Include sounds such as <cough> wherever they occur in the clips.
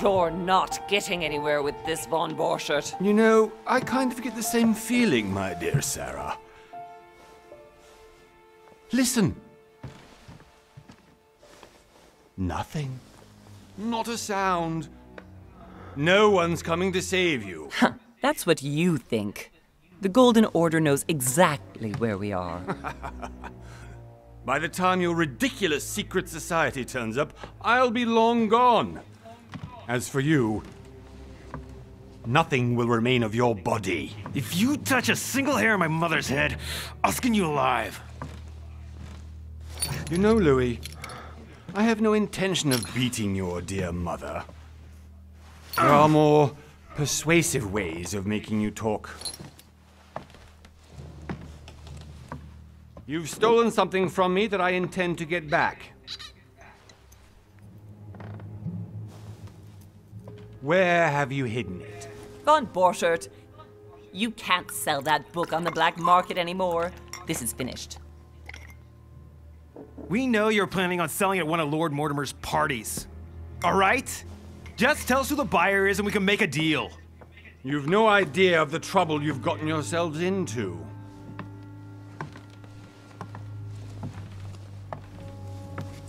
You're not getting anywhere with this, Von Borchert. You know, I kind of get the same feeling, my dear Sarah. Listen. Nothing. Not a sound. No one's coming to save you. That's what you think. The Golden Order knows exactly where we are. <laughs> By the time your ridiculous secret society turns up, I'll be long gone. As for you, nothing will remain of your body. If you touch a single hair on my mother's head, I'll skin you alive. You know, Louis, I have no intention of beating your dear mother. There are more persuasive ways of making you talk. You've stolen something from me that I intend to get back. Where have you hidden it? Von Borchert, you can't sell that book on the black market anymore. This is finished. We know you're planning on selling at one of Lord Mortimer's parties. All right? Just tell us who the buyer is and we can make a deal. You've no idea of the trouble you've gotten yourselves into.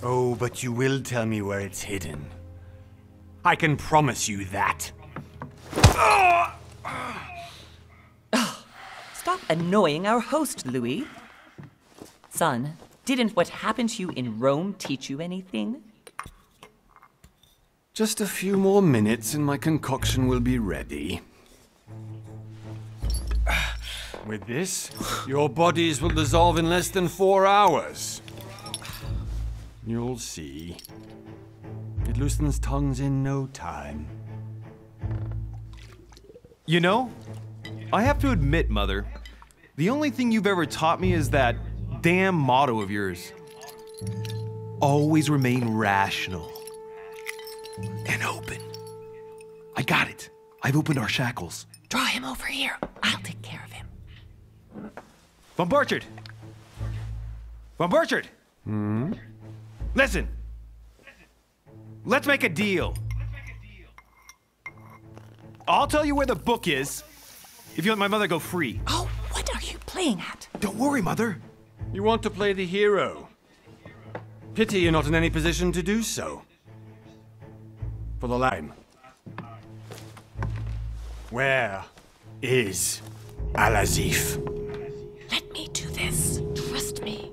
Oh, but you will tell me where it's hidden. I can promise you that. Stop annoying our host, Louis. Son, didn't what happened to you in Rome teach you anything? Just a few more minutes and my concoction will be ready. With this, your bodies will dissolve in less than four hours. You'll see. It loosens tongues in no time. You know, I have to admit, Mother, the only thing you've ever taught me is that damn motto of yours. Always remain rational and open. I got it. I've opened our shackles. Draw him over here. I'll take care of him. Von Burchard! Von Burchard! Hmm? Listen. Let's make a deal. I'll tell you where the book is if you let my mother go free. Oh, what are you playing at? Don't worry, Mother. You want to play the hero. Pity you're not in any position to do so. For the lime. Where is Al-Azif? Let me do this. Trust me.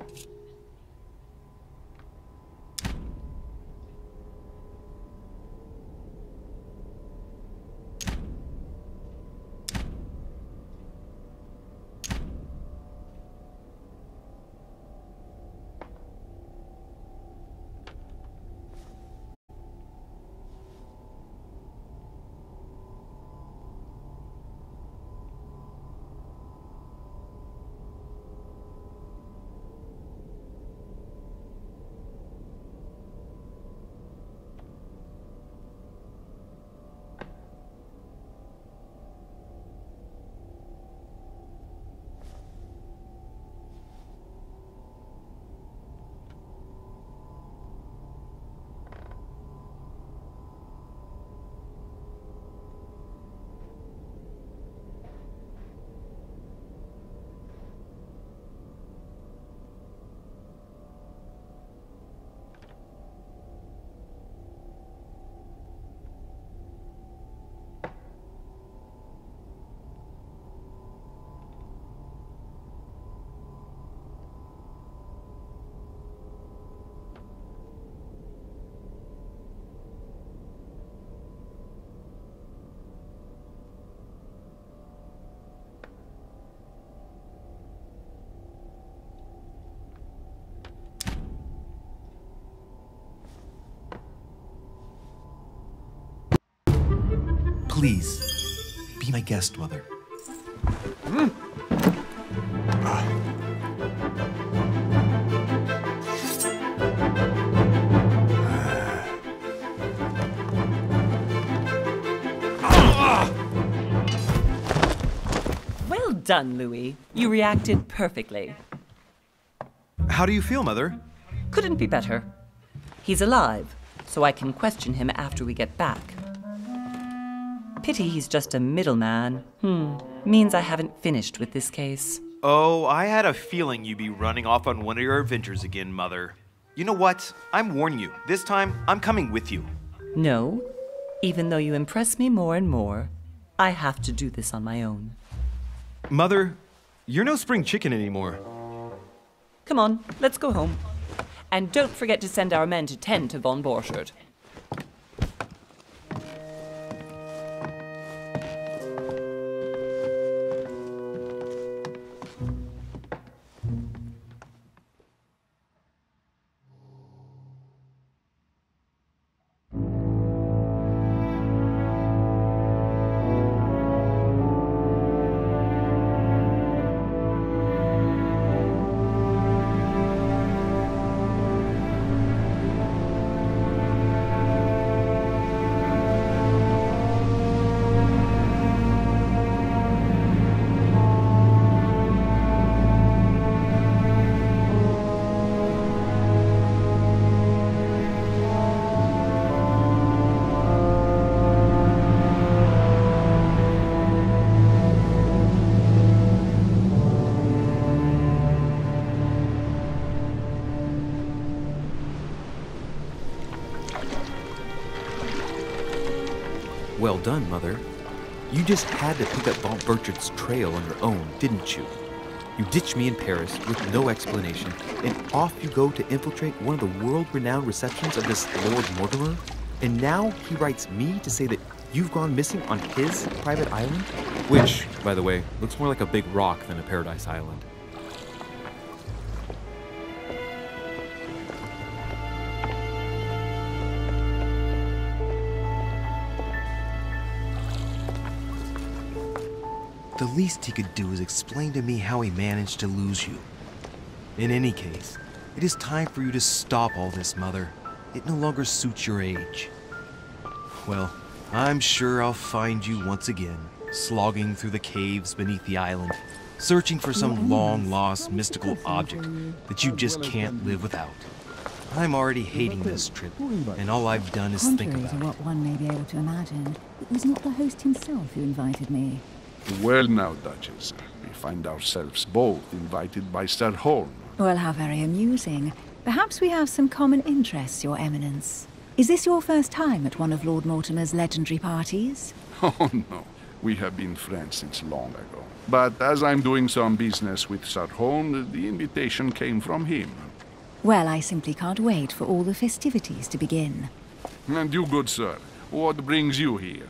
Please, be my guest, Mother. Well done, Louis. You reacted perfectly. How do you feel, Mother? Couldn't be better. He's alive, so I can question him after we get back. Pity he's just a middleman. Hmm. Means I haven't finished with this case. Oh, I had a feeling you'd be running off on one of your adventures again, Mother. You know what? I'm warning you. This time, I'm coming with you. No. Even though you impress me more and more, I have to do this on my own. Mother, you're no spring chicken anymore. Come on, let's go home. And don't forget to send our men to tend to von Borchert. Just had to pick up von Burchard's trail on your own, didn't you? You ditched me in Paris with no explanation, and off you go to infiltrate one of the world-renowned receptions of this Lord Mortimer? And now he writes me to say that you've gone missing on his private island? Which, by the way, looks more like a big rock than a paradise island. The least he could do is explain to me how he managed to lose you. In any case, it is time for you to stop all this, Mother. It no longer suits your age. Well, I'm sure I'll find you once again, slogging through the caves beneath the island, searching for some oh, long lost mystical object that you just can't live without. I'm already hating this trip, and all I've done is think Contrary to about it. what one may be able to imagine, it was not the host himself who invited me. Well now, Duchess, we find ourselves both invited by Sir Holm. Well, how very amusing. Perhaps we have some common interests, Your Eminence. Is this your first time at one of Lord Mortimer's legendary parties? <laughs> Oh no, we have been friends since long ago. But as I'm doing some business with Sir Holm, the invitation came from him. Well, I simply can't wait for all the festivities to begin. And you, good sir, what brings you here?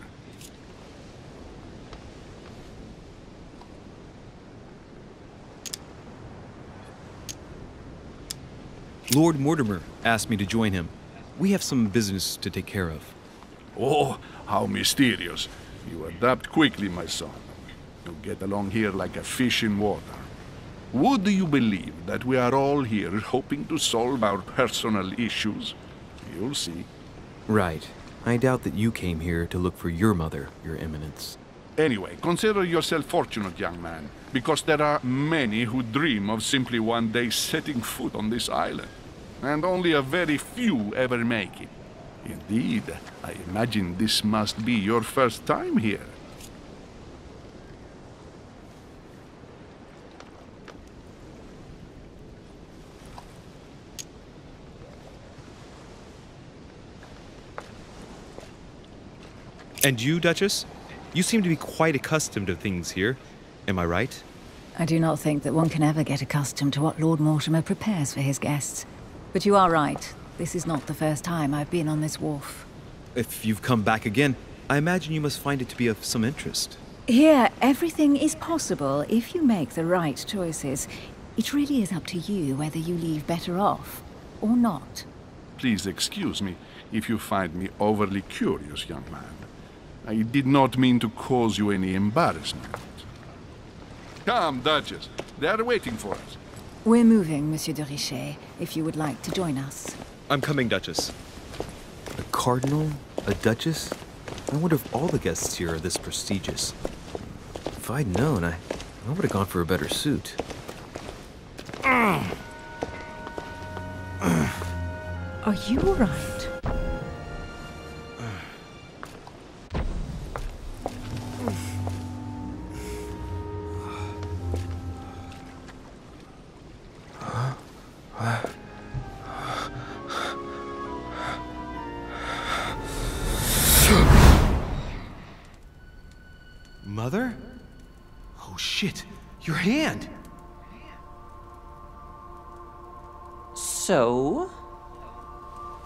Lord Mortimer asked me to join him. We have some business to take care of. Oh, how mysterious. You adapt quickly, my son. You get along here like a fish in water. Would you believe that we are all here hoping to solve our personal issues? You'll see. Right. I doubt that you came here to look for your mother, Your Eminence. Anyway, consider yourself fortunate, young man, because there are many who dream of simply one day setting foot on this island, and only a very few ever make it. Indeed, I imagine this must be your first time here. And you, Duchess? You seem to be quite accustomed to things here. Am I right? I do not think that one can ever get accustomed to what Lord Mortimer prepares for his guests. But you are right. This is not the first time I've been on this wharf. If you've come back again, I imagine you must find it to be of some interest. Here, everything is possible if you make the right choices. It really is up to you whether you leave better off or not. Please excuse me if you find me overly curious, young man. I did not mean to cause you any embarrassment. Come, Duchess. They are waiting for us. We're moving, Monsieur de Richet, if you would like to join us. I'm coming, Duchess. A cardinal? A duchess? I wonder if all the guests here are this prestigious. If I'd known, I, I would have gone for a better suit. Are you all Mother? Oh shit, your hand! So,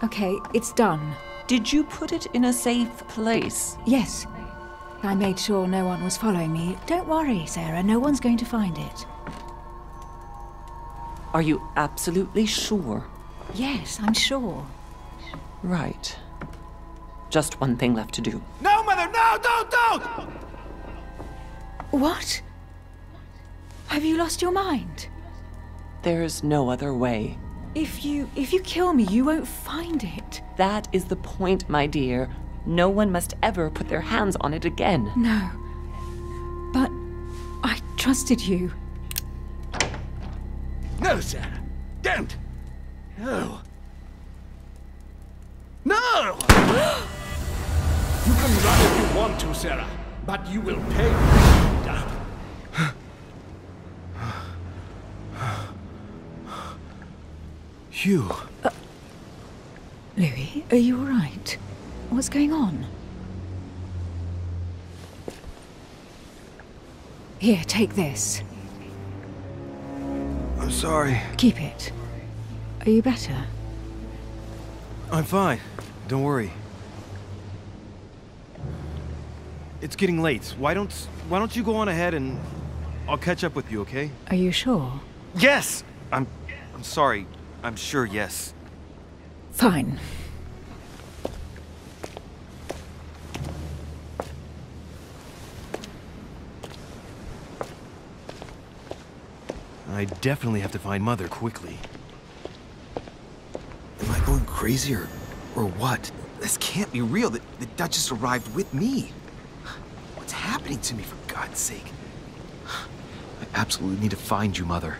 Okay, it's done. did you put it in a safe place? Yes. I made sure no one was following me. Don't worry, Sarah, no one's going to find it. Are you absolutely sure? Yes, I'm sure. Right. Just one thing left to do. No, Mother, no, don't, don't! What? Have you lost your mind? There's no other way. If you if you kill me, you won't find it. That is the point, my dear. No one must ever put their hands on it again. No. But I trusted you. No, Sarah. Don't. No. No! <gasps> you can run if you want to, Sarah, but you will pay. Hugh. <sighs> Uh, Louis, are you all right? What's going on? Here, take this. Sorry. Keep it. Are you better? I'm fine. Don't worry. It's getting late. Why don't why don't you go on ahead and I'll catch up with you, okay? Are you sure? Yes. I'm I'm sorry. I'm sure yes. Fine. I definitely have to find Mother quickly. Am I going crazy or, or what? This can't be real. The, the Duchess arrived with me. What's happening to me, for God's sake? I absolutely need to find you, Mother.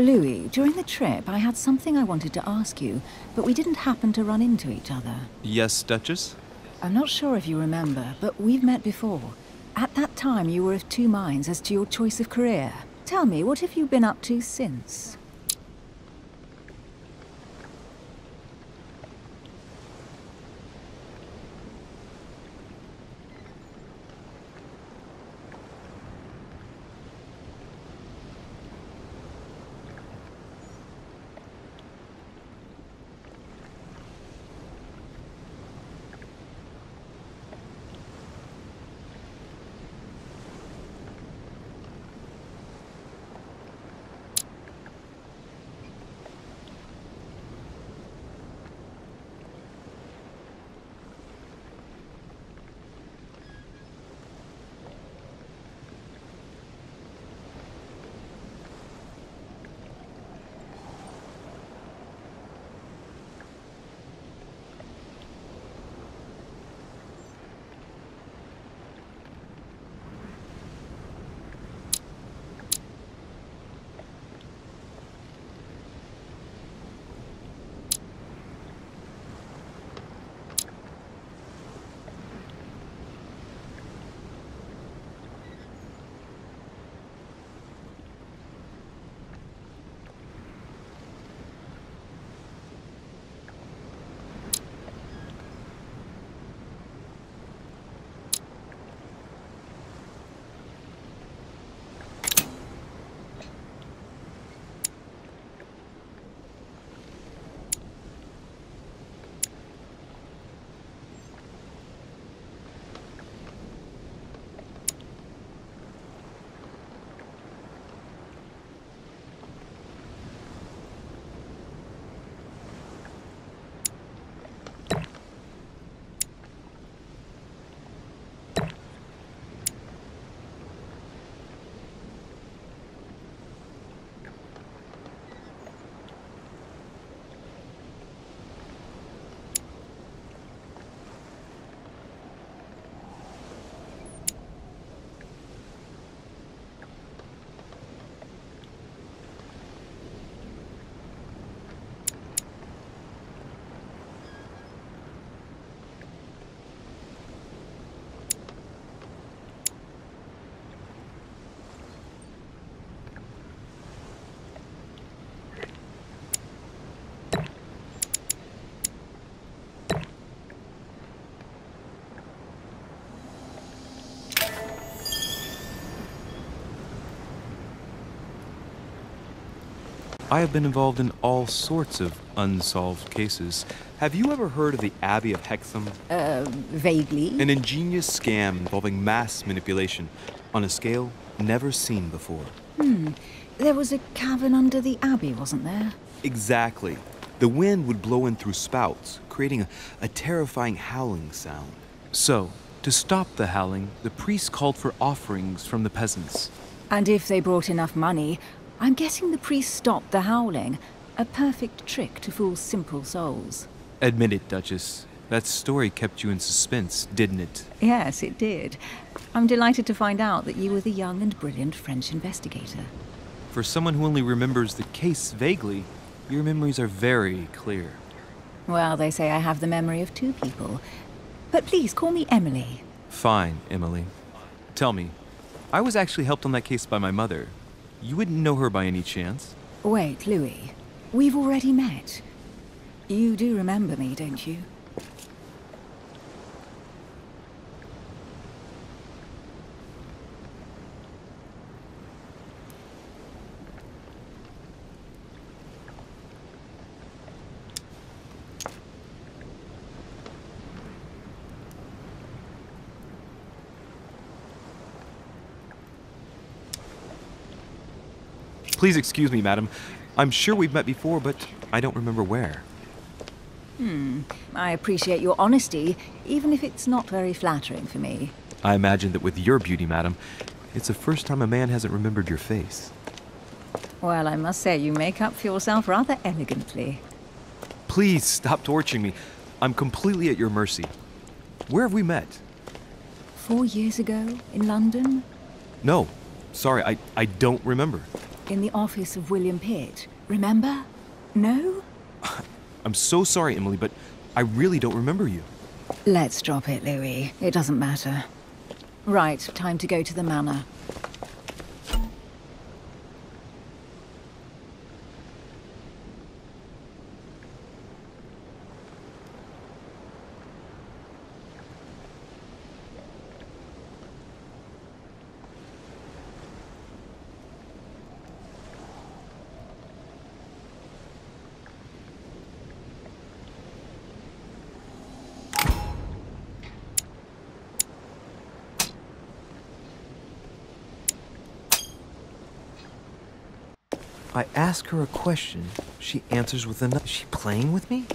Louis, during the trip, I had something I wanted to ask you, but we didn't happen to run into each other. Yes, Duchess? I'm not sure if you remember, but we've met before. At that time, you were of two minds as to your choice of career. Tell me, what have you been up to since? I have been involved in all sorts of unsolved cases. Have you ever heard of the Abbey of Hexham? Vaguely. An ingenious scam involving mass manipulation on a scale never seen before. Hmm. There was a cavern under the abbey, wasn't there? Exactly. The wind would blow in through spouts, creating a, a terrifying howling sound. So, to stop the howling, the priests called for offerings from the peasants. And if they brought enough money, I'm guessing the priest stopped the howling. A perfect trick to fool simple souls. Admit it, Duchess. That story kept you in suspense, didn't it? Yes, it did. I'm delighted to find out that you were the young and brilliant French investigator. For someone who only remembers the case vaguely, your memories are very clear. Well, they say I have the memory of two people. But please call me Emily. Fine, Emily. Tell me, I was actually helped on that case by my mother. You wouldn't know her by any chance? Wait, Louis. We've already met. You do remember me, don't you? Please excuse me, madam. I'm sure we've met before, but I don't remember where. Hmm. I appreciate your honesty, even if it's not very flattering for me. I imagine that with your beauty, madam, it's the first time a man hasn't remembered your face. Well, I must say, you make up for yourself rather elegantly. Please stop torturing me. I'm completely at your mercy. Where have we met? Four years ago, in London, No, sorry, I, I don't remember. In the office of William Pitt. Remember? No? <laughs> I'm so sorry, Emily, but I really don't remember you. Let's drop it, Louis. It doesn't matter. Right, time to go to the manor. I ask her a question, she answers with another. Is she playing with me?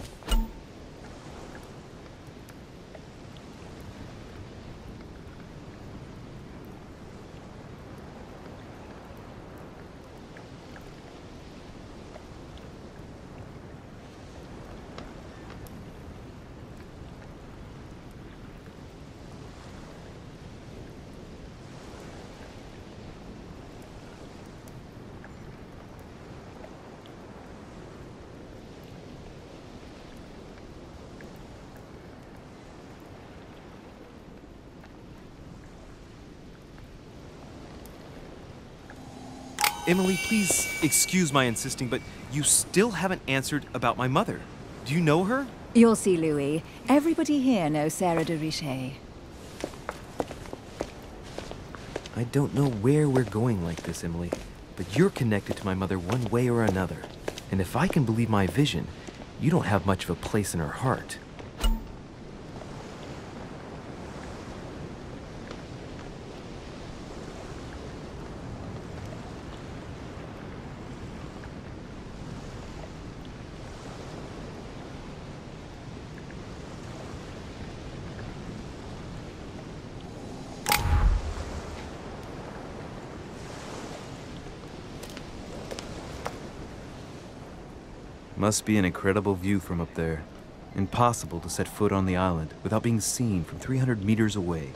Emily, please excuse my insisting, but you still haven't answered about my mother. Do you know her? You'll see, Louis. Everybody here knows Sarah de Richet. I don't know where we're going like this, Emily, but you're connected to my mother one way or another. And if I can believe my vision, you don't have much of a place in her heart. Must be an incredible view from up there. Impossible to set foot on the island without being seen from 300 meters away.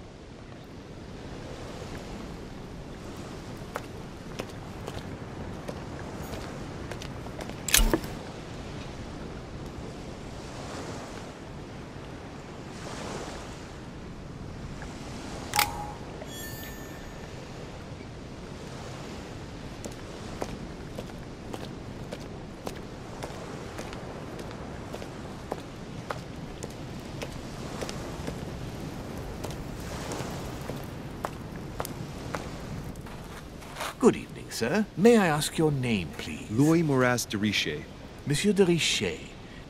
Good evening. Sir. May I ask your name, please? Louis Moras de Richet. Monsieur de Richet.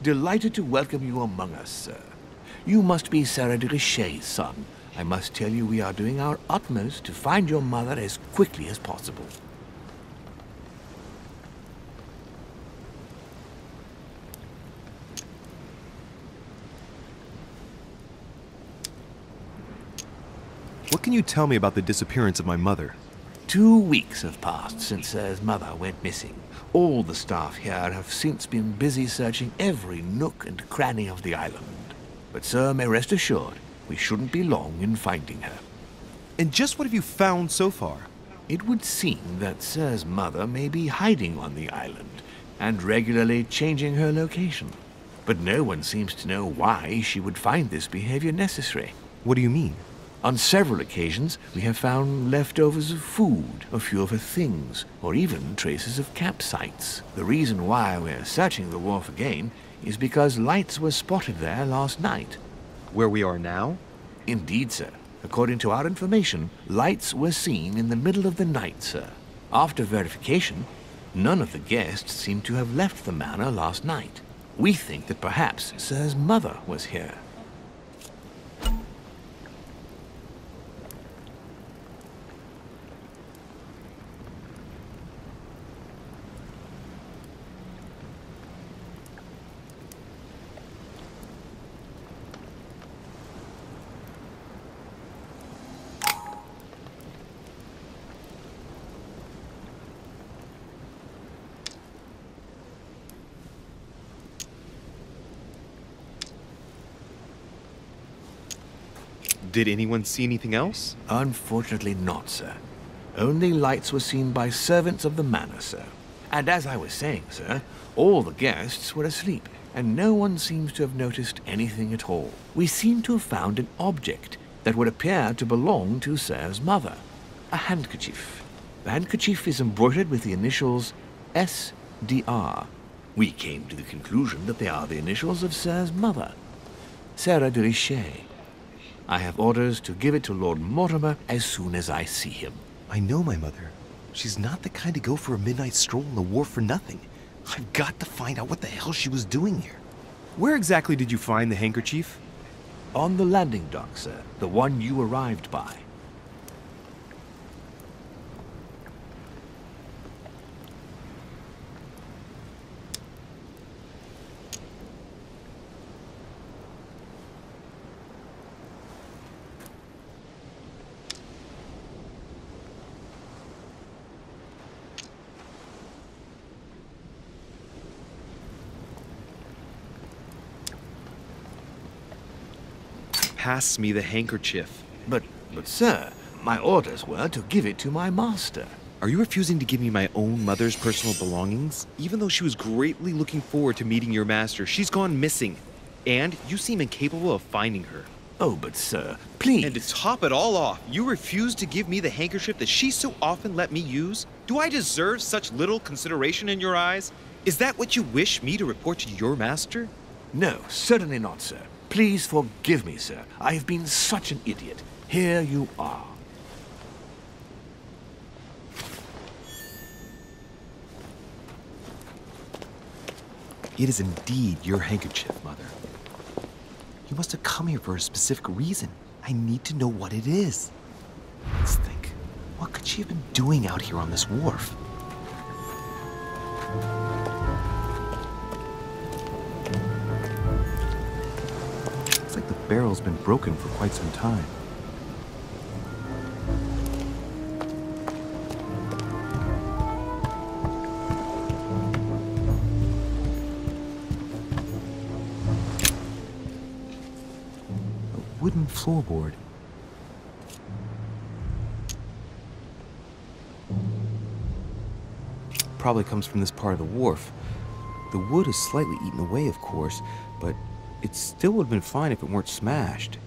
Delighted to welcome you among us, sir. You must be Sarah de Richet's son. I must tell you we are doing our utmost to find your mother as quickly as possible. What can you tell me about the disappearance of my mother? Two weeks have passed since uh, Sir's mother went missing. All the staff here have since been busy searching every nook and cranny of the island. But Sir may rest assured, we shouldn't be long in finding her. And just what have you found so far? It would seem that Sir's mother may be hiding on the island and regularly changing her location. But no one seems to know why she would find this behavior necessary. What do you mean? On several occasions, we have found leftovers of food, a few of her things, or even traces of campsites. The reason why we're searching the wharf again is because lights were spotted there last night. Where we are now? Indeed, sir. According to our information, lights were seen in the middle of the night, sir. After verification, none of the guests seem to have left the manor last night. We think that perhaps Sir's mother was here. Did anyone see anything else? Unfortunately not, sir. Only lights were seen by servants of the manor, sir. And as I was saying, sir, all the guests were asleep, and no one seems to have noticed anything at all. We seem to have found an object that would appear to belong to Sir's mother. A handkerchief. The handkerchief is embroidered with the initials S.D.R. We came to the conclusion that they are the initials of Sir's mother, Sarah de Richet. I have orders to give it to Lord Mortimer as soon as I see him. I know my mother. She's not the kind to go for a midnight stroll on the wharf for nothing. I've got to find out what the hell she was doing here. Where exactly did you find the handkerchief? On the landing dock, sir. The one you arrived by. Pass me the handkerchief. But, but, sir, my orders were to give it to my master. Are you refusing to give me my own mother's personal belongings? Even though she was greatly looking forward to meeting your master, she's gone missing. And you seem incapable of finding her. Oh, but, sir, please. And to top it all off, you refuse to give me the handkerchief that she so often let me use? Do I deserve such little consideration in your eyes? Is that what you wish me to report to your master? No, certainly not, sir. Please forgive me, sir. I have been such an idiot. Here you are. It is indeed your handkerchief, Mother. You must have come here for a specific reason. I need to know what it is. Let's think. What could she have been doing out here on this wharf? Barrel's been broken for quite some time. A wooden floorboard. Probably comes from this part of the wharf. The wood is slightly eaten away, of course, but it still would have been fine if it weren't smashed.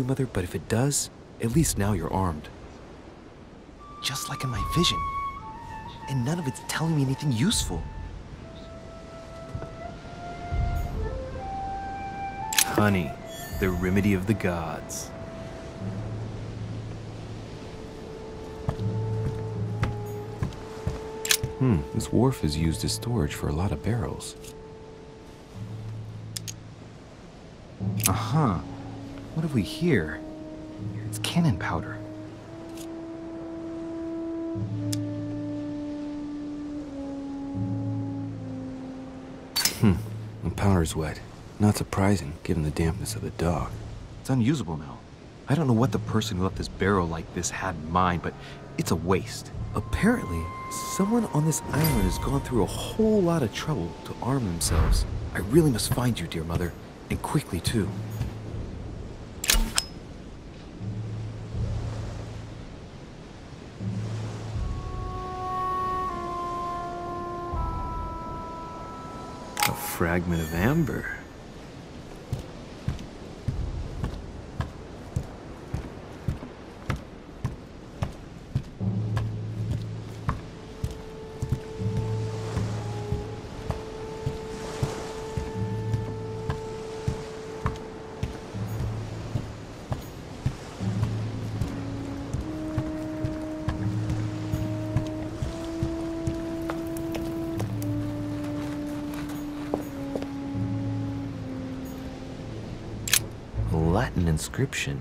You, Mother, but if it does, at least now you're armed. Just like in my vision. And none of it's telling me anything useful. Honey, the remedy of the gods. Hmm, this wharf is used as storage for a lot of barrels. Uh-huh. What have we here? It's cannon powder. Hmm, the powder's wet. Not surprising, given the dampness of the dock. It's unusable now. I don't know what the person who left this barrel like this had in mind, but it's a waste. Apparently, someone on this island has gone through a whole lot of trouble to arm themselves. I really must find you, dear mother, and quickly too. Fragment of amber. Latin inscription.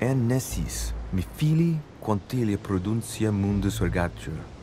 En nescis, mi fili quantilla prudentia mundus ergatur.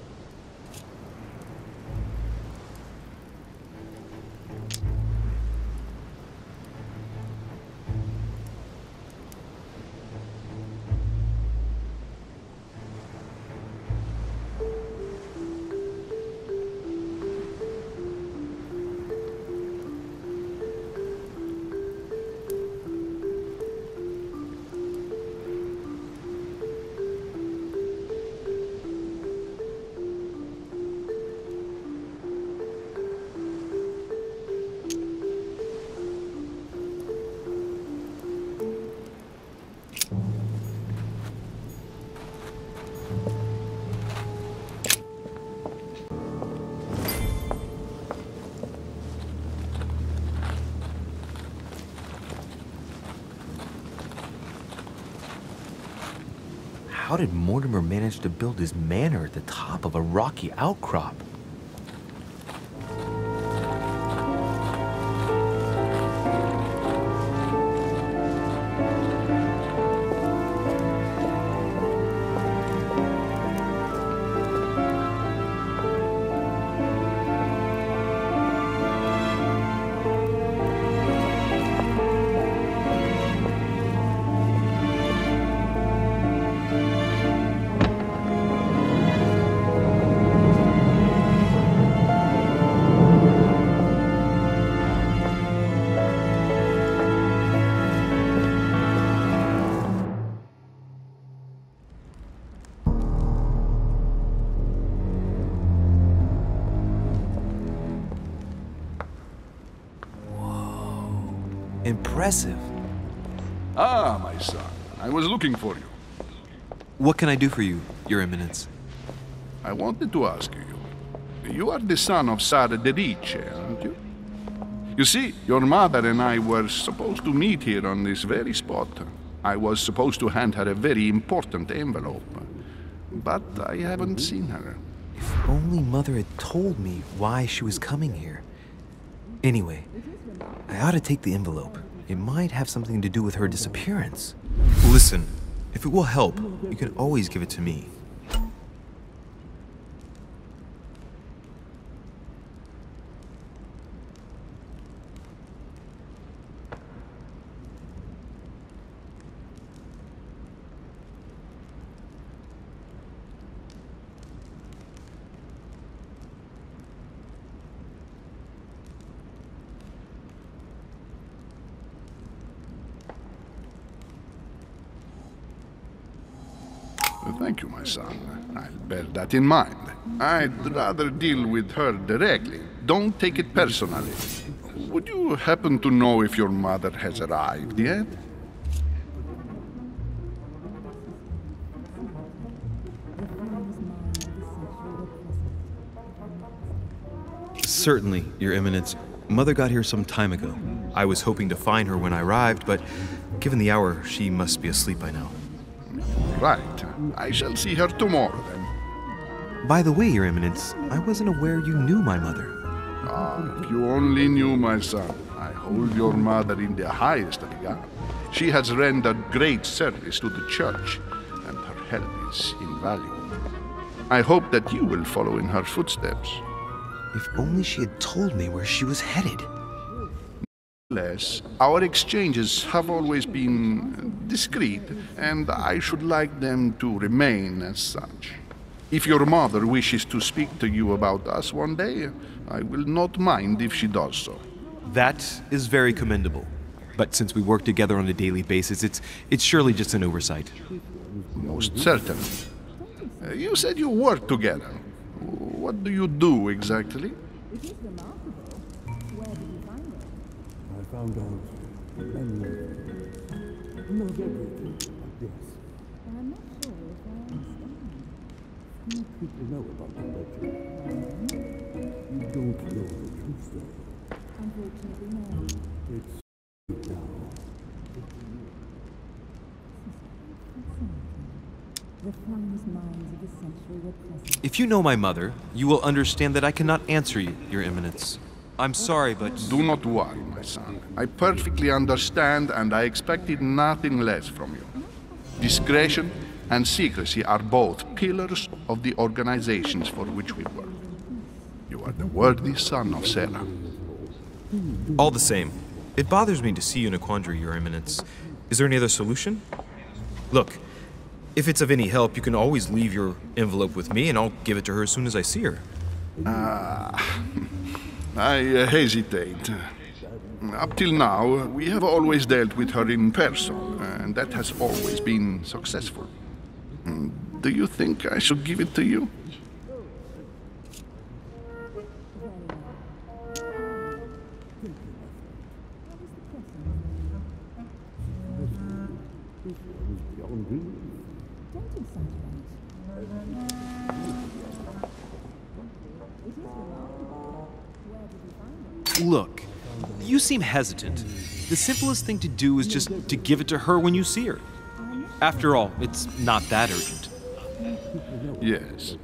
Mortimer managed to build his manor at the top of a rocky outcrop? Was looking for you. What can I do for you, Your Eminence? I wanted to ask you. You are the son of Sarah de aren't you? You see, your mother and I were supposed to meet here on this very spot. I was supposed to hand her a very important envelope. But I haven't seen her. If only Mother had told me why she was coming here. Anyway, I ought to take the envelope. It might have something to do with her disappearance. Listen, if it will help, you can always give it to me. Thank you, my son. I'll bear that in mind. I'd rather deal with her directly. Don't take it personally. Would you happen to know if your mother has arrived yet? Certainly, Your Eminence. Mother got here some time ago. I was hoping to find her when I arrived, but given the hour, she must be asleep by now. Right. I shall see her tomorrow then. By the way, Your Eminence, I wasn't aware you knew my mother. Ah, if you only knew, my son. I hold your mother in the highest regard. She has rendered great service to the church, and her help is invaluable. I hope that you will follow in her footsteps. If only she had told me where she was headed. Less, our exchanges have always been discreet, and I should like them to remain as such. If your mother wishes to speak to you about us one day, I will not mind if she does so. That is very commendable. But since we work together on a daily basis, it's it's surely just an oversight. Most certainly. Uh, you said you work together. What do you do exactly? It is remarkable. Where did you find it? I found out many not everything like this. I'm not sure if I understand. Few people know about the legend. You don't know the truth, though. Unfortunately, no. It's now. The finest minds of the century were present. If you know my mother, you will understand that I cannot answer you, Your Eminence. I'm sorry, but Do not worry, my son. I perfectly understand, and I expected nothing less from you. Discretion and secrecy are both pillars of the organizations for which we work. You are the worthy son of Sarah. all the same, it bothers me to see you in a quandary, Your Eminence. Is there any other solution? Look, if it's of any help, you can always leave your envelope with me, and I'll give it to her as soon as I see her. Ah, <laughs> I uh, hesitate. Up till now, we have always dealt with her in person, and that has always been successful. Do you think I should give it to you? Look, you seem hesitant. The simplest thing to do is just to give it to her when you see her. After all, it's not that urgent. Yes.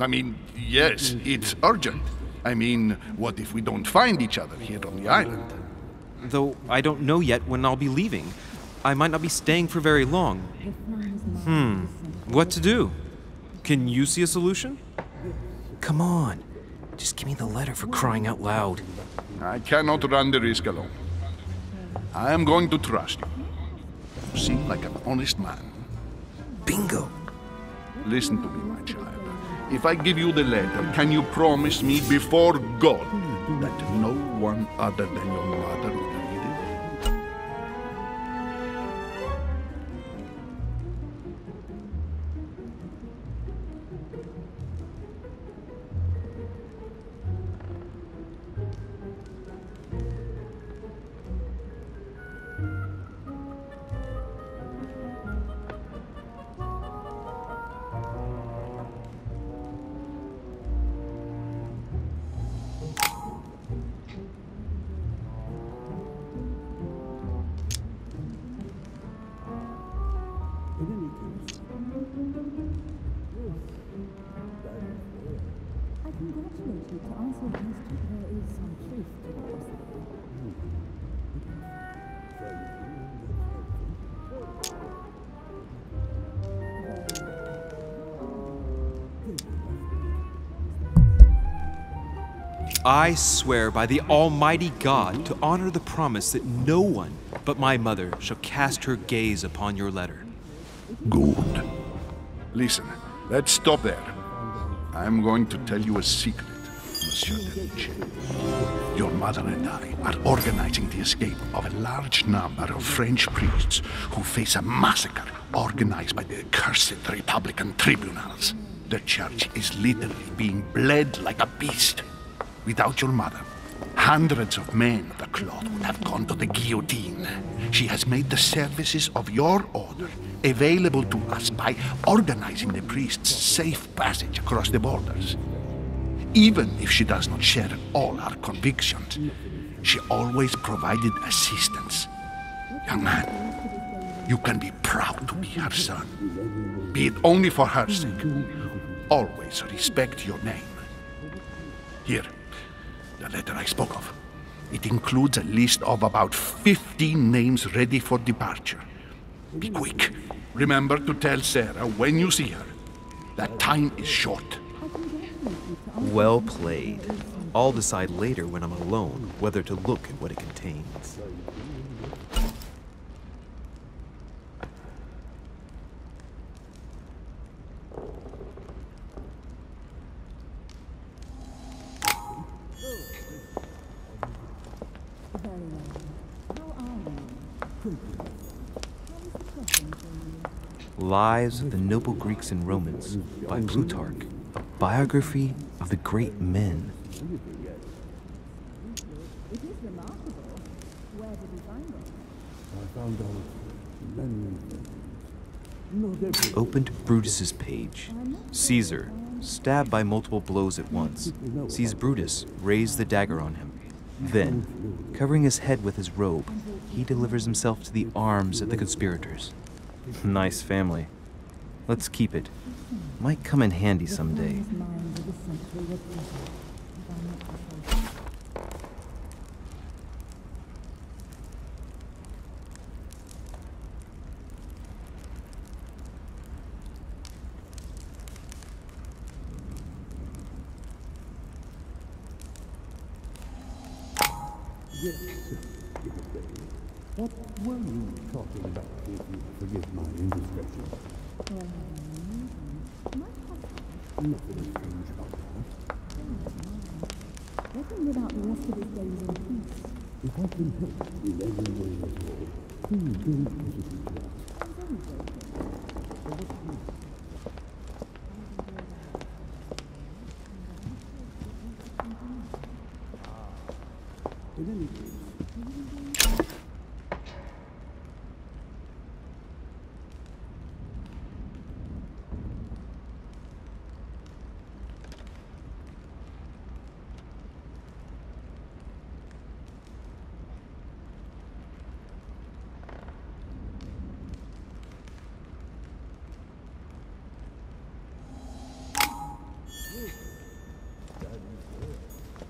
I mean, yes, it's urgent. I mean, what if we don't find each other here on the island? Though I don't know yet when I'll be leaving. I might not be staying for very long. Hmm, what to do? Can you see a solution? Come on. Just give me the letter for crying out loud. I cannot run the risk alone. I am going to trust you. You seem like an honest man. Bingo. Listen to me, my child. If I give you the letter, can you promise me before God that no one other than your I swear by the Almighty God to honor the promise that no one but my mother shall cast her gaze upon your letter. Good. Listen, let's stop there. I'm going to tell you a secret, Monsieur de Vinci. Your mother and I are organizing the escape of a large number of French priests who face a massacre organized by the accursed Republican tribunals. The church is literally being bled like a beast. Without your mother, hundreds of men of the cloth would have gone to the guillotine. She has made the services of your order available to us by organizing the priests' safe passage across the borders. Even if she does not share all our convictions, she always provided assistance. Young man, you can be proud to be her son. Be it only for her sake. Always respect your name. Here, the letter I spoke of. It includes a list of about 15 names ready for departure. Be quick. Remember to tell Sarah when you see her that time is short. Well played. I'll decide later when I'm alone whether to look at what it contains. Lives of the Noble Greeks and Romans by Plutarch, a biography of the great men. I found out many things. Not every Open to Brutus's page. Caesar, stabbed by multiple blows at once, sees Brutus raise the dagger on him. Then, covering his head with his robe, he delivers himself to the arms of the conspirators. Nice family. Let's keep it. Might come in handy someday. Yes, sir. What were you talking about, if you forgive my indiscretion? Nothing strange about that. Reckon without the rest of his days in peace. If I can help in any way at all, to ask. In any case,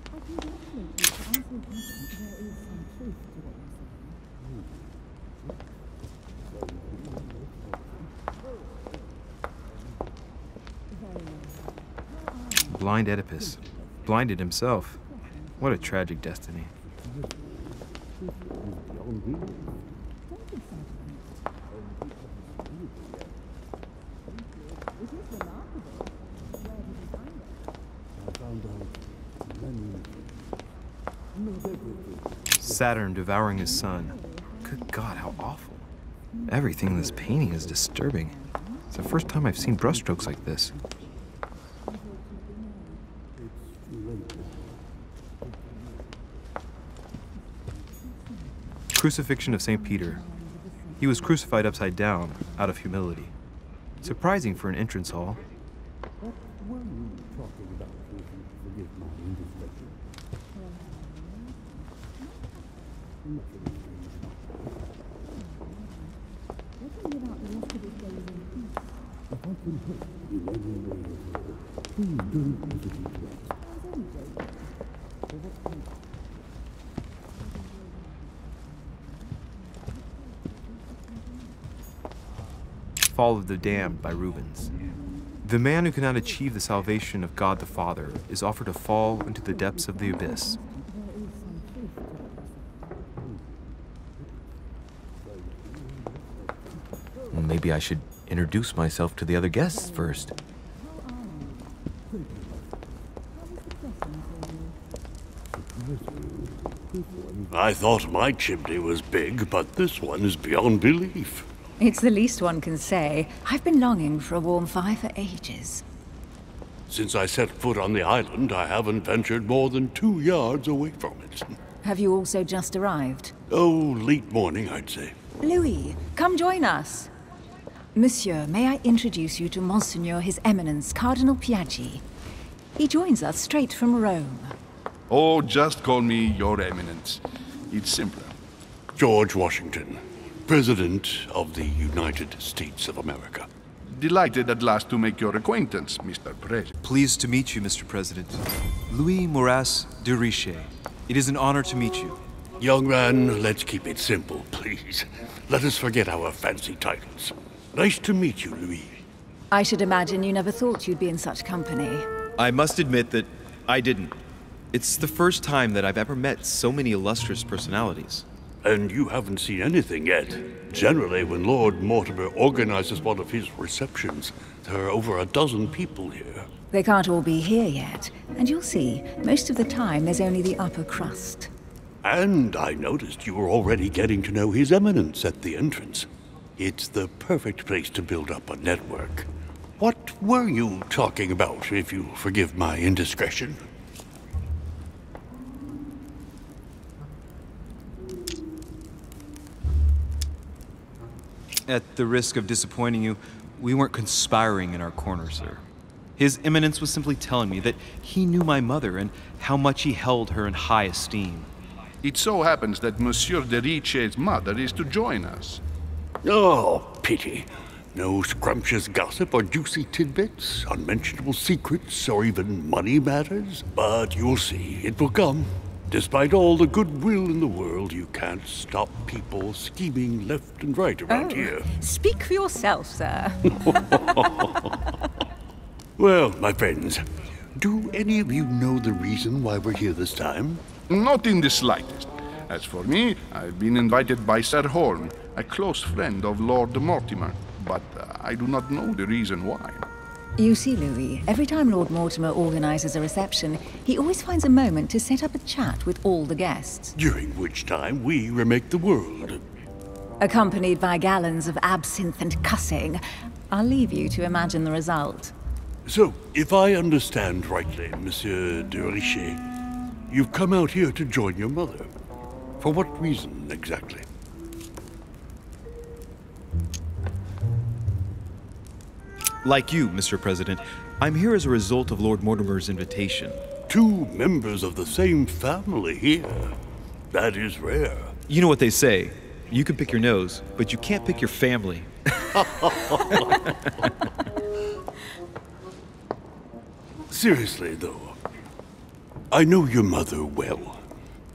I congratulate you for answering questions. There is some truth to what you're saying. Blind Oedipus. Blinded himself. What a tragic destiny. Saturn devouring his son. Good God, how awful. Everything in this painting is disturbing. It's the first time I've seen brushstrokes like this. It's too late now. Crucifixion of St. Peter. He was crucified upside down, out of humility. Surprising for an entrance hall. What were you talking about, if you forgive my indiscretion? Nothing strange about Reckon without the rest of his days in peace. If I can help in any way at all, please don't hesitate to ask. I was only joking. Fall of the Damned by Rubens. The man who cannot achieve the salvation of God the Father is offered to fall into the depths of the abyss. Maybe I should introduce myself to the other guests first. I thought my chimney was big, but this one is beyond belief. It's the least one can say. I've been longing for a warm fire for ages. Since I set foot on the island, I haven't ventured more than two yards away from it. Have you also just arrived? Oh, late morning, I'd say. Louis, come join us. Monsieur, may I introduce you to Monseigneur His Eminence Cardinal Piaggi? He joins us straight from Rome. Oh, just call me Your Eminence. It's simpler. George Washington, President of the United States of America. Delighted at last to make your acquaintance, Mr. President. Pleased to meet you, Mr. President. Louis Moras de Richet. It is an honor to meet you. Young man, let's keep it simple, please. Let us forget our fancy titles. Nice to meet you, Louis. I should imagine you never thought you'd be in such company. I must admit that I didn't. It's the first time that I've ever met so many illustrious personalities. And you haven't seen anything yet. Generally, when Lord Mortimer organizes one of his receptions, there are over a dozen people here. They can't all be here yet, and you'll see, most of the time there's only the upper crust. And I noticed you were already getting to know His Eminence at the entrance. It's the perfect place to build up a network. What were you talking about, if you forgive my indiscretion? At the risk of disappointing you, we weren't conspiring in our corner, sir. His Eminence was simply telling me that he knew my mother and how much he held her in high esteem. It so happens that Monsieur de Richet's mother is to join us. Oh, pity. No scrumptious gossip or juicy tidbits, unmentionable secrets, or even money matters. But you'll see, it will come. Despite all the goodwill in the world, you can't stop people scheming left and right around here. Speak for yourself, sir. <laughs> <laughs> Well, my friends, do any of you know the reason why we're here this time? Not in the slightest. As for me, I've been invited by Sir Holm, a close friend of Lord Mortimer, but uh, I do not know the reason why. You see, Louis, every time Lord Mortimer organizes a reception, he always finds a moment to set up a chat with all the guests, During which time we remake the world. accompanied by gallons of absinthe and cussing. I'll leave you to imagine the result. So, if I understand rightly, Monsieur de Richet, you've come out here to join your mother. For what reason exactly? Like you, Mr. President, I'm here as a result of Lord Mortimer's invitation. Two members of the same family here. That is rare. You know what they say you can pick your nose, but you can't pick your family. <laughs> Seriously, though, I know your mother well.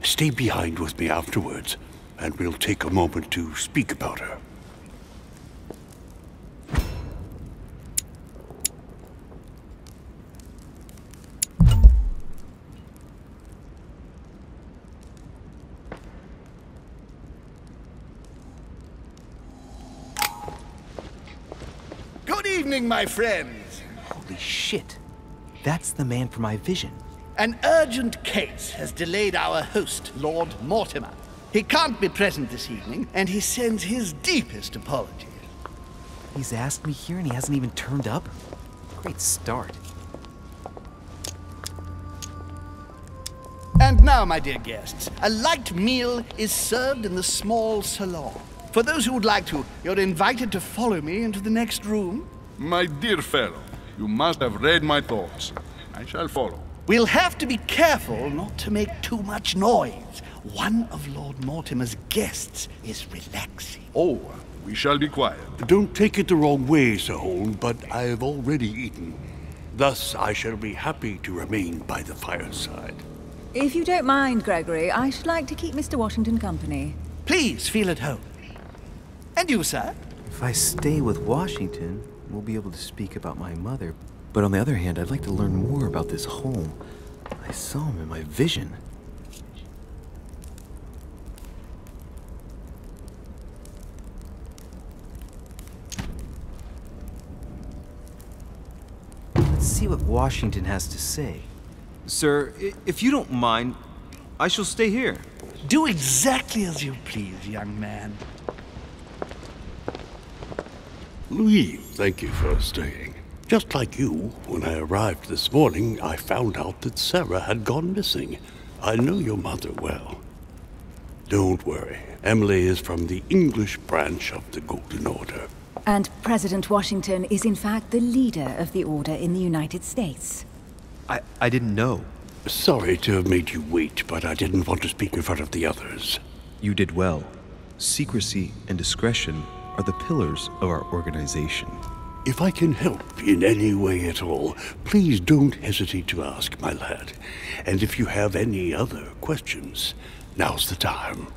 Stay behind with me afterwards, and we'll take a moment to speak about her. Good evening, my friends. Holy shit. That's the man for my vision. An urgent case has delayed our host, Lord Mortimer. He can't be present this evening, and he sends his deepest apologies. He's asked me here and he hasn't even turned up? Great start. And now, my dear guests, a light meal is served in the small salon. For those who would like to, you're invited to follow me into the next room. My dear fellow, you must have read my thoughts. I shall follow. We'll have to be careful not to make too much noise. One of Lord Mortimer's guests is relaxing. Oh, we shall be quiet. Don't take it the wrong way, Sir Holm, but I have already eaten. Thus, I shall be happy to remain by the fireside. If you don't mind, Gregory, I should like to keep Mr. Washington company. Please feel at home. And you, sir? If I stay with Washington, we'll be able to speak about my mother. But on the other hand, I'd like to learn more about this home. I saw him in my vision. Let's see what Washington has to say. Sir, if you don't mind, I shall stay here. Do exactly as you please, young man. Louis, thank you for staying. Just like you, when I arrived this morning, I found out that Sarah had gone missing. I know your mother well. Don't worry. Emily is from the English branch of the Golden Order. And President Washington is in fact the leader of the Order in the United States. I, I didn't know. Sorry to have made you wait, but I didn't want to speak in front of the others. You did well. Secrecy and discretion are the pillars of our organization. If I can help in any way at all, please don't hesitate to ask, my lad. And if you have any other questions, now's the time.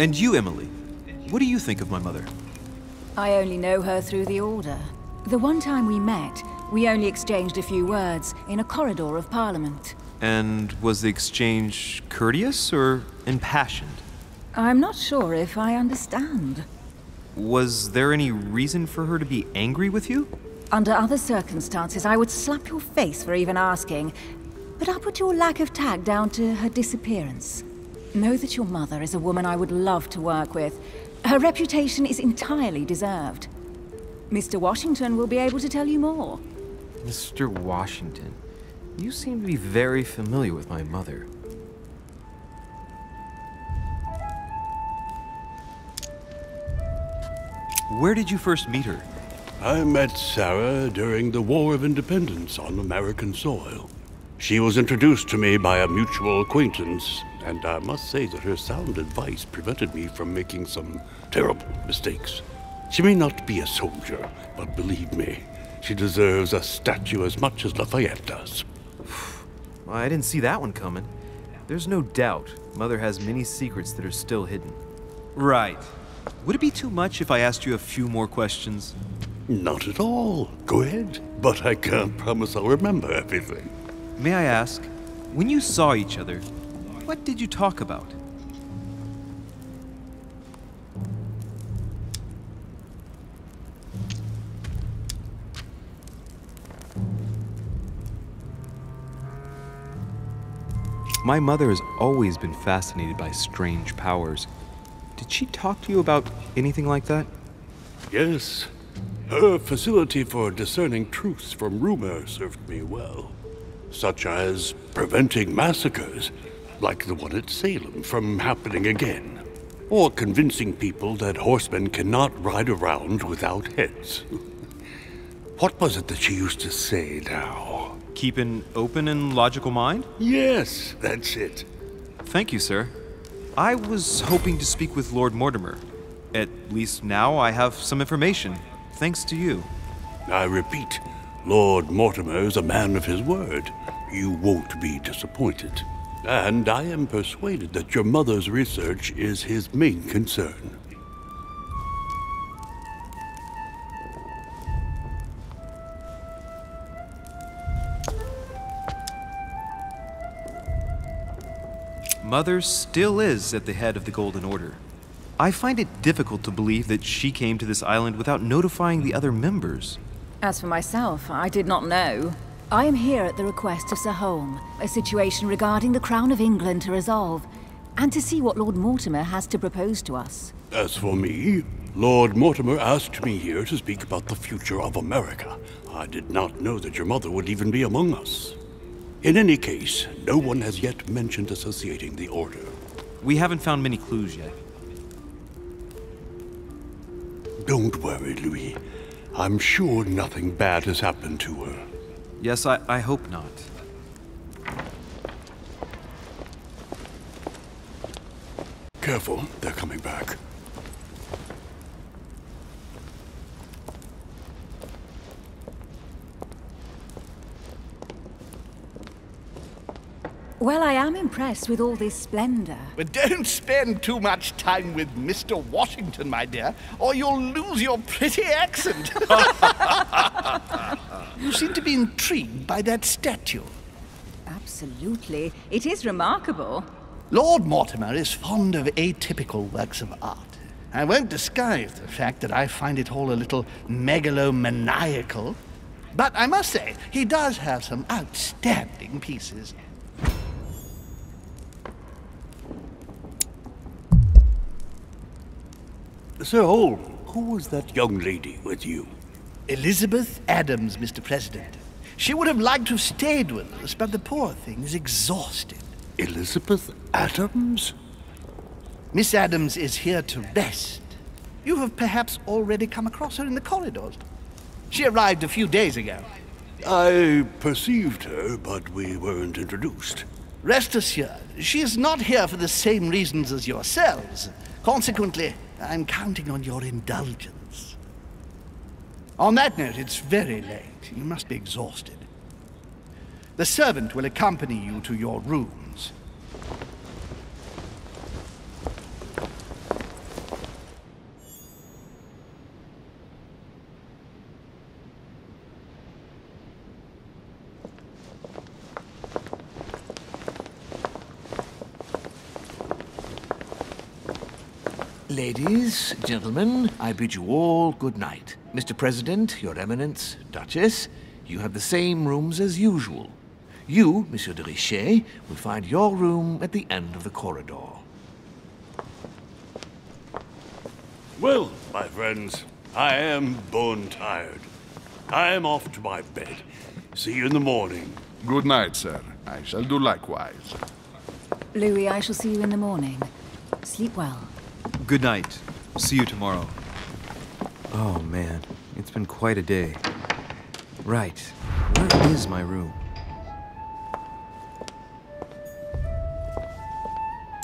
And you, Emily, what do you think of my mother? I only know her through the Order. The one time we met, we only exchanged a few words in a corridor of Parliament. And was the exchange courteous or impassioned? I'm not sure if I understand. Was there any reason for her to be angry with you? Under other circumstances, I would slap your face for even asking, but I'll put your lack of tact down to her disappearance. Know that your mother is a woman I would love to work with. Her reputation is entirely deserved. Mr. Washington will be able to tell you more. Mr. Washington, you seem to be very familiar with my mother. Where did you first meet her? I met Sarah during the War of Independence on American soil. She was introduced to me by a mutual acquaintance, and I must say that her sound advice prevented me from making some terrible mistakes. She may not be a soldier, but believe me, she deserves a statue as much as Lafayette does. Well, <sighs> I didn't see that one coming. There's no doubt Mother has many secrets that are still hidden. Right. Would it be too much if I asked you a few more questions? Not at all. Go ahead. But I can't promise I'll remember everything. May I ask, when you saw each other, what did you talk about? My mother has always been fascinated by strange powers. Did she talk to you about anything like that? Yes. Her facility for discerning truths from rumor served me well. Such as preventing massacres, like the one at Salem, from happening again. Or convincing people that horsemen cannot ride around without heads. <laughs> what was it that she used to say now? Keep an open and logical mind? Yes, that's it. Thank you, sir. I was hoping to speak with Lord Mortimer. At least now I have some information, thanks to you. I repeat, Lord Mortimer is a man of his word. You won't be disappointed. And I am persuaded that your mother's research is his main concern. Mother still is at the head of the Golden Order. I find it difficult to believe that she came to this island without notifying the other members. As for myself, I did not know. I am here at the request of Sir Holm, a situation regarding the Crown of England to resolve, and to see what Lord Mortimer has to propose to us. As for me, Lord Mortimer asked me here to speak about the future of America. I did not know that your mother would even be among us. In any case, no one has yet mentioned associating the Order. We haven't found many clues yet. Don't worry, Louis. I'm sure nothing bad has happened to her. Yes, I, I hope not. Careful, they're coming back. Well, I am impressed with all this splendor. But don't spend too much time with Mr. Washington, my dear, or you'll lose your pretty accent. <laughs> you seem to be intrigued by that statue. Absolutely. It is remarkable. Lord Mortimer is fond of atypical works of art. I won't disguise the fact that I find it all a little megalomaniacal. But I must say, he does have some outstanding pieces. Sir Holm, who was that young lady with you? Elizabeth Adams, Mr. President. She would have liked to have stayed with us, but the poor thing is exhausted. Elizabeth Adams? Miss Adams is here to rest. You have perhaps already come across her in the corridors. She arrived a few days ago. I perceived her, but we weren't introduced. Rest assured, she is not here for the same reasons as yourselves. Consequently, I'm counting on your indulgence. On that note, it's very late. You must be exhausted. The servant will accompany you to your rooms. Ladies, gentlemen, I bid you all good night. Mr. President, Your Eminence, Duchess, you have the same rooms as usual. You, Monsieur de Richet, will find your room at the end of the corridor. Well, my friends, I am bone tired. I am off to my bed. See you in the morning. Good night, sir. I shall do likewise. Louis, I shall see you in the morning. Sleep well. Good night. See you tomorrow. Oh man, it's been quite a day. Right, where is my room?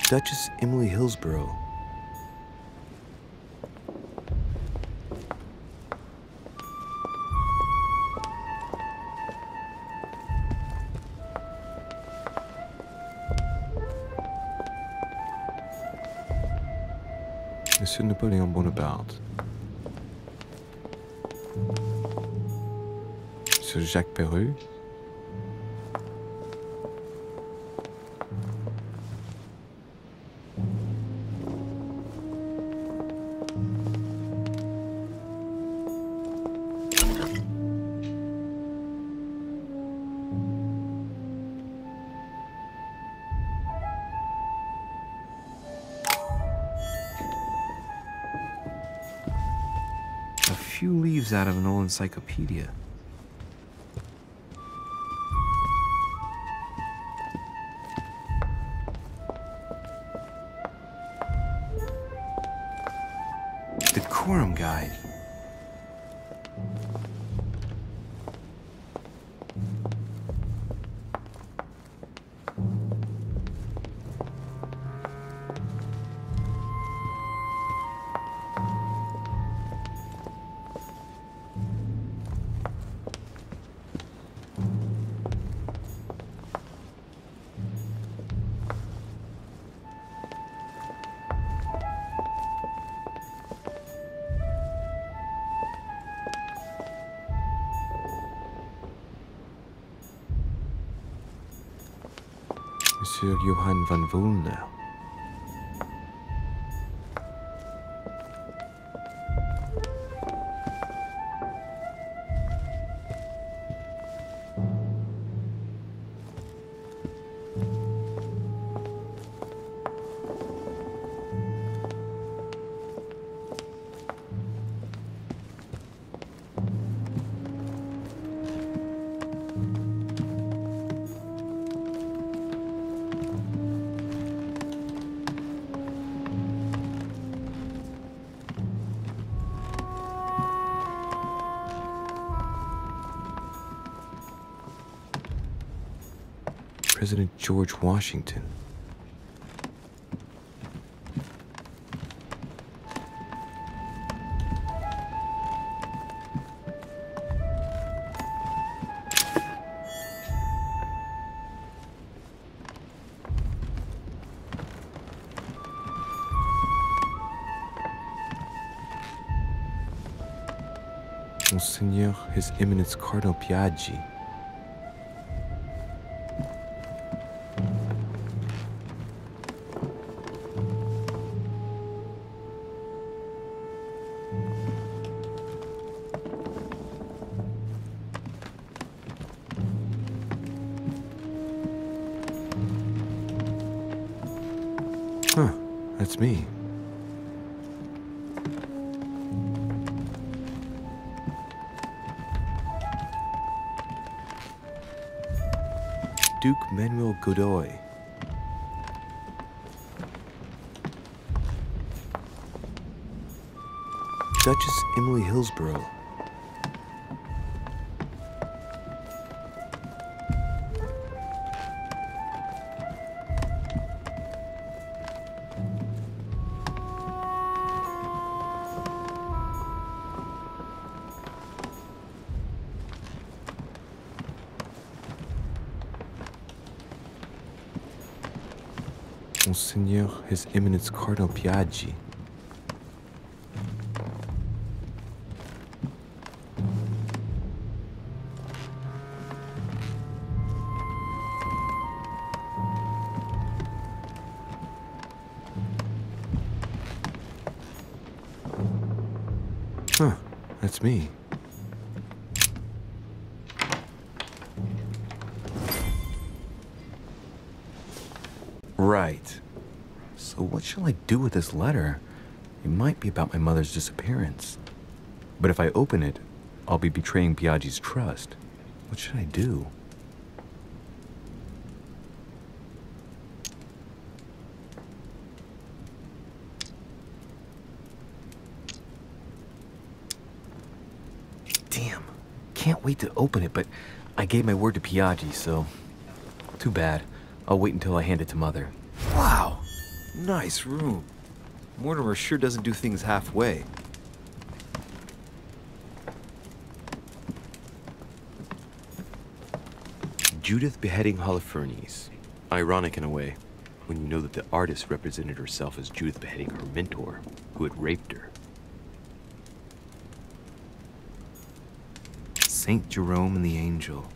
Duchess Emily Hillsborough. Monsieur Napoléon Bonaparte. Monsieur Jacques Perru. Leaves out of an old encyclopedia. Monsieur Johann van Woolner. George Washington. Monseigneur His Eminence Cardinal Piaggi Duchess Emily Hillsborough. His Eminence Cardinal Piaggi. Huh, that's me. Do with this letter? It might be about my mother's disappearance. But if I open it, I'll be betraying Piaggi's trust. What should I do? Damn. Can't wait to open it, but I gave my word to Piaggi, so... Too bad. I'll wait until I hand it to Mother. Wow! Nice room. Mortimer sure doesn't do things halfway. Judith beheading Holofernes. Ironic in a way, when you know that the artist represented herself as Judith beheading her mentor, who had raped her. Saint Jerome and the Angel.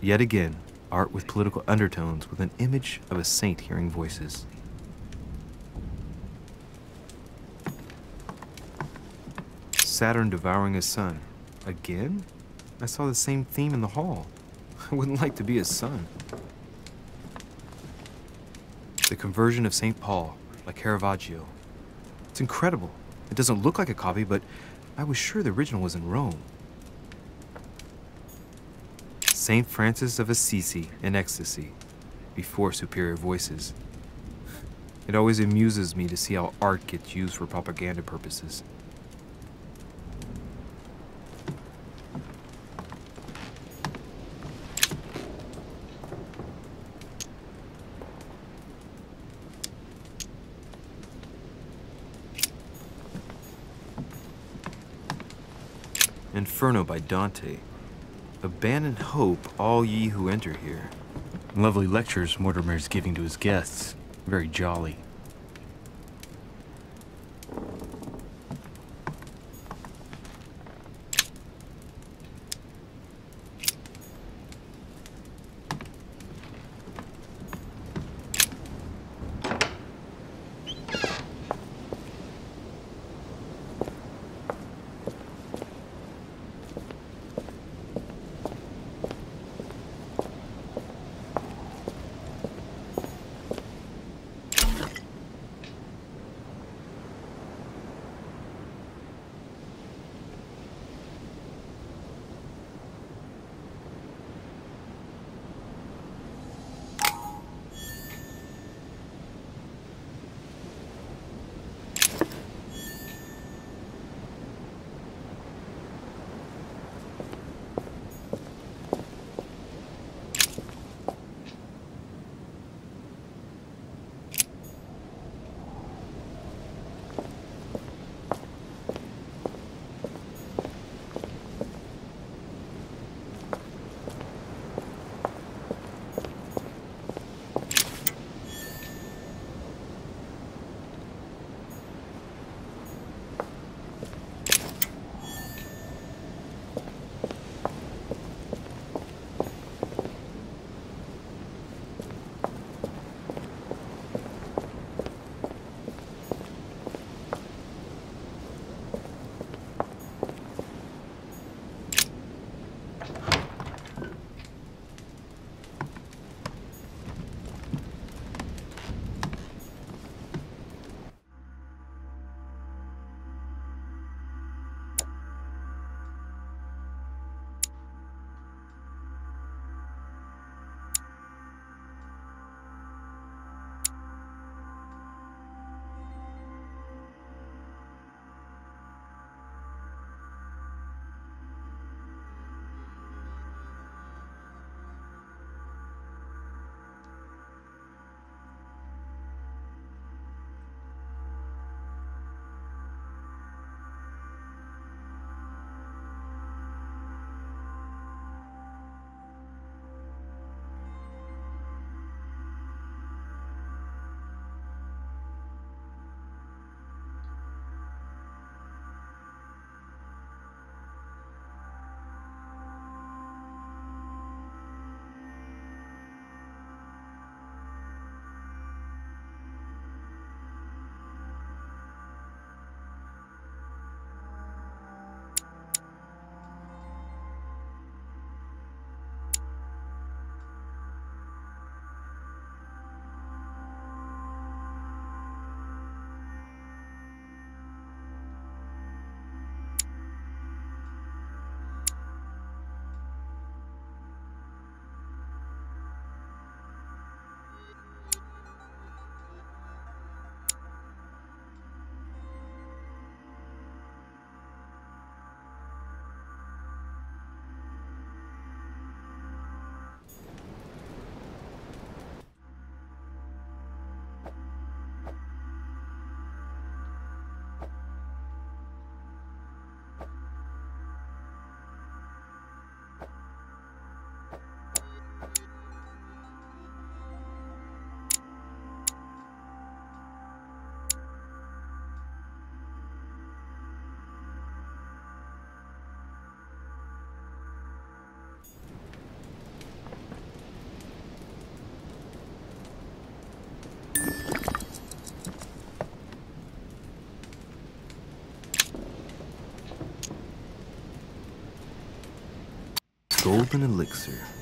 Yet again, art with political undertones with an image of a saint hearing voices. Saturn devouring his son. Again? I saw the same theme in the hall. <laughs> I wouldn't like to be his son. The conversion of St. Paul, by Caravaggio. It's incredible. It doesn't look like a copy, but I was sure the original was in Rome. St. Francis of Assisi in ecstasy, before superior voices. It always amuses me to see how art gets used for propaganda purposes. Inferno by Dante. Abandon hope, all ye who enter here. Lovely lectures Mortimer is giving to his guests. Very jolly. Golden elixir.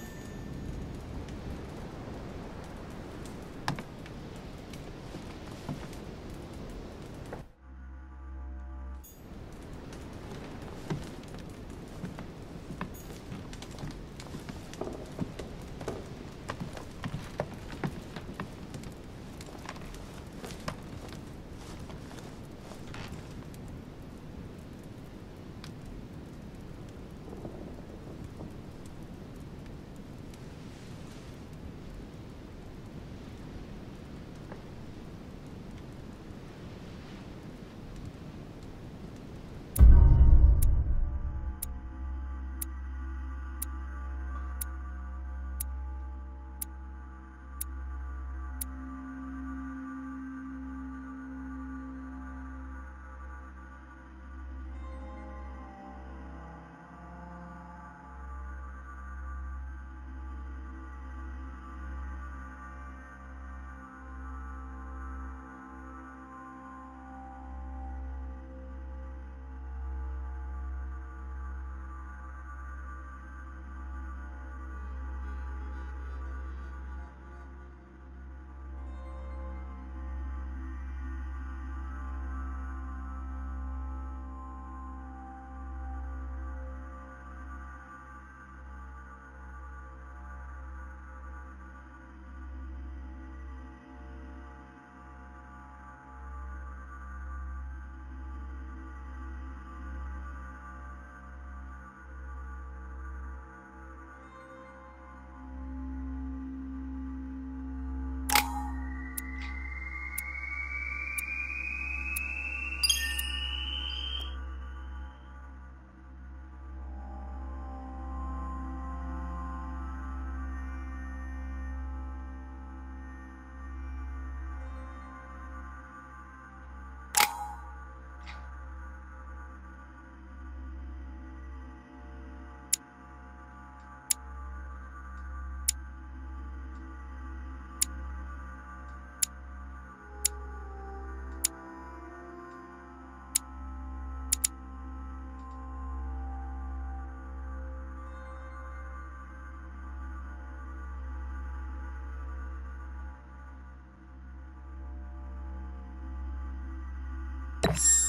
Peace.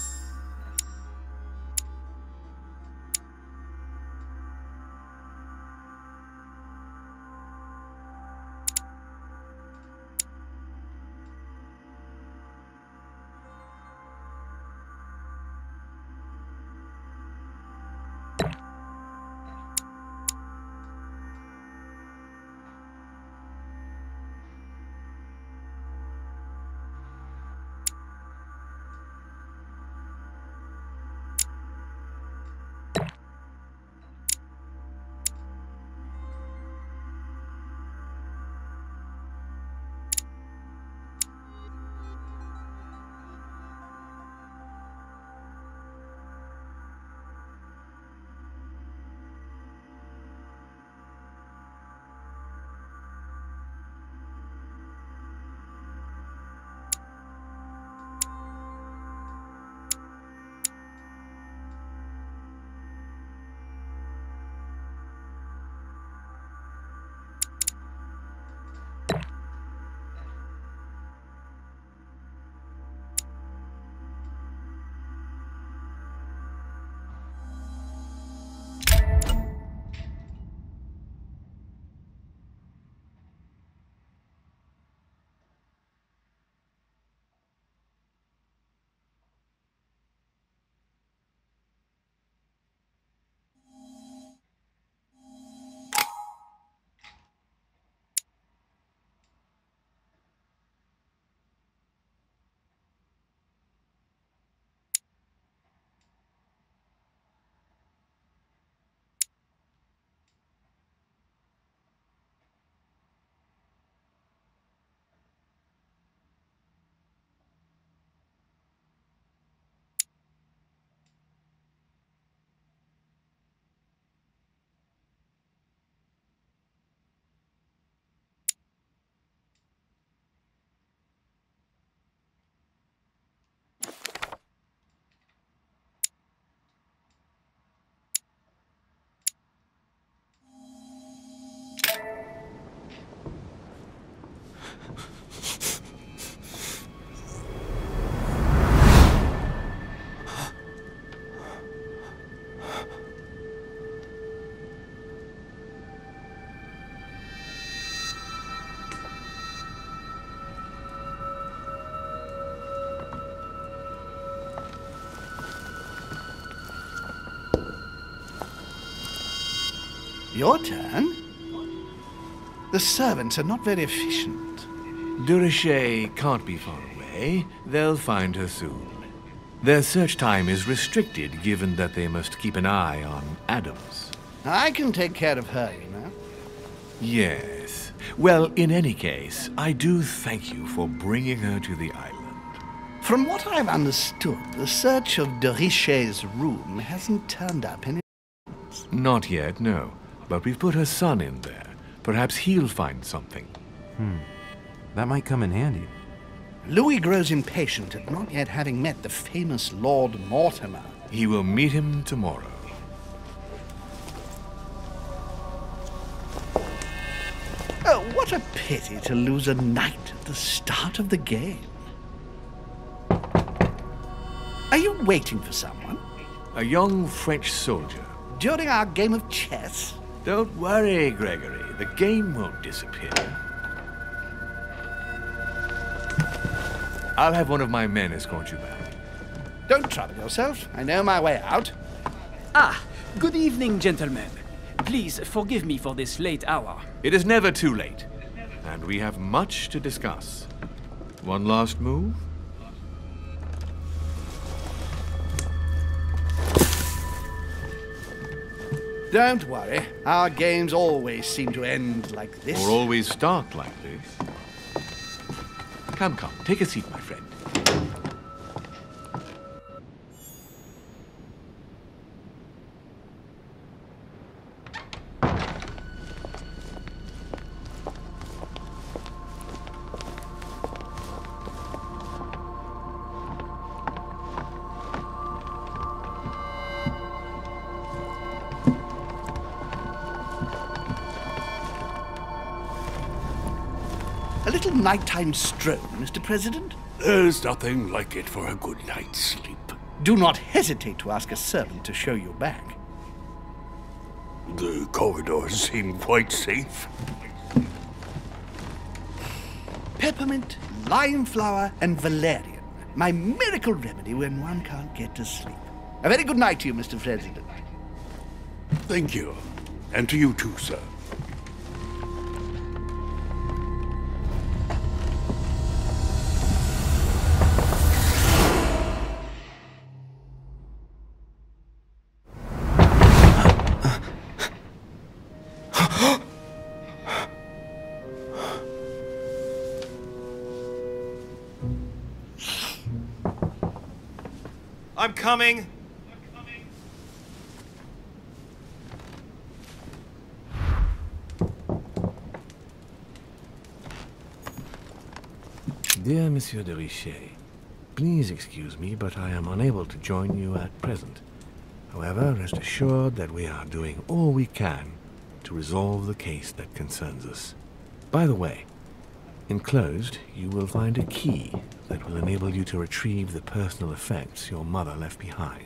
Your turn? The servants are not very efficient. Durocher can't be far away. They'll find her soon. Their search time is restricted given that they must keep an eye on Adams. I can take care of her, you know. Yes. Well, in any case, I do thank you for bringing her to the island. From what I've understood, the search of de Richet's room hasn't turned up any. Not yet, no. But we've put her son in there. Perhaps he'll find something. Hmm. That might come in handy. Louis grows impatient at not yet having met the famous Lord Mortimer. He will meet him tomorrow. Oh, what a pity to lose a knight at the start of the game. Are you waiting for someone? A young French soldier. During our game of chess? Don't worry, Gregory. The game won't disappear. I'll have one of my men escort you back. Don't trouble yourself. I know my way out. Ah, good evening, gentlemen. Please forgive me for this late hour. It is never too late, and we have much to discuss. One last move? Don't worry. Our games always seem to end like this. Or always start like this. Come, come, take a seat, my friend. Nighttime stroll, Mr. President? There's nothing like it for a good night's sleep. Do not hesitate to ask a servant to show you back. The corridors seem quite safe. Peppermint, lime flower, and valerian. My miracle remedy when one can't get to sleep. A very good night to you, Mr. President. Thank you. And to you too, sir. Monsieur de Richet, please excuse me, but I am unable to join you at present. However, rest assured that we are doing all we can to resolve the case that concerns us. By the way, enclosed, you will find a key that will enable you to retrieve the personal effects your mother left behind.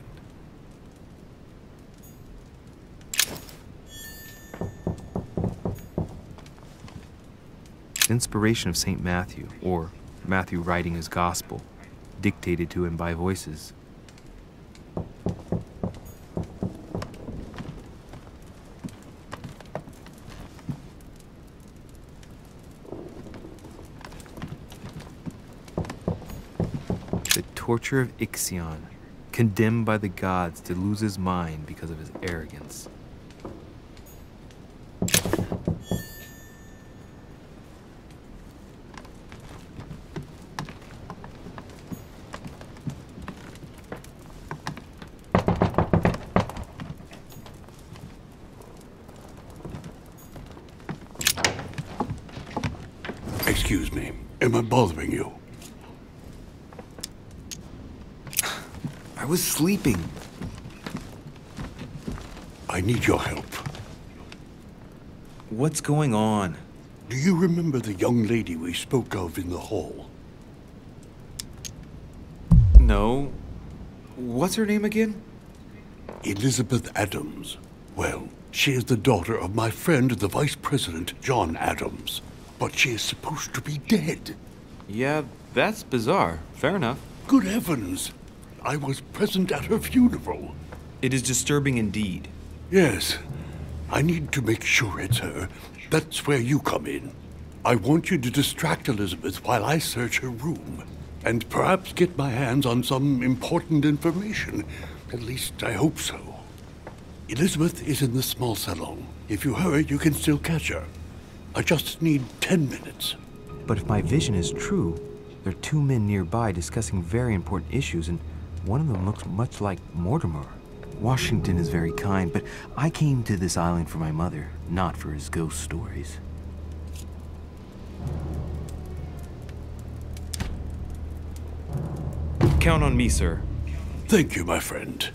Inspiration of St. Matthew, or Matthew writing his gospel, dictated to him by voices. The torture of Ixion, condemned by the gods to lose his mind because of his arrogance. Excuse me. Am I bothering you? I was sleeping. I need your help. What's going on? Do you remember the young lady we spoke of in the hall? No. What's her name again? Elizabeth Adams. Well, she is the daughter of my friend, the Vice President, John Adams. But she is supposed to be dead. Yeah, that's bizarre. Fair enough. Good heavens! I was present at her funeral. It is disturbing indeed. Yes. I need to make sure it's her. That's where you come in. I want you to distract Elizabeth while I search her room, and perhaps get my hands on some important information. At least I hope so. Elizabeth is in the small salon. If you hurry, you can still catch her. I just need ten minutes. But if my vision is true, there are two men nearby discussing very important issues, and one of them looks much like Mortimer. Washington is very kind, but I came to this island for my mother, not for his ghost stories. Count on me, sir. Thank you, my friend.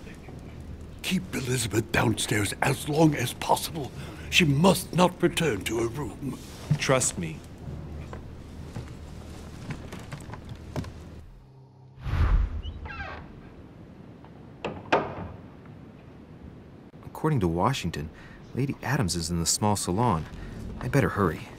Keep Elizabeth downstairs as long as possible. She must not return to her room. Trust me. According to Washington, Lady Adams is in the small salon. I better hurry.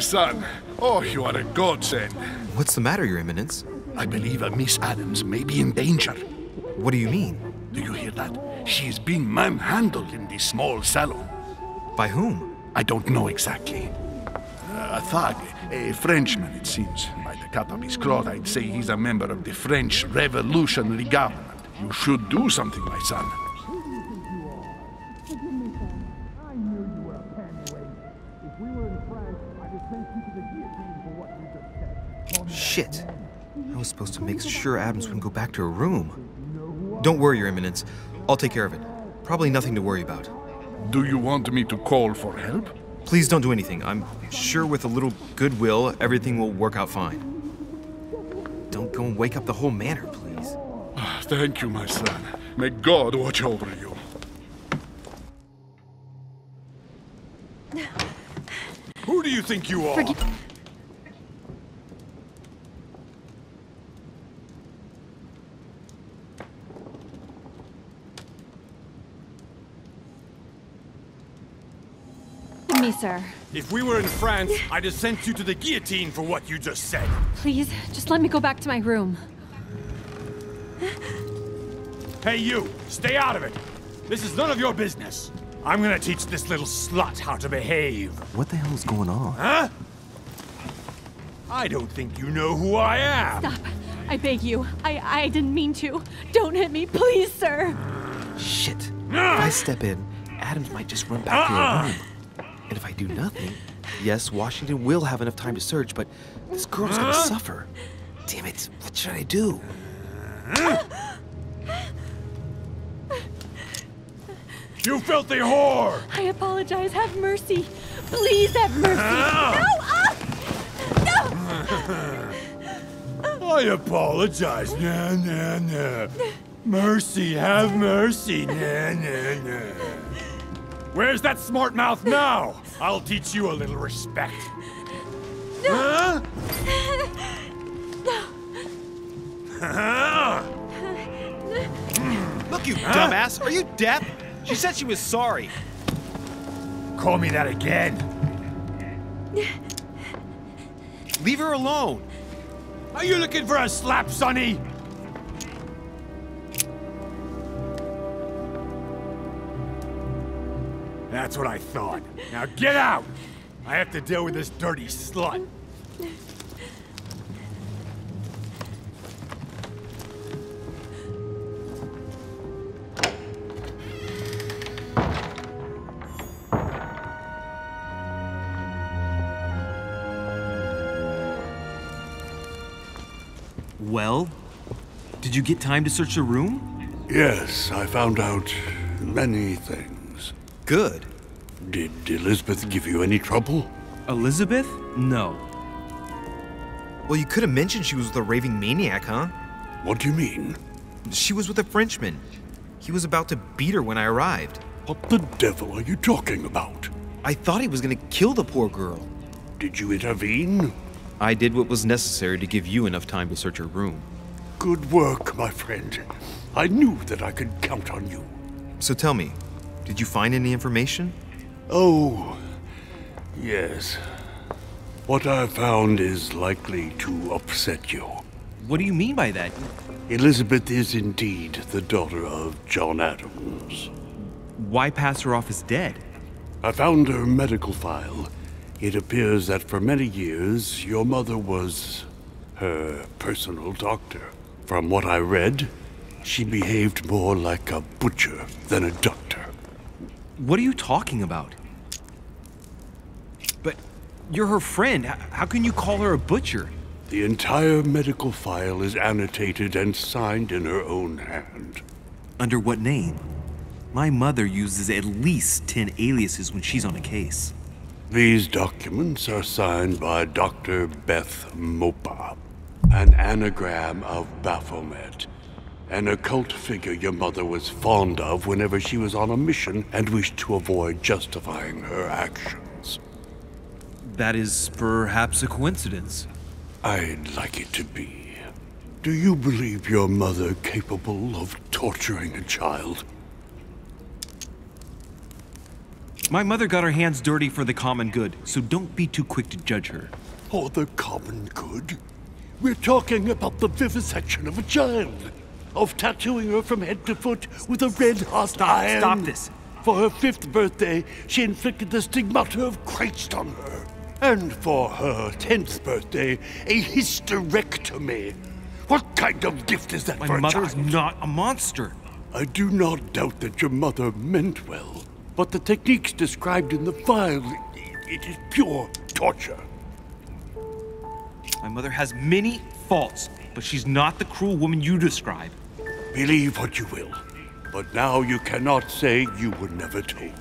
Son. Oh, you are a godsend. What's the matter, Your Eminence? I believe a Miss Adams may be in danger. What do you mean? Do you hear that? She is being manhandled in this small salon. By whom? I don't know exactly. Uh, a thug, a Frenchman, it seems. By the cut of his cloth, I'd say he's a member of the French Revolutionary Government. You should do something, my son. Supposed to make sure Adams wouldn't go back to her room. Don't worry, Your Eminence. I'll take care of it. Probably nothing to worry about. Do you want me to call for help? Please don't do anything. I'm sure with a little goodwill, everything will work out fine. Don't go and wake up the whole manor, please. Ah, thank you, my son. May God watch over you. <sighs> Who do you think you are? me, sir. If we were in France, I'd have sent you to the guillotine for what you just said. Please, just let me go back to my room. Hey, you! Stay out of it! This is none of your business. I'm gonna teach this little slut how to behave. What the hell is going on? Huh? I don't think you know who I am. Stop. I beg you. I, I didn't mean to. Don't hit me, please, sir. Shit. If I step in, Adams might just run back to her uh-uh. room. And if I do nothing, yes, Washington will have enough time to search, but this girl's gonna <gasps> suffer. Damn it, what should I do? You filthy whore! I apologize. Have mercy. Please have mercy. No! Ah! No! I apologize. Nah, nah, nah. Mercy, have mercy. Nah, nah, nah. Where's that smart mouth now? I'll teach you a little respect. No. Huh? <laughs> Look, you dumbass! Are you deaf? She said she was sorry. Call me that again. Leave her alone. Are you looking for a slap, Sonny? That's what I thought. Now get out! I have to deal with this dirty slut. Well, did you get time to search the room? Yes, I found out many things. Good. Did Elizabeth give you any trouble? Elizabeth? No. Well, you could have mentioned she was with a raving maniac, huh? What do you mean? She was with a Frenchman. He was about to beat her when I arrived. What the devil are you talking about? I thought he was gonna kill the poor girl. Did you intervene? I did what was necessary to give you enough time to search her room. Good work, my friend. I knew that I could count on you. So tell me, did you find any information? Oh, yes. What I found is likely to upset you. What do you mean by that? Elizabeth is indeed the daughter of John Adams. Why pass her off as dead? I found her medical file. It appears that for many years, your mother was her personal doctor. From what I read, she behaved more like a butcher than a doctor. What are you talking about? But you're her friend. How can you call her a butcher? The entire medical file is annotated and signed in her own hand. Under what name? My mother uses at least 10 aliases when she's on a case. These documents are signed by Dr. Beth Mopa, an anagram of Baphomet, an occult figure your mother was fond of whenever she was on a mission and wished to avoid justifying her actions. That is perhaps a coincidence. I'd like it to be. Do you believe your mother capable of torturing a child? My mother got her hands dirty for the common good, so don't be too quick to judge her. For the common good? We're talking about the vivisection of a child. Of tattooing her from head to foot with a red hot Stop, iron. stop this. For her fifth birthday, she inflicted the stigmata of Christ on her. And for her tenth birthday, a hysterectomy. What kind of gift is that My for a mother is child? not a monster. I do not doubt that your mother meant well, but the techniques described in the file, i- it is pure torture. My mother has many faults, but she's not the cruel woman you describe. Believe what you will, but now you cannot say you were never told.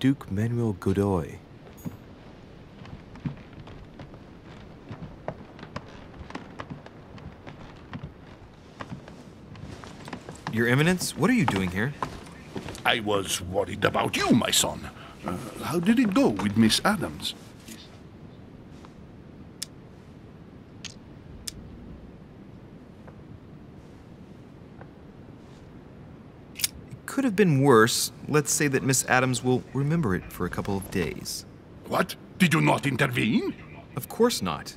Duke Manuel Godoy. Your Eminence, what are you doing here? I was worried about you, my son. Uh, how did it go with Miss Adams? Could have been worse. Let's say that Miss Adams will remember it for a couple of days. What? Did you not intervene? Of course not.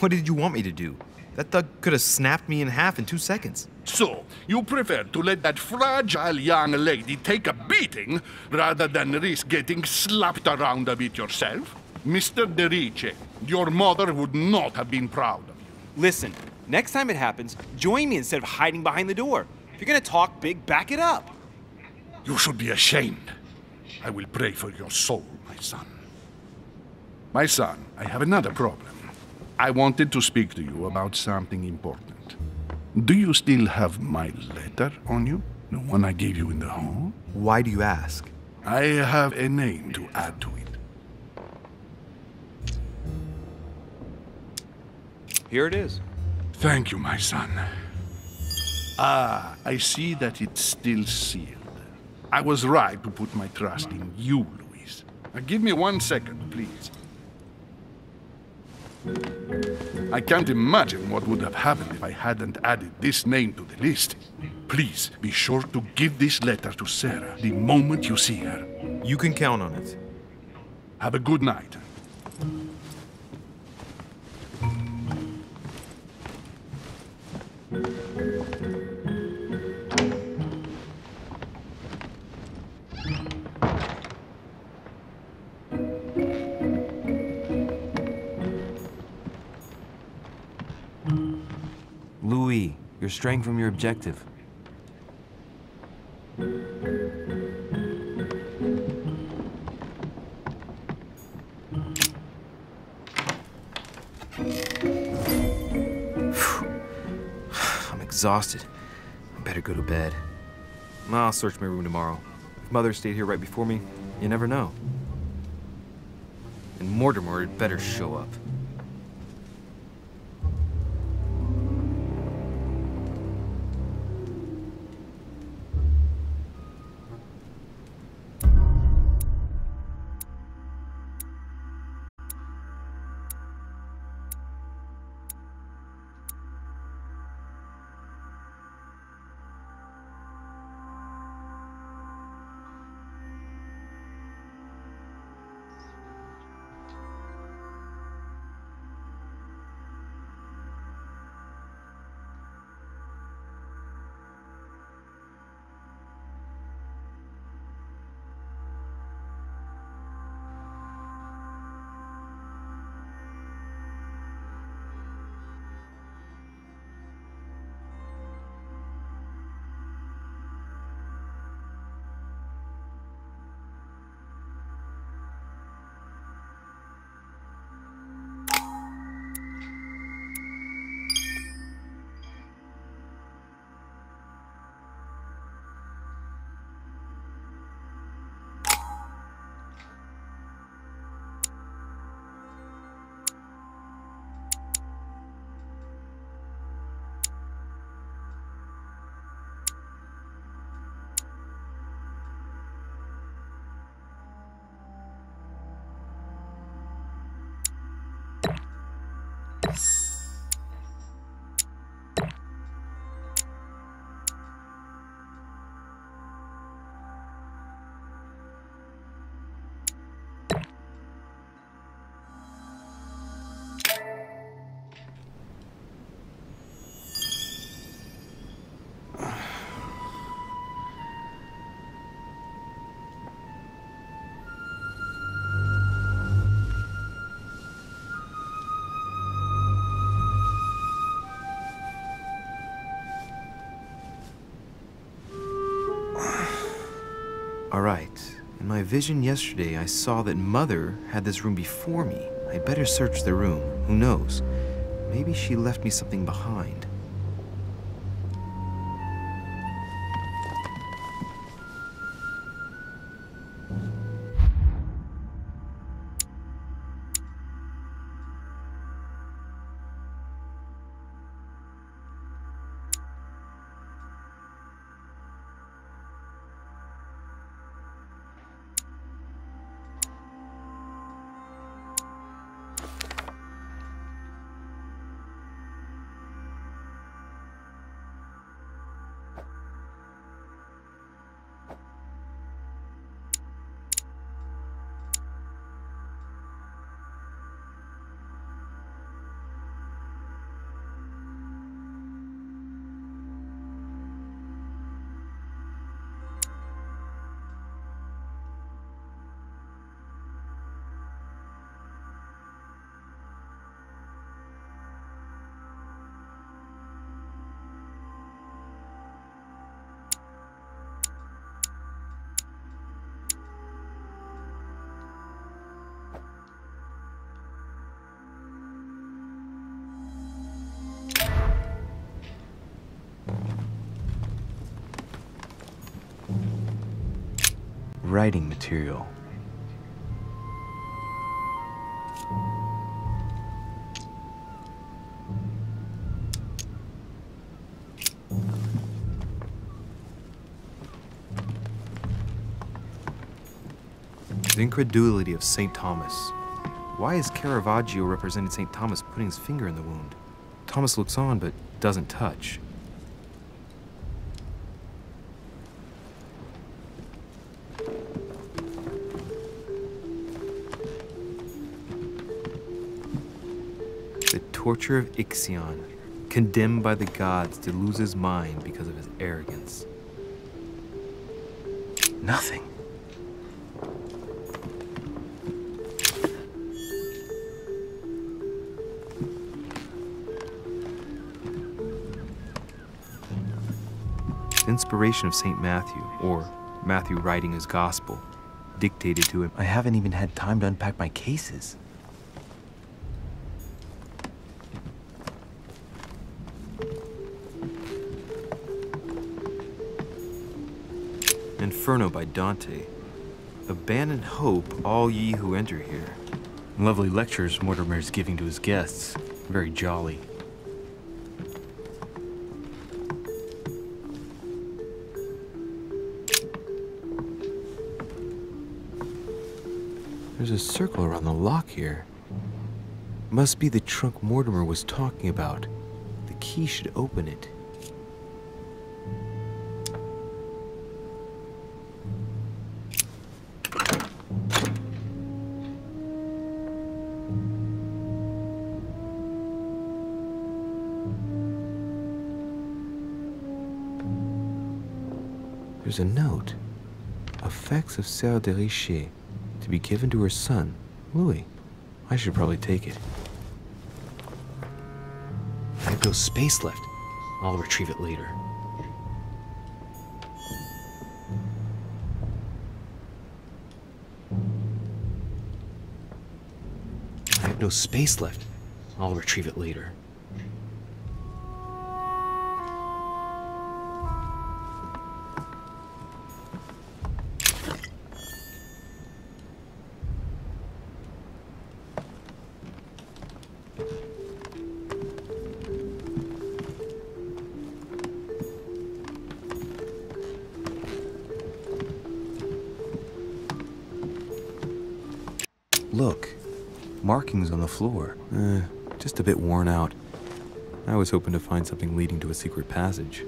What did you want me to do? That thug could have snapped me in half in two seconds. So, you prefer to let that fragile young lady take a beating rather than risk getting slapped around a bit yourself? Mr. de Richet, your mother would not have been proud of you. Listen, next time it happens, join me instead of hiding behind the door. If you're gonna talk big, back it up. You should be ashamed. I will pray for your soul, my son. My son, I have another problem. I wanted to speak to you about something important. Do you still have my letter on you? The one I gave you in the hall? Why do you ask? I have a name to add to it. Here it is. Thank you, my son. Ah, I see that it's still sealed. I was right to put my trust in you, Luis. Now give me one second, please. I can't imagine what would have happened if I hadn't added this name to the list. Please be sure to give this letter to Sarah the moment you see her. You can count on it. Have a good night. You're straying from your objective. <sighs> I'm exhausted. I better go to bed. I'll search my room tomorrow. If Mother stayed here right before me, you never know. And Mortimer had better show up. Alright. In my vision yesterday, I saw that Mother had this room before me. I'd better search the room. Who knows? Maybe she left me something behind. Writing material. The incredulity of St. Thomas. Why is Caravaggio represented St. Thomas putting his finger in the wound? Thomas looks on but doesn't touch. Torture of Ixion, condemned by the gods to lose his mind because of his arrogance. Nothing. Inspiration of St. Matthew, or Matthew writing his gospel, dictated to him. I haven't even had time to unpack my cases. Inferno by Dante. Abandon hope, all ye who enter here. Lovely lectures Mortimer is giving to his guests. Very jolly. There's a circle around the lock here. Must be the trunk Mortimer was talking about. The key should open it. There's a note. Effects of Sœur de Richet to be given to her son, Louis. I should probably take it. I have no space left. I'll retrieve it later. I have no space left. I'll retrieve it later. Floor. Eh, just a bit worn out. I was hoping to find something leading to a secret passage.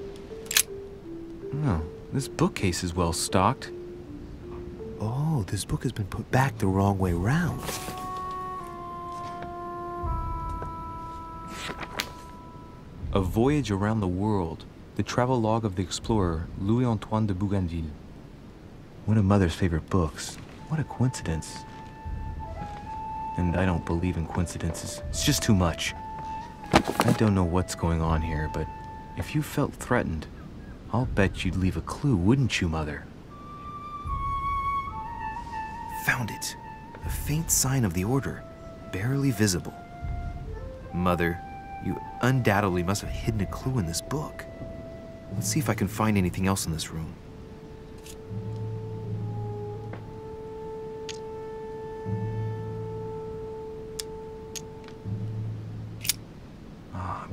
Oh, this bookcase is well stocked. Oh, this book has been put back the wrong way round. A Voyage Around the World, the travel log of the explorer Louis Antoine de Bougainville. One of Mother's favorite books. What a coincidence. And I don't believe in coincidences. It's just too much. I don't know what's going on here, but if you felt threatened, I'll bet you'd leave a clue, wouldn't you, Mother? Found it. A faint sign of the Order, barely visible. Mother, you undoubtedly must have hidden a clue in this book. Let's see if I can find anything else in this room.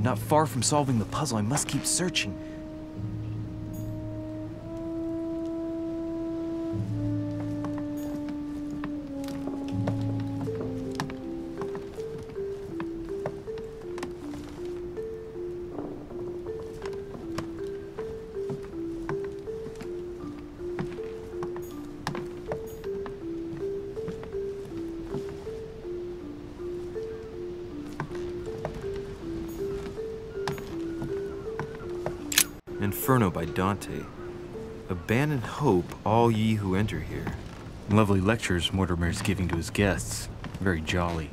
Not far from solving the puzzle. I must keep searching. Dante. Abandon hope, all ye who enter here. Lovely lectures Mortimer is giving to his guests. Very jolly.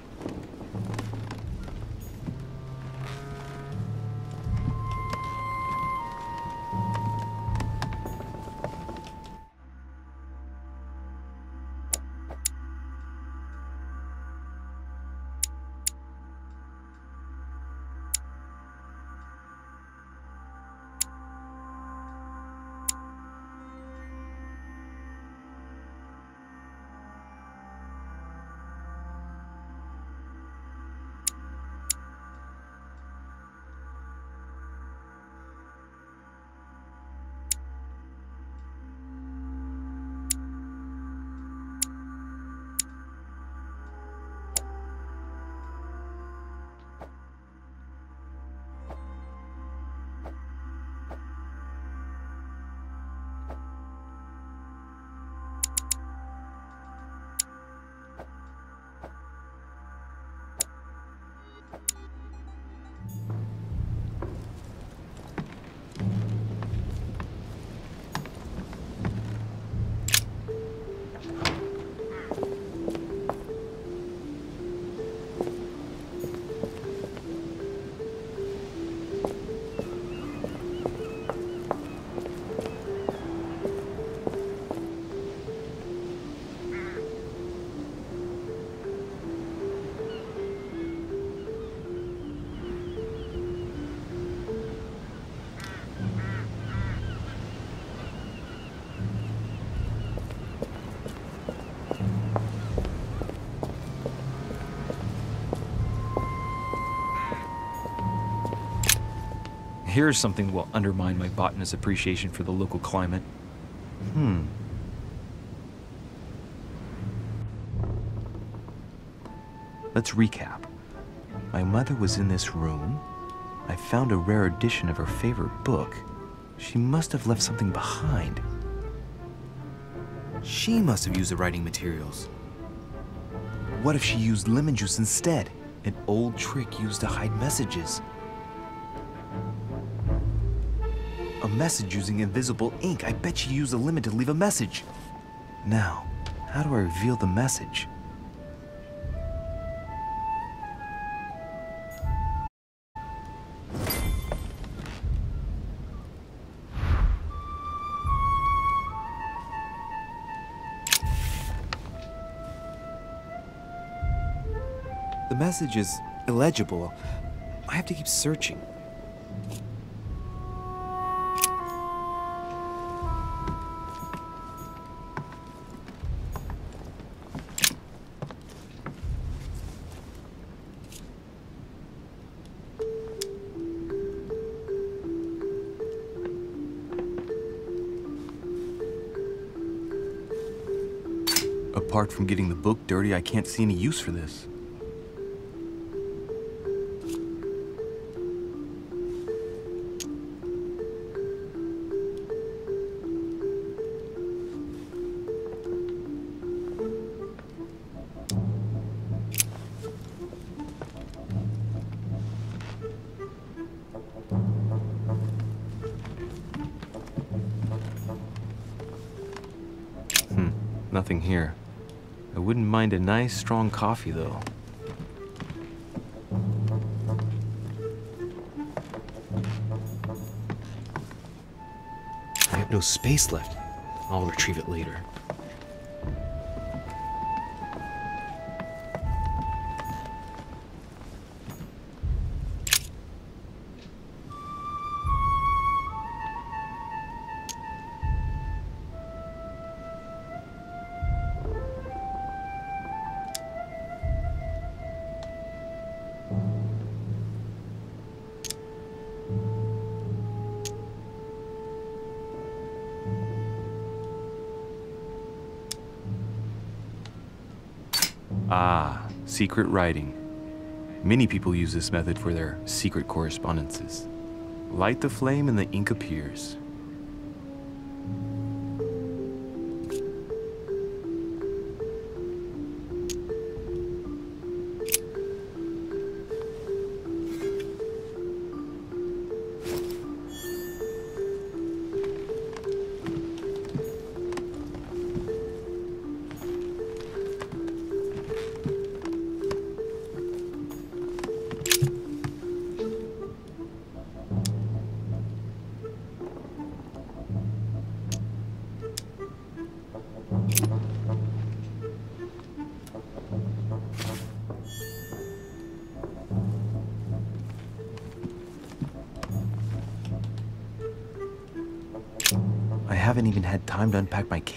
Here's something that will undermine my botanist's appreciation for the local climate. Hmm. Let's recap. My mother was in this room. I found a rare edition of her favorite book. She must have left something behind. She must have used the writing materials. What if she used lemon juice instead? An old trick used to hide messages. Message using invisible ink. I bet she used a limit to leave a message. Now, how do I reveal the message? The message is illegible. I have to keep searching. Apart from getting the book dirty, I can't see any use for this. Nice, strong coffee, though. I have no space left. I'll retrieve it later. Secret writing. Many people use this method for their secret correspondences. Light the flame and the ink appears.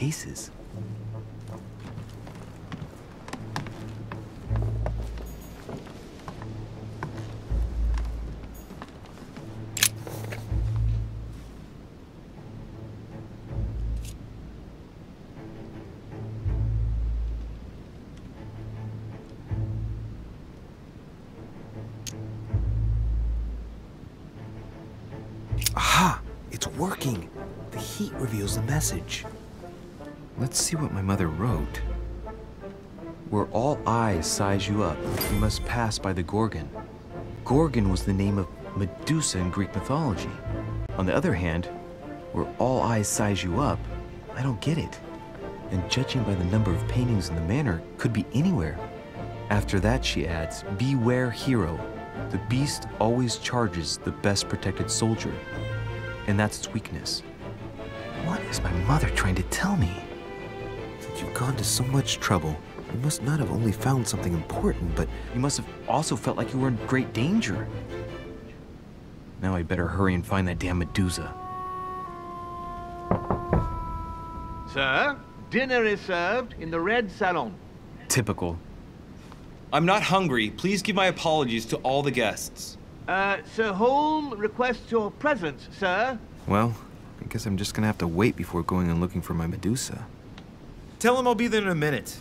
Cases. Aha! It's working! The heat reveals the message. Size you up, you must pass by the Gorgon. Gorgon was the name of Medusa in Greek mythology. On the other hand, where all eyes size you up, I don't get it. And judging by the number of paintings in the manor, could be anywhere. After that, she adds, Beware hero. The beast always charges the best protected soldier. And that's its weakness. What is my mother trying to tell me? That you've gone to so much trouble, you must not have only found something important, but you must have also felt like you were in great danger. Now I'd better hurry and find that damn Medusa. Sir, dinner is served in the red salon. Typical. I'm not hungry. Please give my apologies to all the guests. Uh, Sir Holm requests your presence, sir. Well, I guess I'm just gonna have to wait before going and looking for my Medusa. Tell him I'll be there in a minute.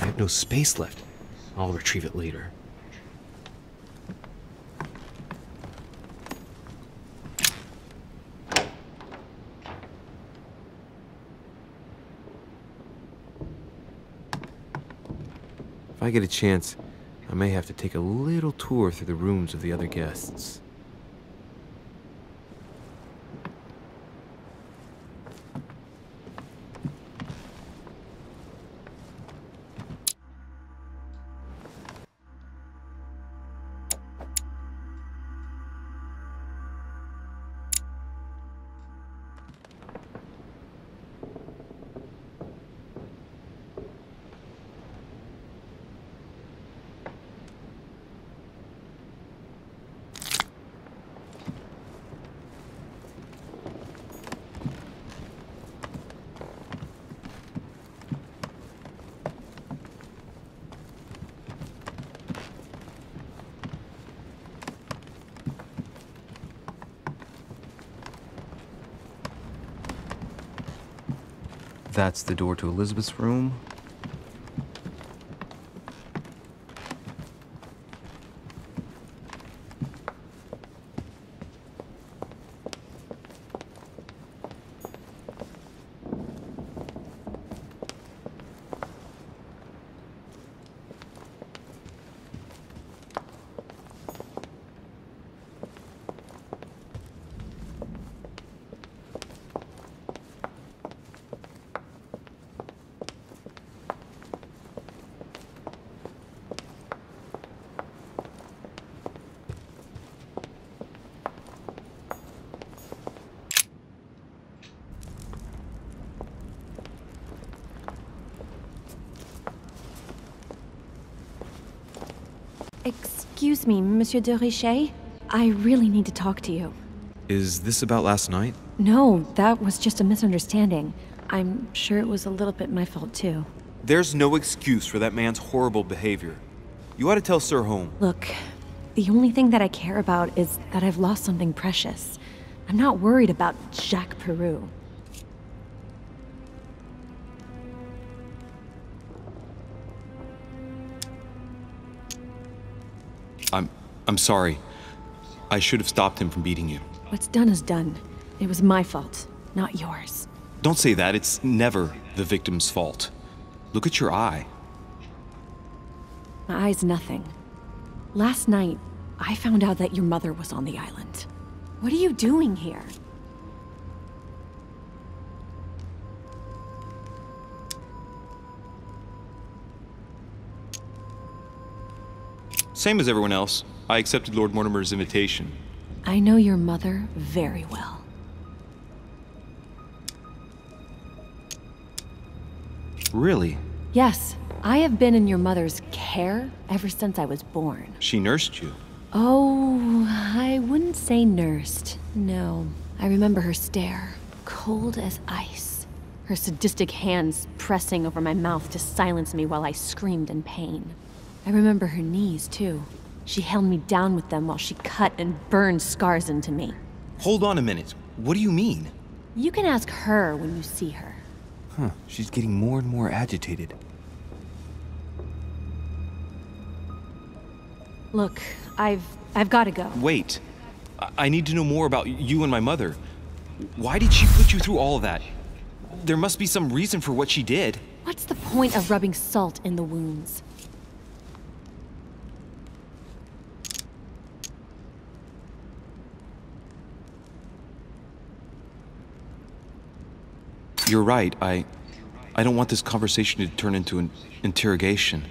I have no space left. I'll retrieve it later. If I get a chance, I may have to take a little tour through the rooms of the other guests. That's the door to Elizabeth's room. Excuse me, Monsieur de Richet? I really need to talk to you. Is this about last night? No, that was just a misunderstanding. I'm sure it was a little bit my fault too. There's no excuse for that man's horrible behavior. You ought to tell Sir Holm. Look, the only thing that I care about is that I've lost something precious. I'm not worried about Jacques Peroux. I'm sorry. I should have stopped him from beating you. What's done is done. It was my fault, not yours. Don't say that. It's never the victim's fault. Look at your eye. My eye's nothing. Last night, I found out that your mother was on the island. What are you doing here? Same as everyone else. I accepted Lord Mortimer's invitation. I know your mother very well. Really? Yes, I have been in your mother's care ever since I was born. She nursed you. Oh, I wouldn't say nursed. No. I remember her stare, cold as ice. Her sadistic hands pressing over my mouth to silence me while I screamed in pain. I remember her knees, too. She held me down with them while she cut and burned scars into me. Hold on a minute. What do you mean? You can ask her when you see her. Huh, she's getting more and more agitated. Look, I've I've got to go. Wait. I, I need to know more about you and my mother. Why did she put you through all of that? There must be some reason for what she did. What's the point of rubbing salt in the wounds? You're right. I I don't want this conversation to turn into an interrogation.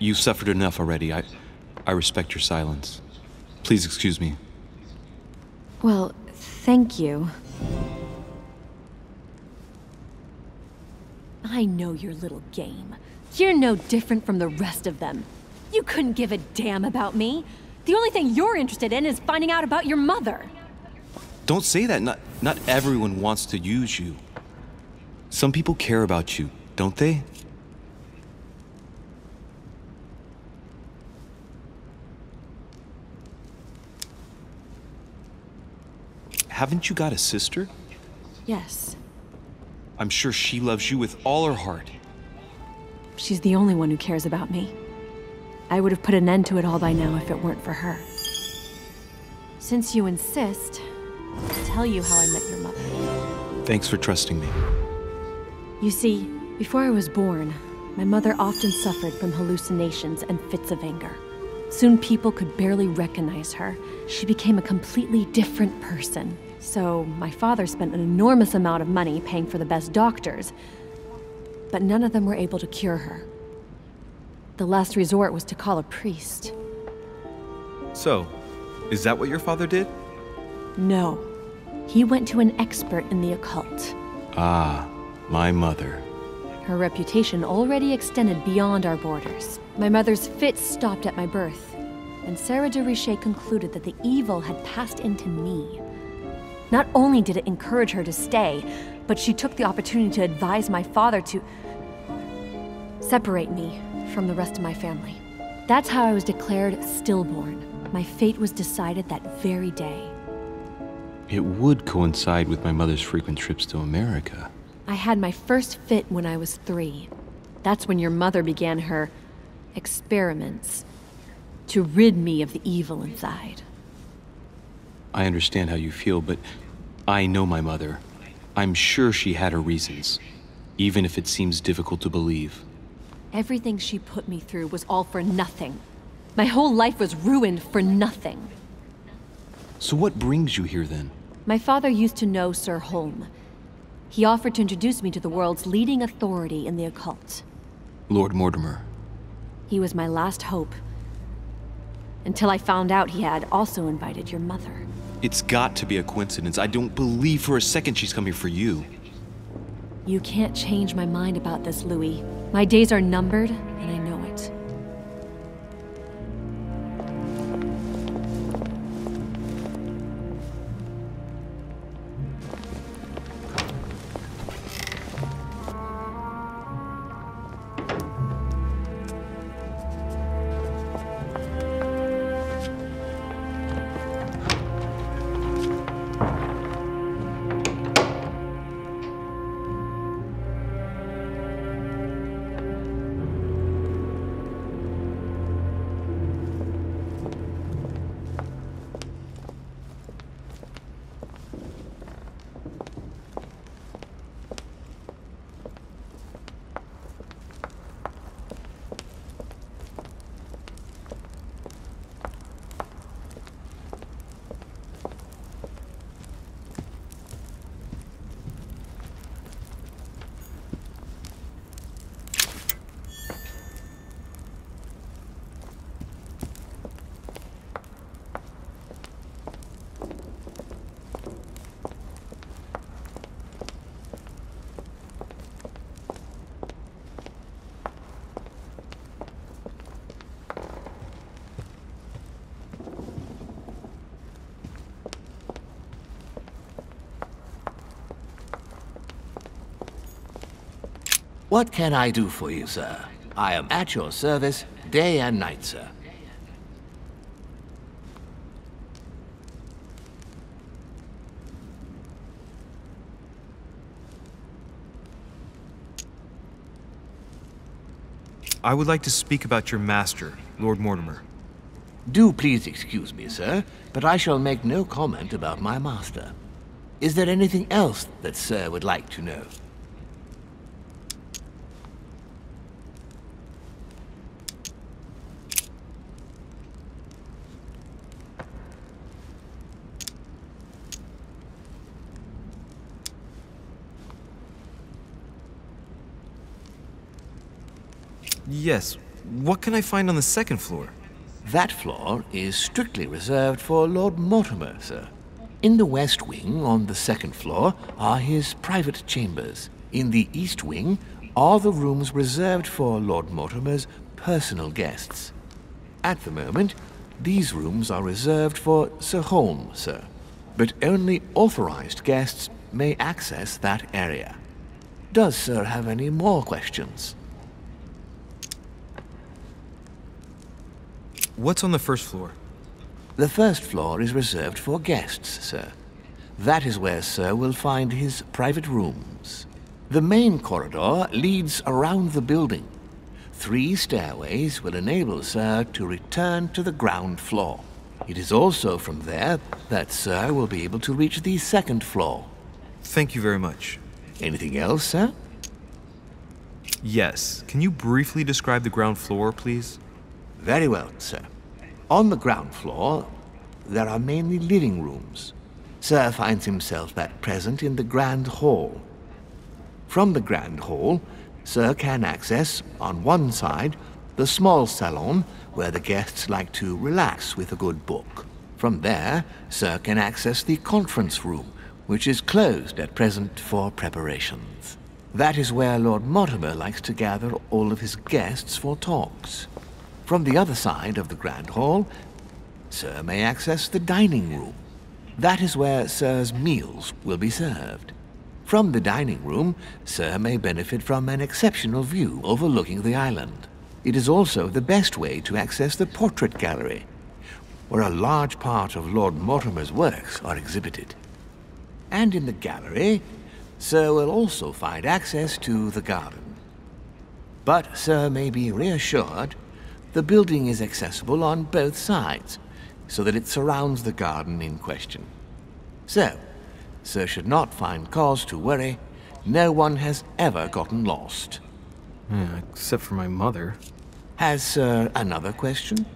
You've suffered enough already. I I respect your silence. Please excuse me. Well, thank you. I know your little game. You're no different from the rest of them. You couldn't give a damn about me. The only thing you're interested in is finding out about your mother. Don't say that. Not, not everyone wants to use you. Some people care about you, don't they? Haven't you got a sister? Yes, I'm sure she loves you with all her heart. she's the only one who cares about me. I would have put an end to it all by now if it weren't for her. Since you insist, I'll tell you how I met your mother. Thanks for trusting me. You see, before I was born, my mother often suffered from hallucinations and fits of anger. Soon people could barely recognize her. She became a completely different person. So my father spent an enormous amount of money paying for the best doctors, but none of them were able to cure her. The last resort was to call a priest. So, is that what your father did? No. He went to an expert in the occult. Ah, my mother. Her reputation already extended beyond our borders. My mother's fits stopped at my birth, and Sarah de Richet concluded that the evil had passed into me. Not only did it encourage her to stay, but she took the opportunity to advise my father to separate me from the rest of my family. That's how I was declared stillborn. My fate was decided that very day. It would coincide with my mother's frequent trips to America. I had my first fit when I was three. That's when your mother began her experiments to rid me of the evil inside. I understand how you feel, but I know my mother. I'm sure she had her reasons, even if it seems difficult to believe. Everything she put me through was all for nothing. My whole life was ruined for nothing. So what brings you here then? My father used to know Sir Holm. He offered to introduce me to the world's leading authority in the occult. Lord Mortimer. He was my last hope. Until I found out he had also invited your mother. It's got to be a coincidence. I don't believe for a second she's coming for you. You can't change my mind about this, Louis. My days are numbered, and I know What can I do for you, sir? I am at your service day and night, sir. I would like to speak about your master, Lord Mortimer. Do please excuse me, sir, but I shall make no comment about my master. Is there anything else that sir would like to know? Yes. What can I find on the second floor? That floor is strictly reserved for Lord Mortimer, sir. In the west wing, on the second floor, are his private chambers. In the east wing are the rooms reserved for Lord Mortimer's personal guests. At the moment, these rooms are reserved for Sir Holmes, sir. But only authorized guests may access that area. Does Sir have any more questions? What's on the first floor? The first floor is reserved for guests, sir. That is where Sir will find his private rooms. The main corridor leads around the building. Three stairways will enable Sir to return to the ground floor. It is also from there that Sir will be able to reach the second floor. Thank you very much. Anything else, sir? Yes. Can you briefly describe the ground floor, please? Very well, sir. On the ground floor, there are mainly living rooms. Sir finds himself at present in the Grand Hall. From the Grand Hall, Sir can access, on one side, the small salon where the guests like to relax with a good book. From there, Sir can access the conference room, which is closed at present for preparations. That is where Lord Mortimer likes to gather all of his guests for talks. From the other side of the Grand Hall, Sir may access the dining room. That is where Sir's meals will be served. From the dining room, Sir may benefit from an exceptional view overlooking the island. It is also the best way to access the portrait gallery, where a large part of Lord Mortimer's works are exhibited. And in the gallery, Sir will also find access to the garden. But Sir may be reassured the building is accessible on both sides, so that it surrounds the garden in question. So, Sir should not find cause to worry. No one has ever gotten lost. Yeah, except for my mother. Has Sir another question?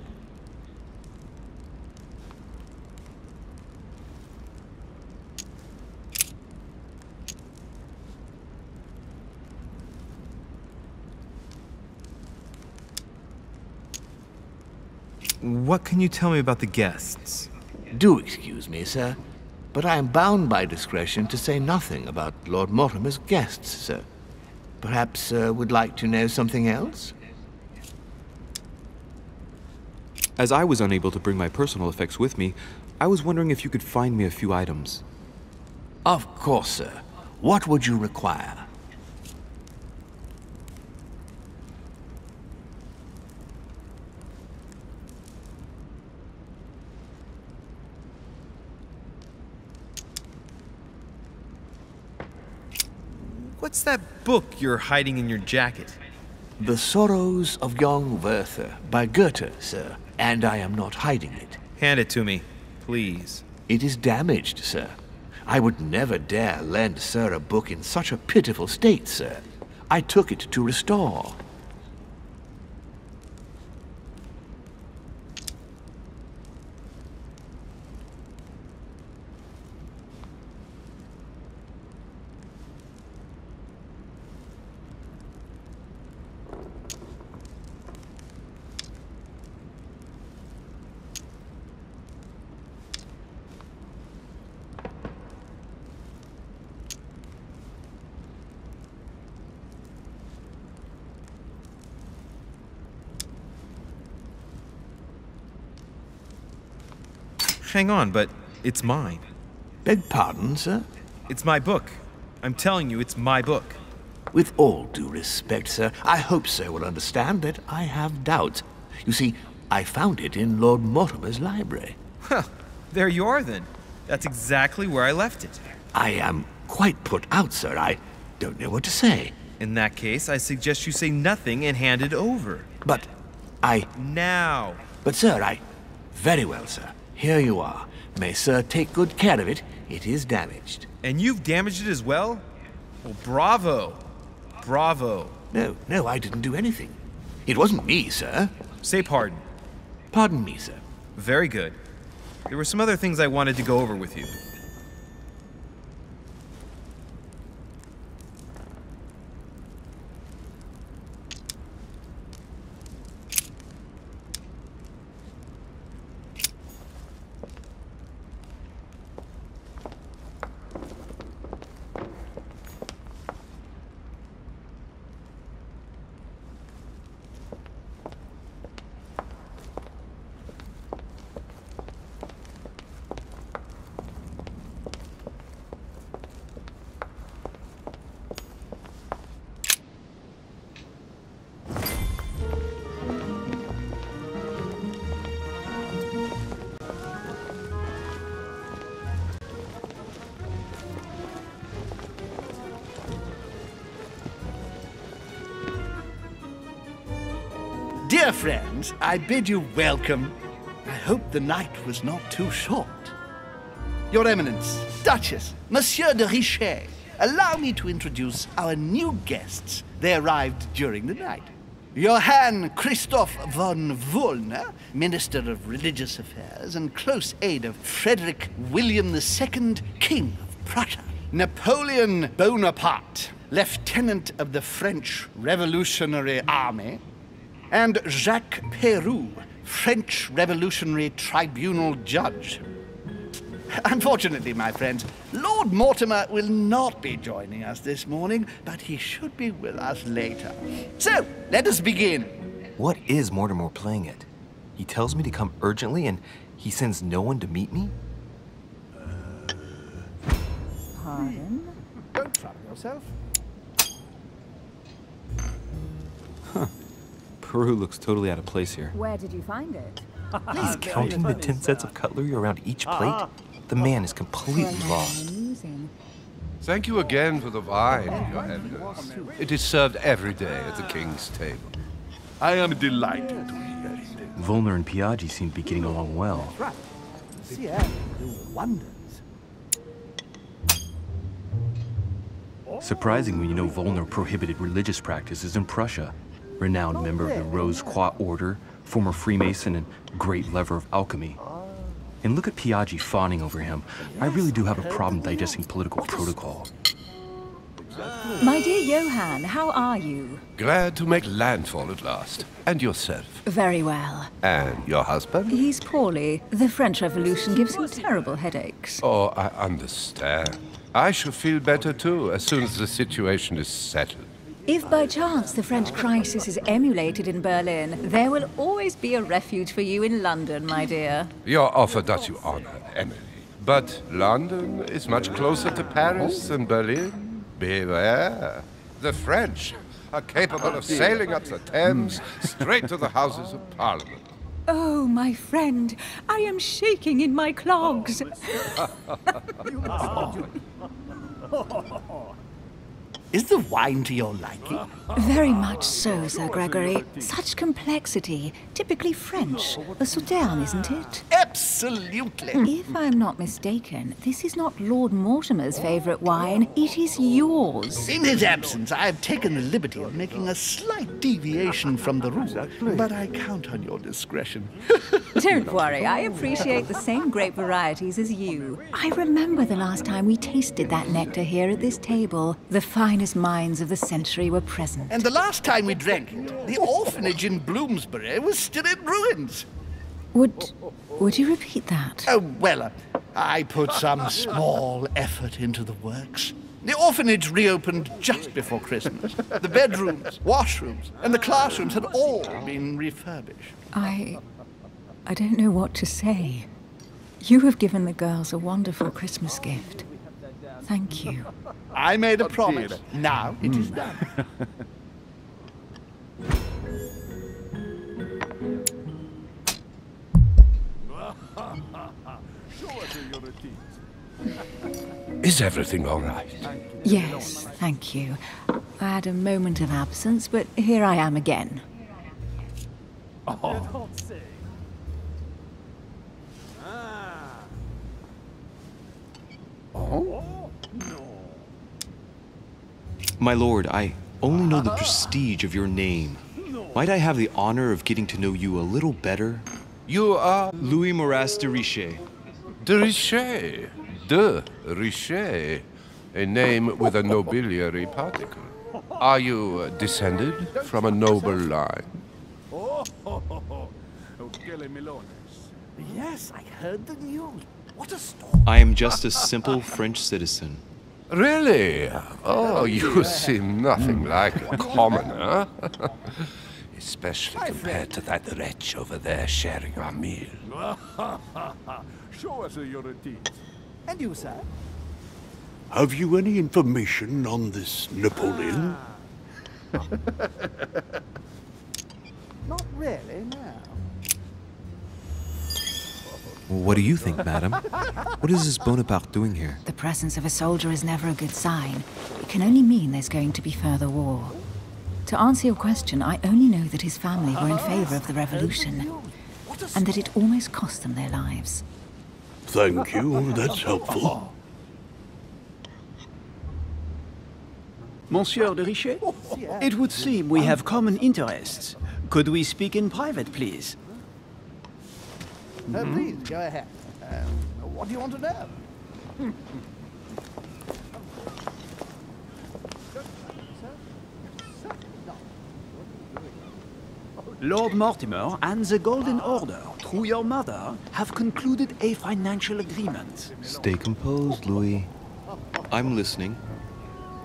What can you tell me about the guests? Do excuse me, sir, but I am bound by discretion to say nothing about Lord Mortimer's guests, sir. Perhaps Sir would like to know something else? As I was unable to bring my personal effects with me, I was wondering if you could find me a few items. Of course, sir. What would you require? What's that book you're hiding in your jacket? The Sorrows of Young Werther by Goethe, sir, and I am not hiding it. Hand it to me, please. It is damaged, sir. I would never dare lend Sir a book in such a pitiful state, sir. I took it to restore. Hang on, but it's mine. Beg pardon, sir? It's my book. I'm telling you, it's my book. With all due respect, sir, I hope Sir will understand that I have doubts. You see, I found it in Lord Mortimer's library. Huh, there you are then. That's exactly where I left it. I am quite put out, sir. I don't know what to say. In that case, I suggest you say nothing and hand it over. But I. Now. But, sir, I. Very well, sir. Here you are. May Sir take good care of it. It is damaged. And you've damaged it as well? Well, bravo. Bravo. No, no, I didn't do anything. It wasn't me, sir. Say pardon. Pardon me, sir. Very good. There were some other things I wanted to go over with you. I bid you welcome. I hope the night was not too short. Your Eminence, Duchess, Monsieur de Richet, allow me to introduce our new guests. They arrived during the night. Johann Christoph von Wollner, Minister of Religious Affairs and close aide of Frederick William II, King of Prussia. Napoleon Bonaparte, Lieutenant of the French Revolutionary Army. And Jacques Peroux, French Revolutionary Tribunal Judge. Unfortunately, my friends, Lord Mortimer will not be joining us this morning, but he should be with us later. So, let us begin. What is Mortimer playing at? He tells me to come urgently and he sends no one to meet me? Uh, pardon? Don't trouble yourself. Peroux looks totally out of place here. Where did you find it? <laughs> He's counting the ten sets of cutlery around each plate? The man is completely lost. Thank you again for the wine, Your Eminence. It is served every day at the king's table. I am delighted to hear it. Wollner and Piaggi seem to be getting along well. Right. Siam eh? do wonders. Surprising when you know Wollner prohibited religious practices in Prussia. Renowned member of the Rose Croix Order, former Freemason, and great lover of alchemy. And look at Pieraggi fawning over him. I really do have a problem digesting political protocol. My dear Johann, how are you? Glad to make landfall at last. And yourself. Very well. And your husband? He's poorly. The French Revolution gives him terrible headaches. Oh, I understand. I shall feel better too as soon as the situation is settled. If by chance the French crisis is emulated in Berlin, there will always be a refuge for you in London, my dear. Your offer does you honor, Emily. But London is much closer to Paris than Berlin. Beware. The French are capable of sailing up the Thames straight to the Houses of Parliament. Oh, my friend, I am shaking in my clogs. <laughs> <laughs> Is the wine to your liking? Very much so, Sir Gregory. Such complexity. Typically French. A Sauterne, isn't it? Absolutely. Hmm. If I'm not mistaken, this is not Lord Mortimer's favourite wine. It is yours. In his absence, I have taken the liberty of making a slight deviation from the rule, but I count on your discretion. <laughs> Don't worry, I appreciate the same grape varieties as you. I remember the last time we tasted that nectar here at this table. The finest minds of the century were present. And the last time we drank it, the orphanage in Bloomsbury was still in ruins. Would would you repeat that? Oh, well, uh, I put some small effort into the works. The orphanage reopened just before Christmas. The bedrooms, washrooms, and the classrooms had all been refurbished. I I don't know what to say. You have given the girls a wonderful Christmas gift. Thank you. I made a promise. Now it is done. <laughs> Is everything all right? Yes, thank you. I had a moment of absence, but here I am again. Oh. oh? My lord, I only know the prestige of your name. Might I have the honor of getting to know you a little better? You are Louis Moras de Richet. de Richet. De Richet. A name with a nobiliary particle. Are you uh, descended from a noble line? Oh, Gele Milonis. Yes, I heard the news. What a story. I am just a simple French citizen. Really? Oh, you seem nothing hmm. like a commoner. <laughs> Especially compared to that wretch over there sharing our meal. <laughs> Show us your teeth. And you, sir? Have you any information on this Napoleon? Ah. <laughs> Not really, no. What do you think, madam? What is this Bonaparte doing here? The presence of a soldier is never a good sign. It can only mean there's going to be further war. To answer your question, I only know that his family were in favor of the revolution, and that it almost cost them their lives. Thank you, that's helpful. Monsieur de Richet? It would seem we have common interests. Could we speak in private, please? Uh, please, go ahead. Uh, what do you want to know? Lord Mortimer and the Golden Order, through your mother, have concluded a financial agreement. Stay composed, Louis. I'm listening.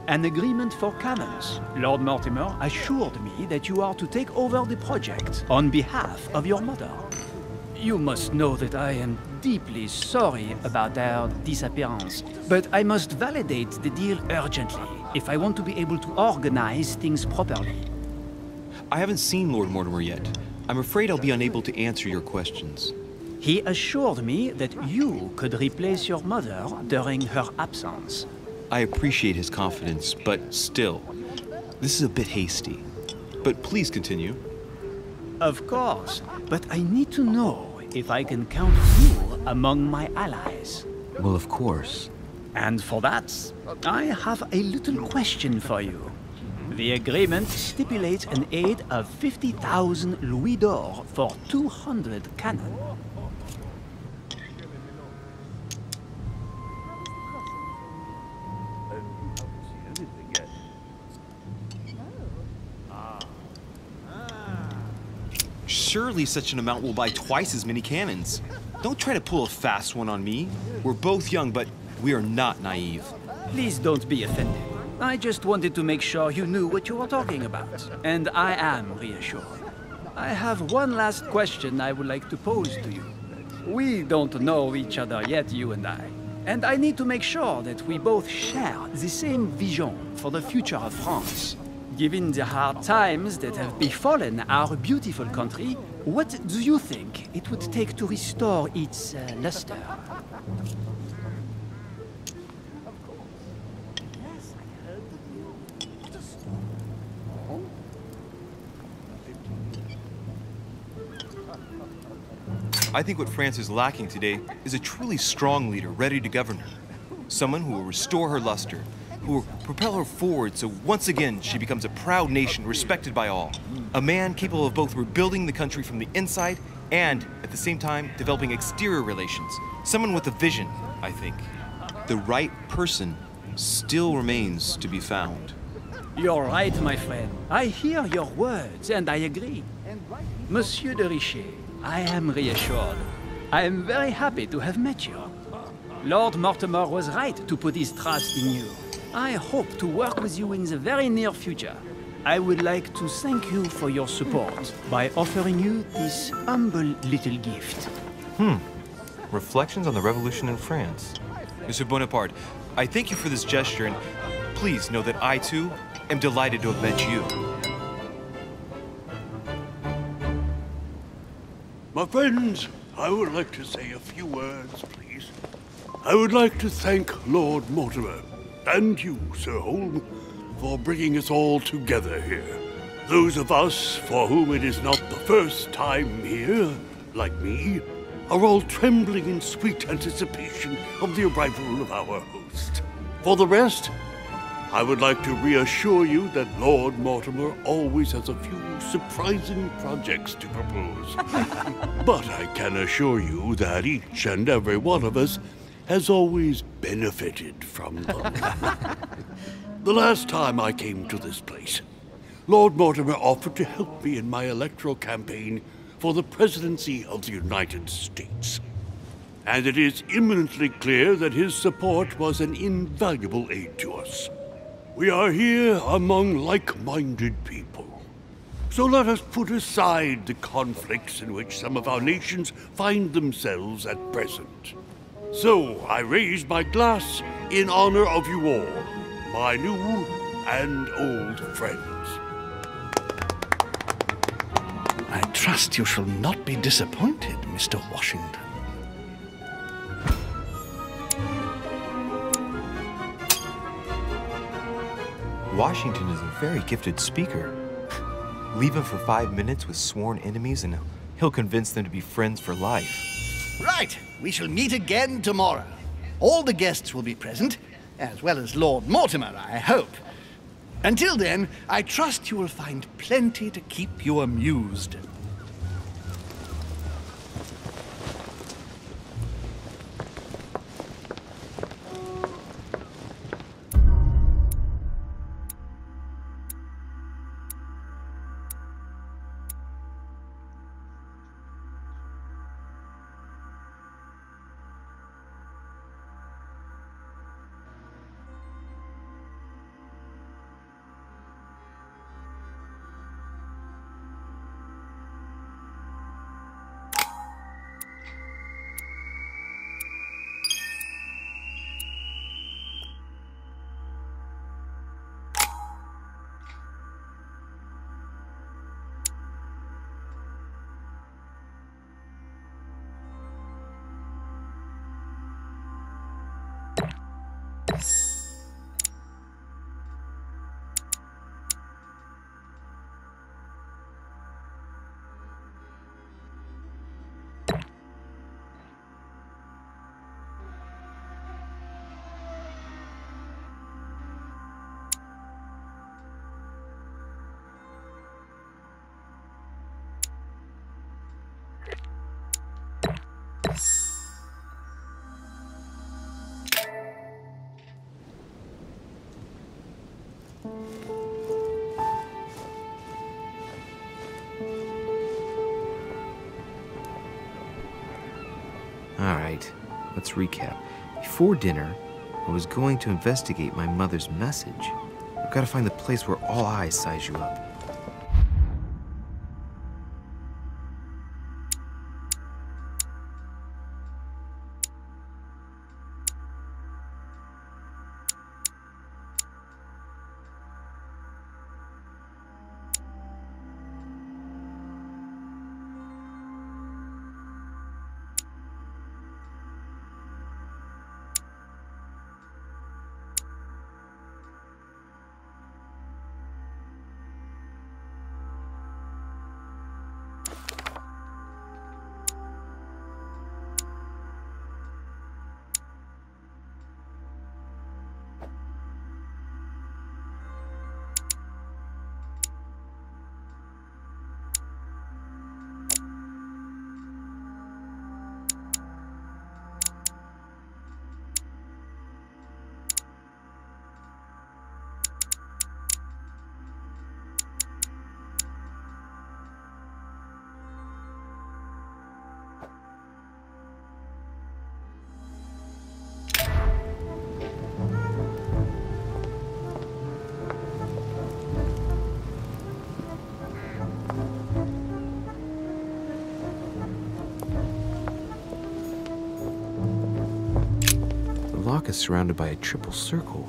An agreement for cannons. Lord Mortimer assured me that you are to take over the project on behalf of your mother. You must know that I am deeply sorry about their disappearance, but I must validate the deal urgently if I want to be able to organize things properly. I haven't seen Lord Mortimer yet. I'm afraid I'll be unable to answer your questions. He assured me that you could replace your mother during her absence. I appreciate his confidence, but still, this is a bit hasty. But please continue. Of course, but I need to know if I can count you among my allies. Well, of course. And for that, I have a little question for you. The agreement stipulates an aid of 50,000 louis d'or for 200 cannon. Surely such an amount will buy twice as many cannons. Don't try to pull a fast one on me. We're both young, but we are not naive. Please don't be offended. I just wanted to make sure you knew what you were talking about, and I am reassured. I have one last question I would like to pose to you. We don't know each other yet, you and I, and I need to make sure that we both share the same vision for the future of France. Given the hard times that have befallen our beautiful country, what do you think it would take to restore its uh, luster? I think what France is lacking today is a truly strong leader ready to govern her. Someone who will restore her luster, who will propel her forward so once again she becomes a proud nation respected by all. A man capable of both rebuilding the country from the inside and, at the same time, developing exterior relations. Someone with a vision, I think. The right person still remains to be found. You're right, my friend. I hear your words, and I agree. Monsieur de Richet, I am reassured. I am very happy to have met you. Lord Mortimer was right to put his trust in you. I hope to work with you in the very near future. I would like to thank you for your support by offering you this humble little gift. Hmm. Reflections on the Revolution in France. Monsieur Bonaparte, I thank you for this gesture, and please know that I, too, am delighted to have met you. My friends, I would like to say a few words, please. I would like to thank Lord Mortimer and you, Sir Holm, for bringing us all together here. Those of us for whom it is not the first time here, like me, are all trembling in sweet anticipation of the arrival of our host. For the rest, I would like to reassure you that Lord Mortimer always has a few surprising projects to propose. <laughs> but I can assure you that each and every one of us has always benefited from them. <laughs> the last time I came to this place, Lord Mortimer offered to help me in my electoral campaign for the presidency of the United States. And it is imminently clear that his support was an invaluable aid to us. We are here among like-minded people. So let us put aside the conflicts in which some of our nations find themselves at present. So I raise my glass in honor of you all, my new and old friends. I trust you shall not be disappointed, Mr. Washington. Washington is a very gifted speaker. Leave him for five minutes with sworn enemies and he'll convince them to be friends for life. Right, we shall meet again tomorrow. All the guests will be present, as well as Lord Mortimer, I hope. Until then, I trust you will find plenty to keep you amused. Let's recap. Before dinner, I was going to investigate my mother's message. I've got to find the place where all eyes size you up. Is surrounded by a triple circle.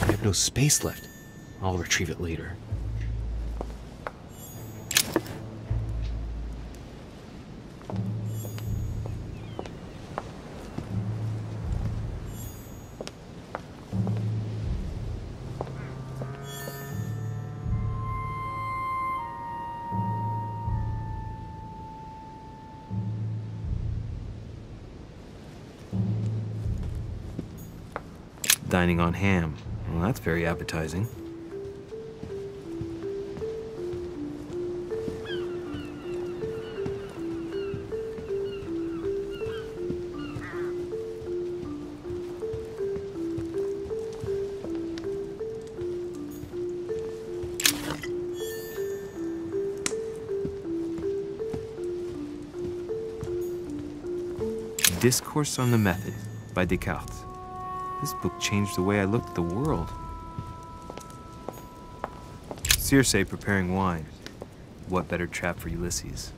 I have no space left. I'll retrieve it later. Dining on ham. Well, that's very appetizing. Discourse on the Method by Descartes. This book changed the way I looked at the world. Circe preparing wine. What better trap for Ulysses?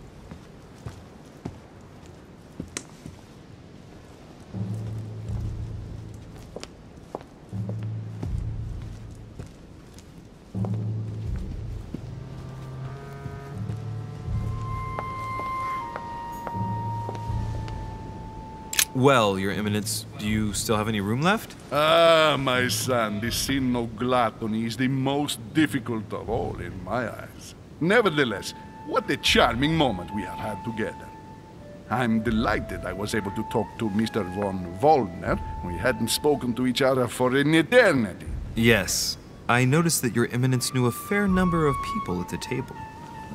Well, Your Eminence, do you still have any room left? Ah, my son, the sin of gluttony is the most difficult of all in my eyes. Nevertheless, what a charming moment we have had together. I'm delighted I was able to talk to Mr. von Wollner. We hadn't spoken to each other for an eternity. Yes. I noticed that Your Eminence knew a fair number of people at the table.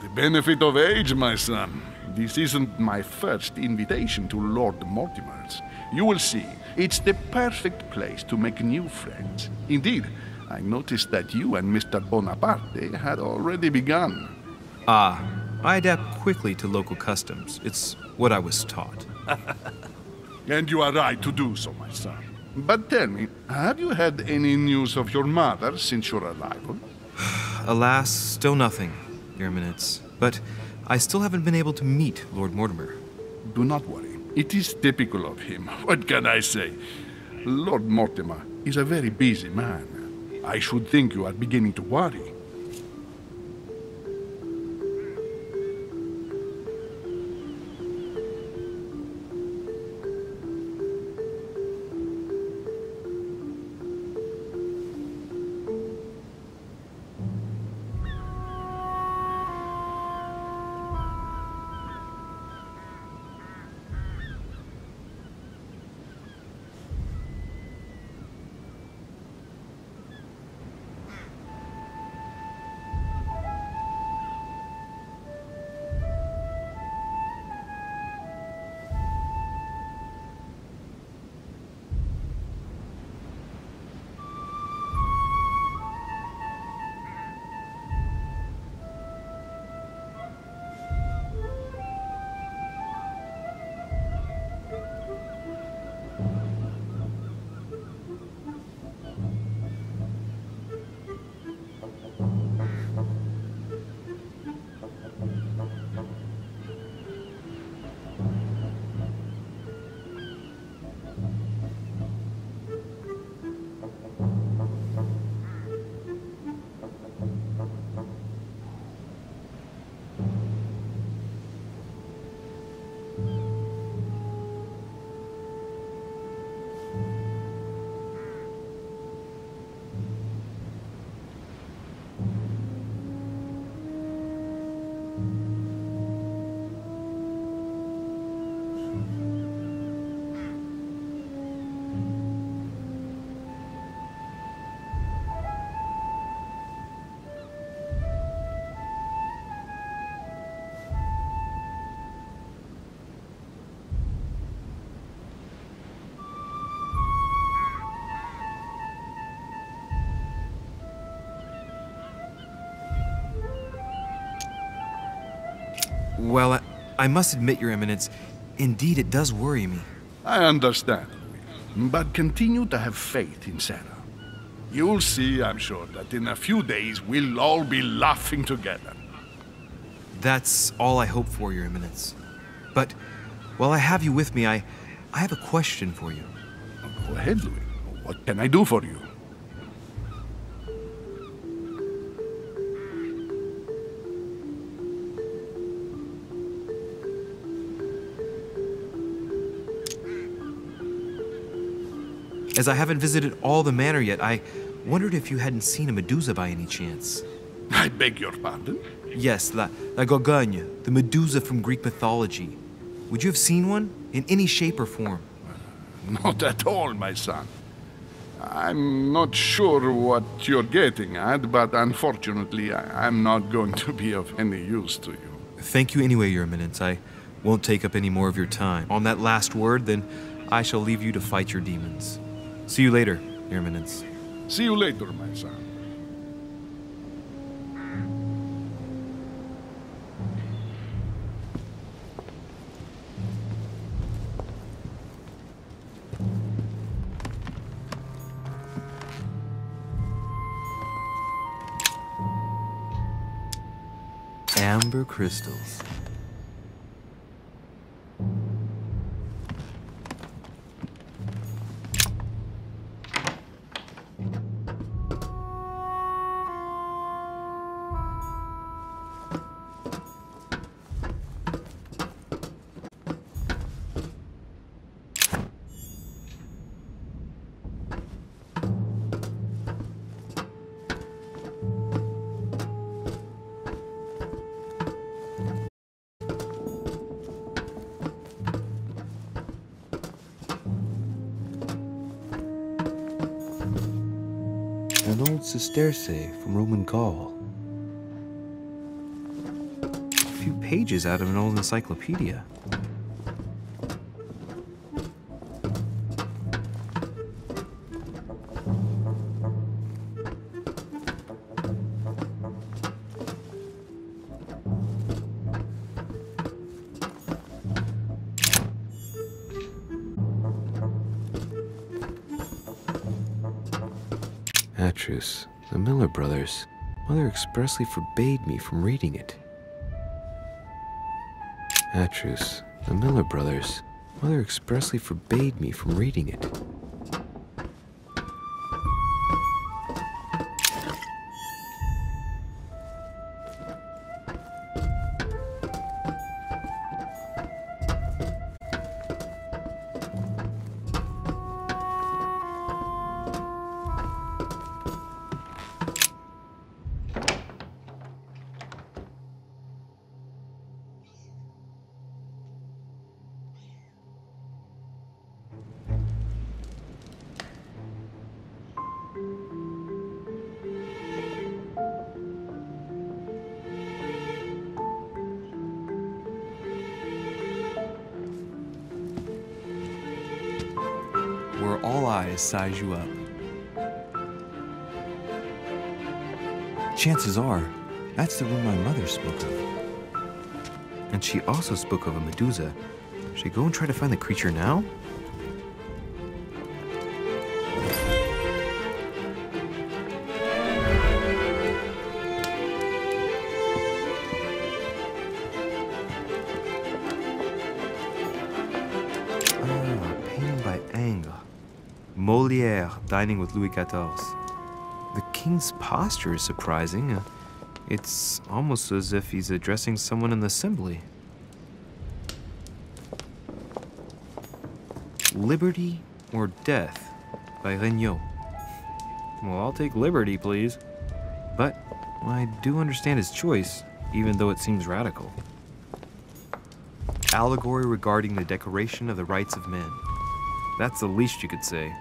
The benefit of age, my son. This isn't my first invitation to Lord You will see, it's the perfect place to make new friends. Indeed, I noticed that you and Mr. Bonaparte had already begun. Ah, I adapt quickly to local customs. It's what I was taught. <laughs> and you are right to do so, my son. But tell me, have you had any news of your mother since your arrival? <sighs> Alas, still nothing, Your Eminence. But I still haven't been able to meet Lord Mortimer. Do not worry. It is typical of him. What can I say? Lord Mortimer is a very busy man. I should think you are beginning to worry. Well, I, I must admit, Your Eminence, indeed it does worry me. I understand, but continue to have faith in Sarah. You'll see, I'm sure, that in a few days we'll all be laughing together. That's all I hope for, Your Eminence. But while I have you with me, I, I have a question for you. Go ahead, Louis. What can I do for you? As I haven't visited all the manor yet, I wondered if you hadn't seen a Medusa by any chance. <laughs> I beg your pardon? Yes, La, La Gorgogne, the Medusa from Greek mythology. Would you have seen one? In any shape or form? <laughs> Not at all, my son. I'm not sure what you're getting at, but unfortunately, I- I'm not going to be of any use to you. Thank you anyway, Your Eminence. I won't take up any more of your time. On that last word, then I shall leave you to fight your demons. See you later, Your Eminence. See you later, my son. Amber crystals. From Roman Gaul. A few pages out of an old encyclopedia. Mother expressly forbade me from reading it. Atrus, the Miller brothers. Mother expressly forbade me from reading it. Size you up. Chances are, that's the room my mother spoke of. And she also spoke of a Medusa. Should I go and try to find the creature now? Dining with Louis XIV. The king's posture is surprising. Uh, It's almost as if he's addressing someone in the assembly. Liberty or Death by Regnault. Well, I'll take liberty, please. But I do understand his choice, even though it seems radical. Allegory regarding the decoration of the rights of men. That's the least you could say.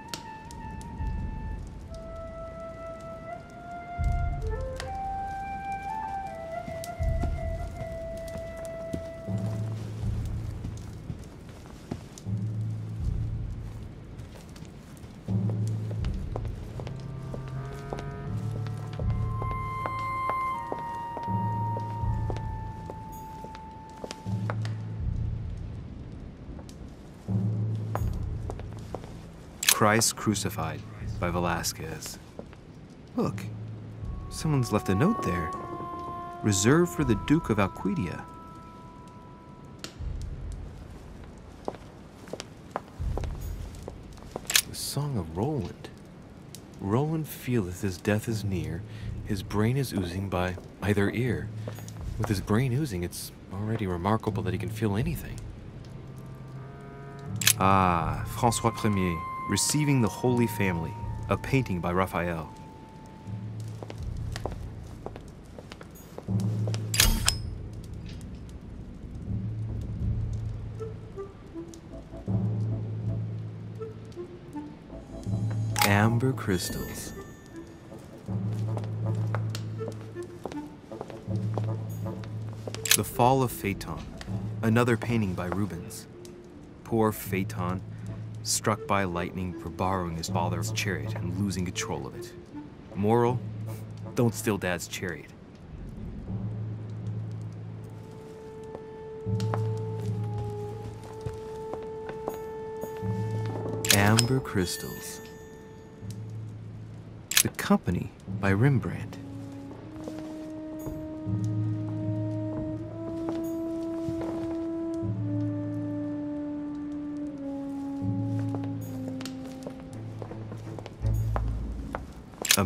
Christ Crucified by Velasquez. Look, someone's left a note there. Reserved for the Duke of Alcudia. The Song of Roland. Roland feeleth his death is near, his brain is oozing by either ear. With his brain oozing, it's already remarkable that he can feel anything. Ah, Francois Premier, Receiving the Holy Family, a painting by Raphael. Amber crystals. The Fall of Phaeton, another painting by Rubens. Poor Phaeton, struck by lightning for borrowing his father's chariot and losing control of it. Moral, don't steal dad's chariot. Amber Crystals. The Company by Rembrandt.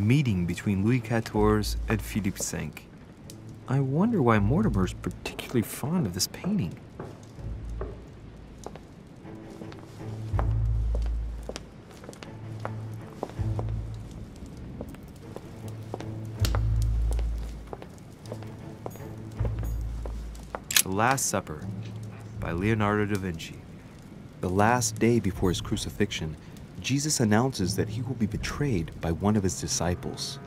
Meeting between Louis XIV and Philippe V. I wonder why Mortimer is particularly fond of this painting. The Last Supper by Leonardo da Vinci. The last day before his crucifixion, Jesus announces that he will be betrayed by one of his disciples.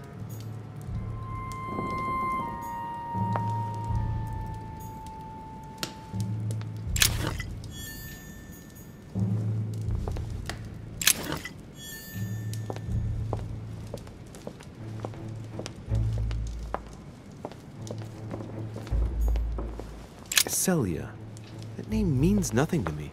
Celia. That name means nothing to me.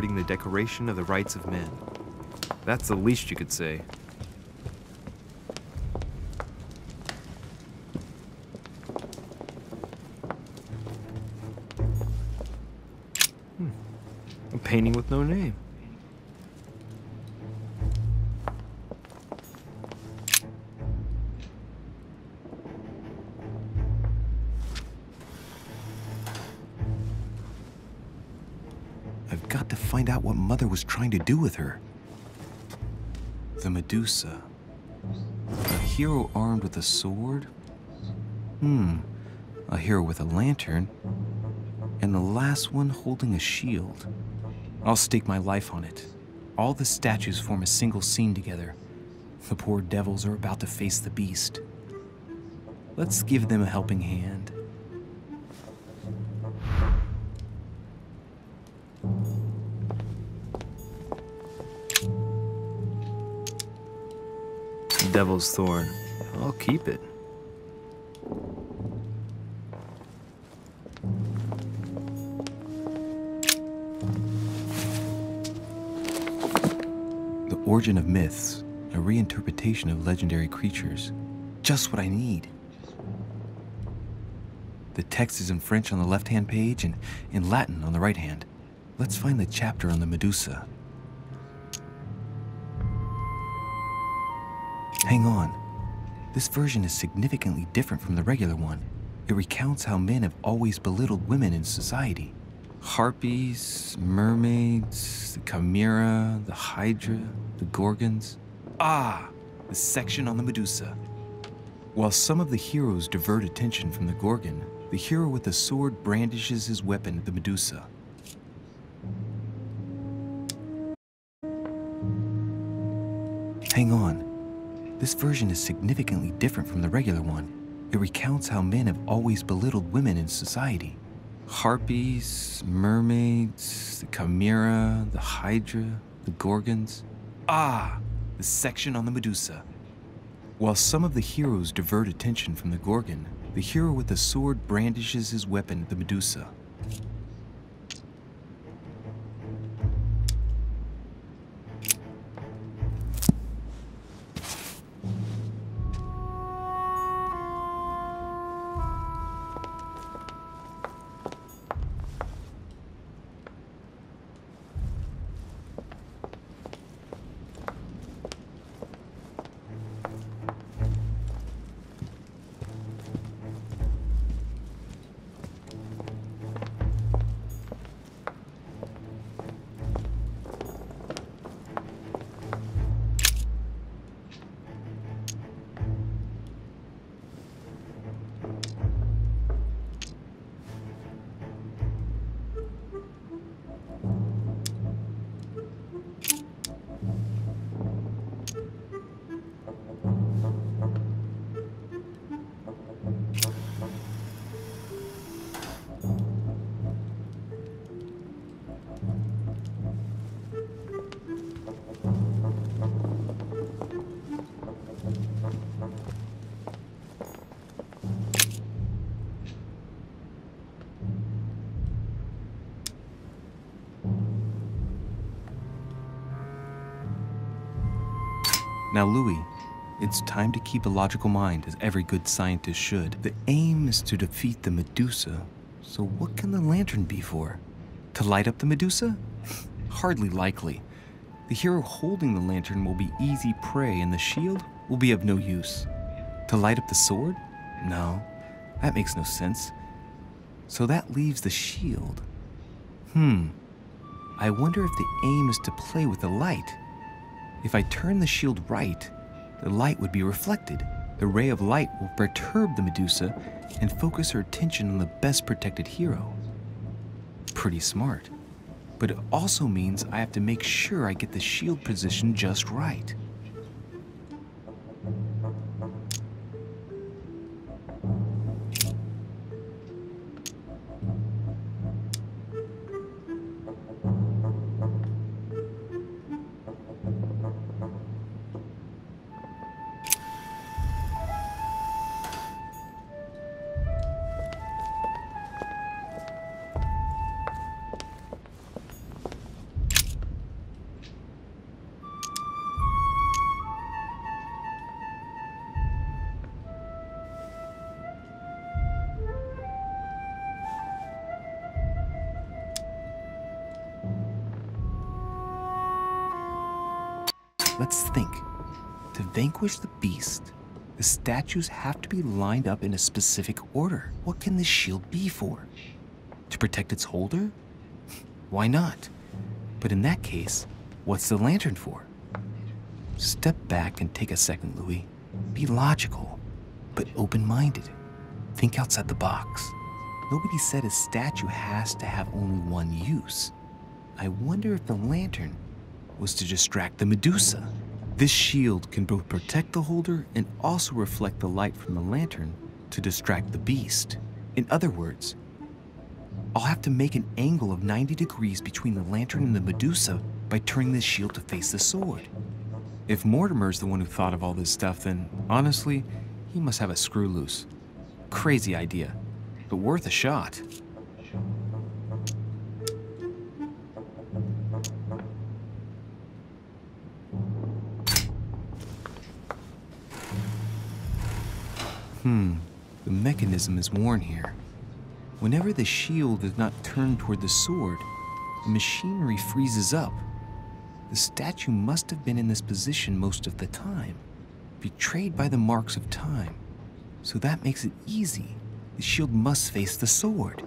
Regarding the Declaration of the rights of men. That's the least you could say. Hmm. A painting with no name. Was trying to do with her. The Medusa. A hero armed with a sword? Hmm. A hero with a lantern. And the last one holding a shield. I'll stake my life on it. All the statues form a single scene together. The poor devils are about to face the beast. Let's give them a helping hand. Devil's Thorn. I'll keep it. The Origin of Myths, a reinterpretation of legendary creatures. Just what I need. The text is in French on the left hand page and in Latin on the right hand. Let's find the chapter on the Medusa. This version is significantly different from the regular one. It recounts how men have always belittled women in society. Harpies, mermaids, the chimera, the hydra, the gorgons. Ah, the section on the Medusa. While some of the heroes divert attention from the Gorgon, the hero with the sword brandishes his weapon at the Medusa. Hang on. This version is significantly different from the regular one. It recounts how men have always belittled women in society. Harpies, mermaids, the chimera, the hydra, the gorgons. Ah, the section on the Medusa. While some of the heroes divert attention from the Gorgon, the hero with the sword brandishes his weapon at the Medusa. Now, Louis, it's time to keep a logical mind, as every good scientist should. The aim is to defeat the Medusa, so what can the lantern be for? To light up the Medusa? <laughs> Hardly likely. The hero holding the lantern will be easy prey, and the shield will be of no use. To light up the sword? No, that makes no sense. So that leaves the shield. Hmm. I wonder if the aim is to play with the light. If I turn the shield right, the light would be reflected. The ray of light will perturb the Medusa and focus her attention on the best protected hero. Pretty smart. But it also means I have to make sure I get the shield position just right. Statues have to be lined up in a specific order. What can this shield be for? To protect its holder? <laughs> Why not? But in that case, what's the lantern for? Step back and take a second, Louis. Be logical, but open minded. Think outside the box. Nobody said a statue has to have only one use. I wonder if the lantern was to distract the Medusa. This shield can both protect the holder and also reflect the light from the lantern to distract the beast. In other words, I'll have to make an angle of 90 degrees between the lantern and the Medusa by turning this shield to face the sword. If Mortimer's the one who thought of all this stuff, then honestly, he must have a screw loose. Crazy idea, but worth a shot. Hmm, the mechanism is worn here. Whenever the shield is not turned toward the sword, the machinery freezes up. The statue must have been in this position most of the time, betrayed by the marks of time. So that makes it easy. The shield must face the sword.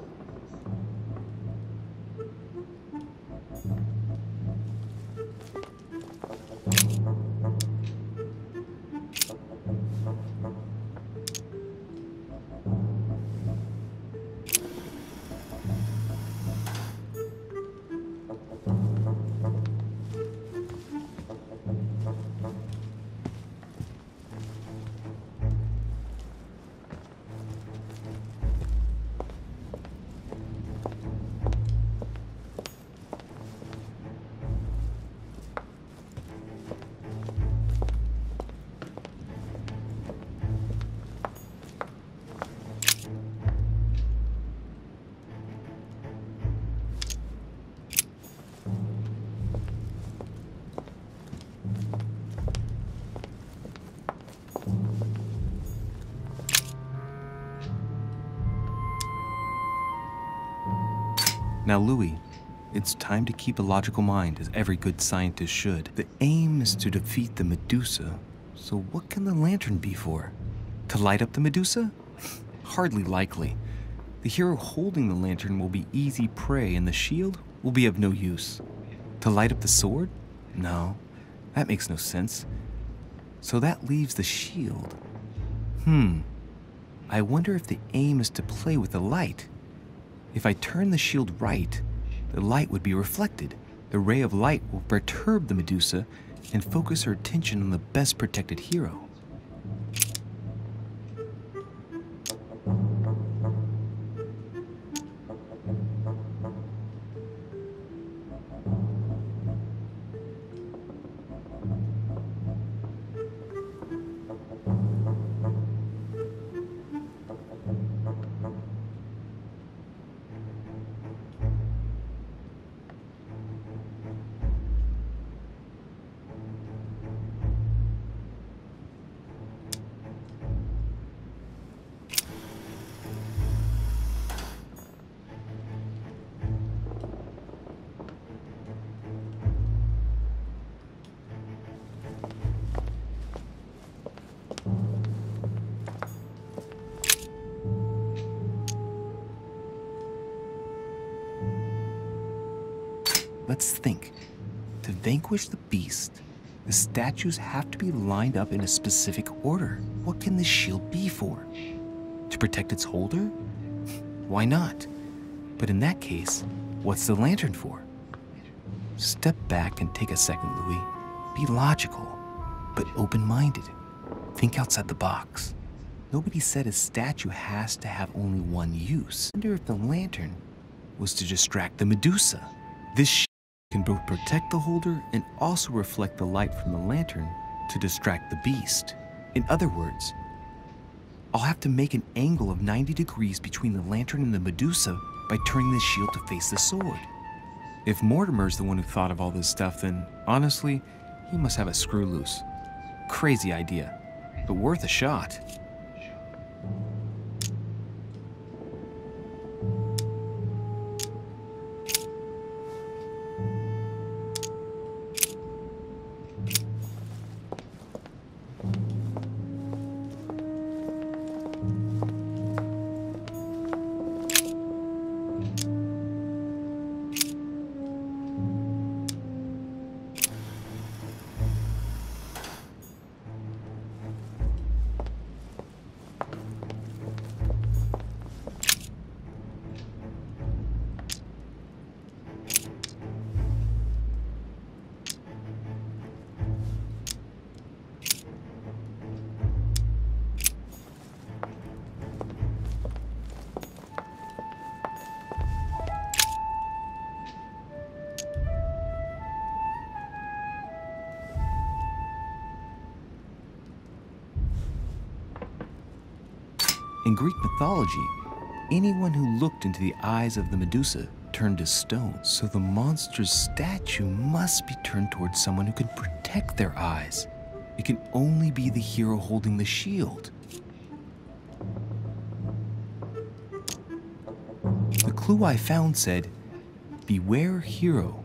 Now, Louis, it's time to keep a logical mind, as every good scientist should. The aim is to defeat the Medusa, so what can the lantern be for? To light up the Medusa? <laughs> Hardly likely. The hero holding the lantern will be easy prey, and the shield will be of no use. To light up the sword? No, that makes no sense. So that leaves the shield. Hmm. I wonder if the aim is to play with the light. If I turn the shield right, the light would be reflected. The ray of light will perturb the Medusa and focus her attention on the best protected hero. Think. To vanquish the beast, the statues have to be lined up in a specific order. What can this shield be for? To protect its holder? <laughs> Why not? But in that case, what's the lantern for? Step back and take a second, Louis. Be logical, but open minded. Think outside the box. Nobody said a statue has to have only one use. I wonder if the lantern was to distract the Medusa. This can both protect the holder and also reflect the light from the lantern to distract the beast. In other words, I'll have to make an angle of 90 degrees between the lantern and the Medusa by turning the shield to face the sword. If Mortimer's the one who thought of all this stuff, then honestly, he must have a screw loose. Crazy idea, but worth a shot. Anyone who looked into the eyes of the Medusa turned to stone, so the monster's statue must be turned towards someone who can protect their eyes. It can only be the hero holding the shield. The clue I found said, Beware hero.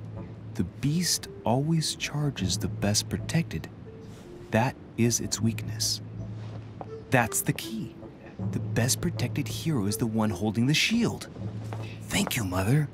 The beast always charges the best protected. That is its weakness. That's the key. The best protected hero is the one holding the shield. Thank you, Mother.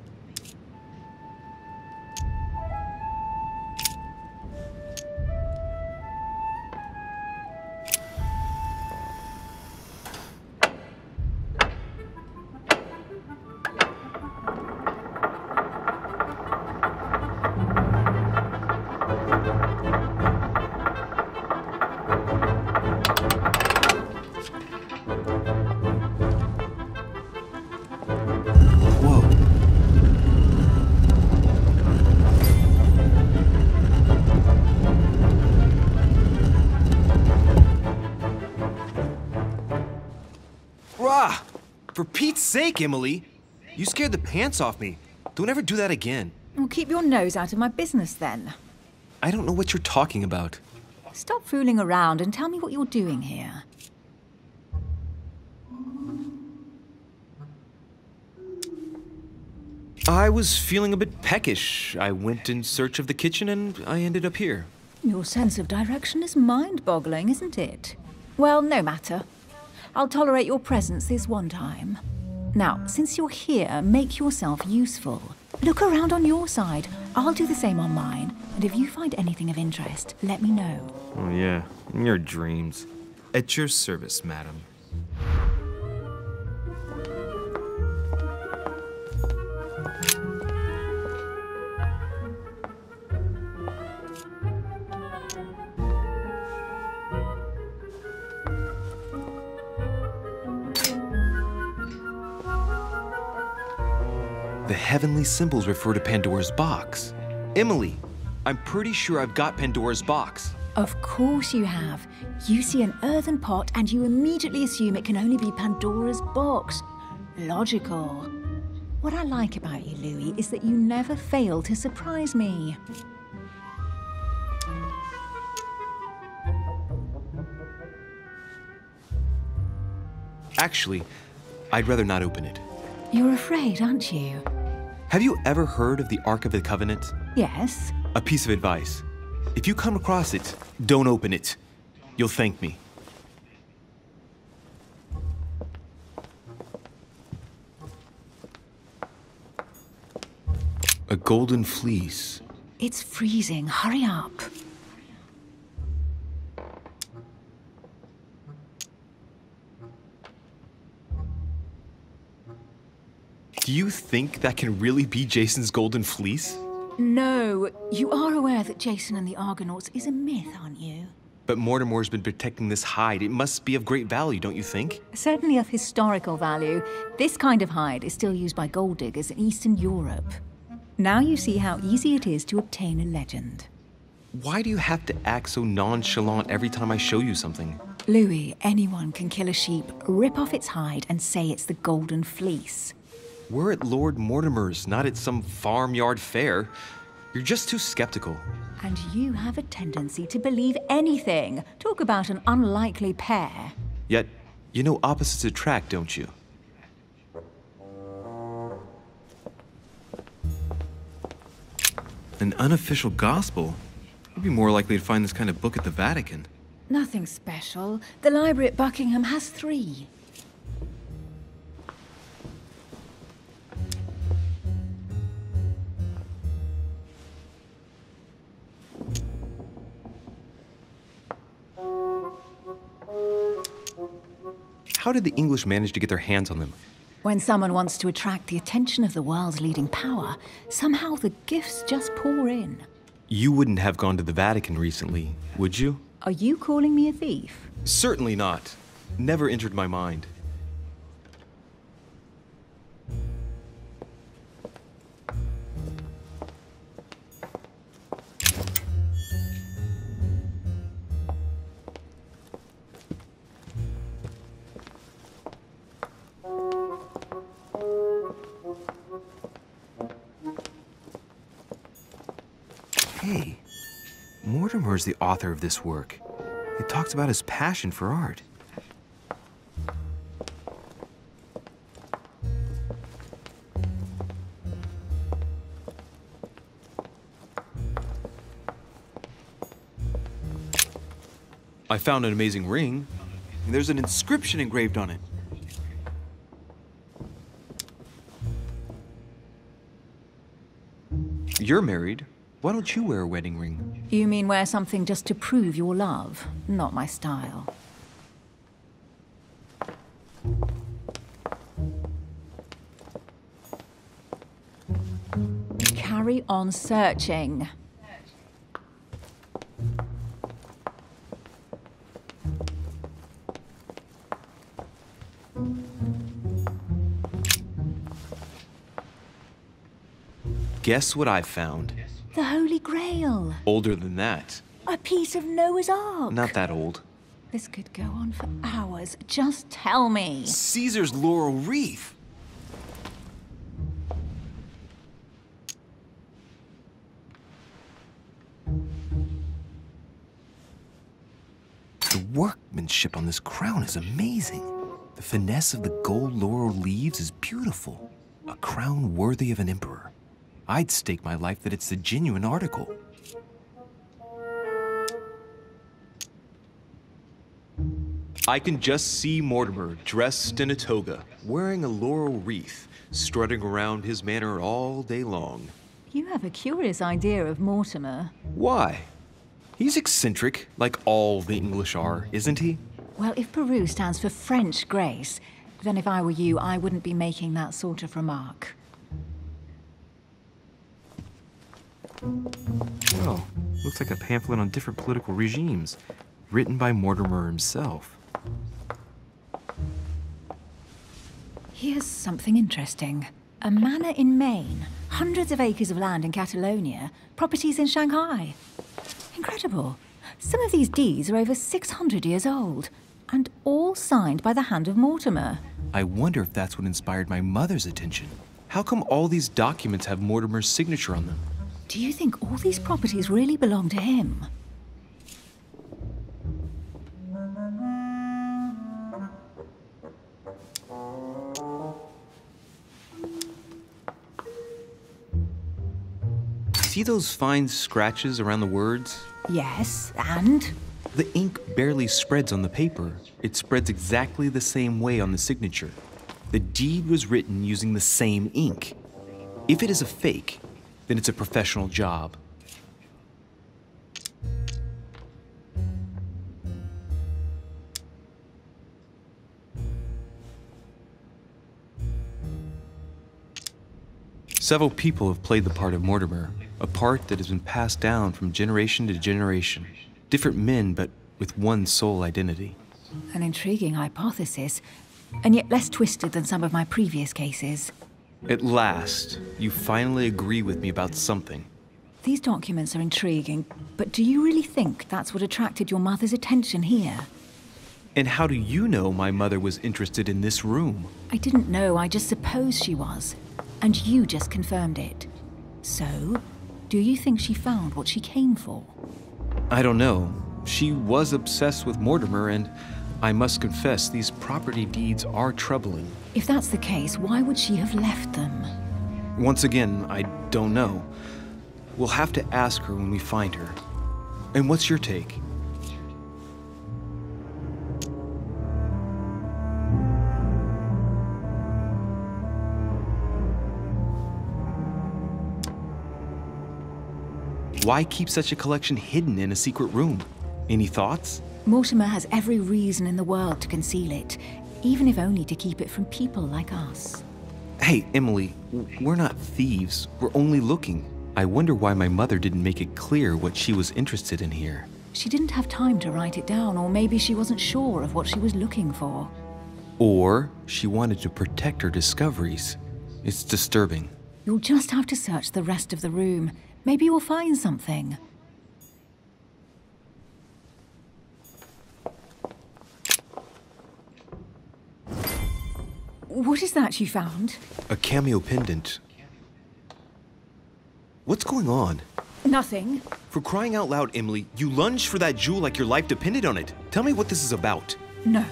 Sake, Emily! You scared the pants off me. Don't ever do that again. Well, keep your nose out of my business then. I don't know what you're talking about. Stop fooling around and tell me what you're doing here. I was feeling a bit peckish. I went in search of the kitchen and I ended up here. Your sense of direction is mind boggling, isn't it? Well, no matter. I'll tolerate your presence this one time. Now, since you're here, make yourself useful. Look around on your side. I'll do the same on mine. And if you find anything of interest, let me know. Oh, yeah. In your dreams. At your service, madam. The heavenly symbols refer to Pandora's box. Emily, I'm pretty sure I've got Pandora's box. Of course you have. You see an earthen pot and you immediately assume it can only be Pandora's box. Logical. What I like about you, Louis, is that you never fail to surprise me. Actually, I'd rather not open it. You're afraid, aren't you? Have you ever heard of the Ark of the Covenant? Yes. A piece of advice. If you come across it, don't open it. You'll thank me. A golden fleece. It's freezing. Hurry up. Do you think that can really be Jason's golden fleece? No, you are aware that Jason and the Argonauts is a myth, aren't you? But Mortimer's been protecting this hide. It must be of great value, don't you think? Certainly of historical value. This kind of hide is still used by gold diggers in Eastern Europe. Now you see how easy it is to obtain a legend. Why do you have to act so nonchalant every time I show you something? Louis, anyone can kill a sheep, rip off its hide, and say it's the Golden Fleece. We're at Lord Mortimer's, not at some farmyard fair. You're just too skeptical. And you have a tendency to believe anything. Talk about an unlikely pair. Yet, you know opposites attract, don't you? An unofficial gospel? You'd be more likely to find this kind of book at the Vatican. Nothing special. The library at Buckingham has three. How did the English manage to get their hands on them? When someone wants to attract the attention of the world's leading power, somehow the gifts just pour in. You wouldn't have gone to the Vatican recently, would you? Are you calling me a thief? Certainly not. Never entered my mind. Mortimer is the author of this work. It talks about his passion for art. I found an amazing ring. There's an inscription engraved on it. You're married. Why don't you wear a wedding ring? You mean wear something just to prove your love? Not my style. Carry on searching. Guess what I found? Older than that. A piece of Noah's Ark. Not that old. This could go on for hours. Just tell me. Caesar's laurel wreath. The workmanship on this crown is amazing. The finesse of the gold laurel leaves is beautiful. A crown worthy of an emperor. I'd stake my life that it's the genuine article. I can just see Mortimer dressed in a toga, wearing a laurel wreath, strutting around his manor all day long. You have a curious idea of Mortimer. Why? He's eccentric, like all the English are, isn't he? Well, if Peroux stands for French grace, then if I were you, I wouldn't be making that sort of remark. Oh, looks like a pamphlet on different political regimes, written by Mortimer himself. Here's something interesting. A manor in Maine, hundreds of acres of land in Catalonia, properties in Shanghai. Incredible. Some of these deeds are over 600 years old, and all signed by the hand of Mortimer. I wonder if that's what inspired my mother's attention. How come all these documents have Mortimer's signature on them? Do you think all these properties really belong to him? See those fine scratches around the words? Yes, and? The ink barely spreads on the paper. It spreads exactly the same way on the signature. The deed was written using the same ink. If it is a fake, then it's a professional job. Several people have played the part of Mortimer, a part that has been passed down from generation to generation. Different men, but with one sole identity. An intriguing hypothesis, and yet less twisted than some of my previous cases. At last, you finally agree with me about something. These documents are intriguing, but do you really think that's what attracted your mother's attention here? And how do you know my mother was interested in this room? I didn't know, I just supposed she was. And you just confirmed it. So, do you think she found what she came for? I don't know. She was obsessed with Mortimer, and I must confess these property deeds are troubling. If that's the case, why would she have left them? Once again, I don't know. We'll have to ask her when we find her. And what's your take? Why keep such a collection hidden in a secret room? Any thoughts? Mortimer has every reason in the world to conceal it, even if only to keep it from people like us. Hey, Emily, we're not thieves. We're only looking. I wonder why my mother didn't make it clear what she was interested in here. She didn't have time to write it down, or maybe she wasn't sure of what she was looking for. Or she wanted to protect her discoveries. It's disturbing. You'll just have to search the rest of the room. Maybe you'll find something. What is that you found? A cameo pendant. What's going on? Nothing. For crying out loud, Emily, you lunged for that jewel like your life depended on it. Tell me what this is about. No.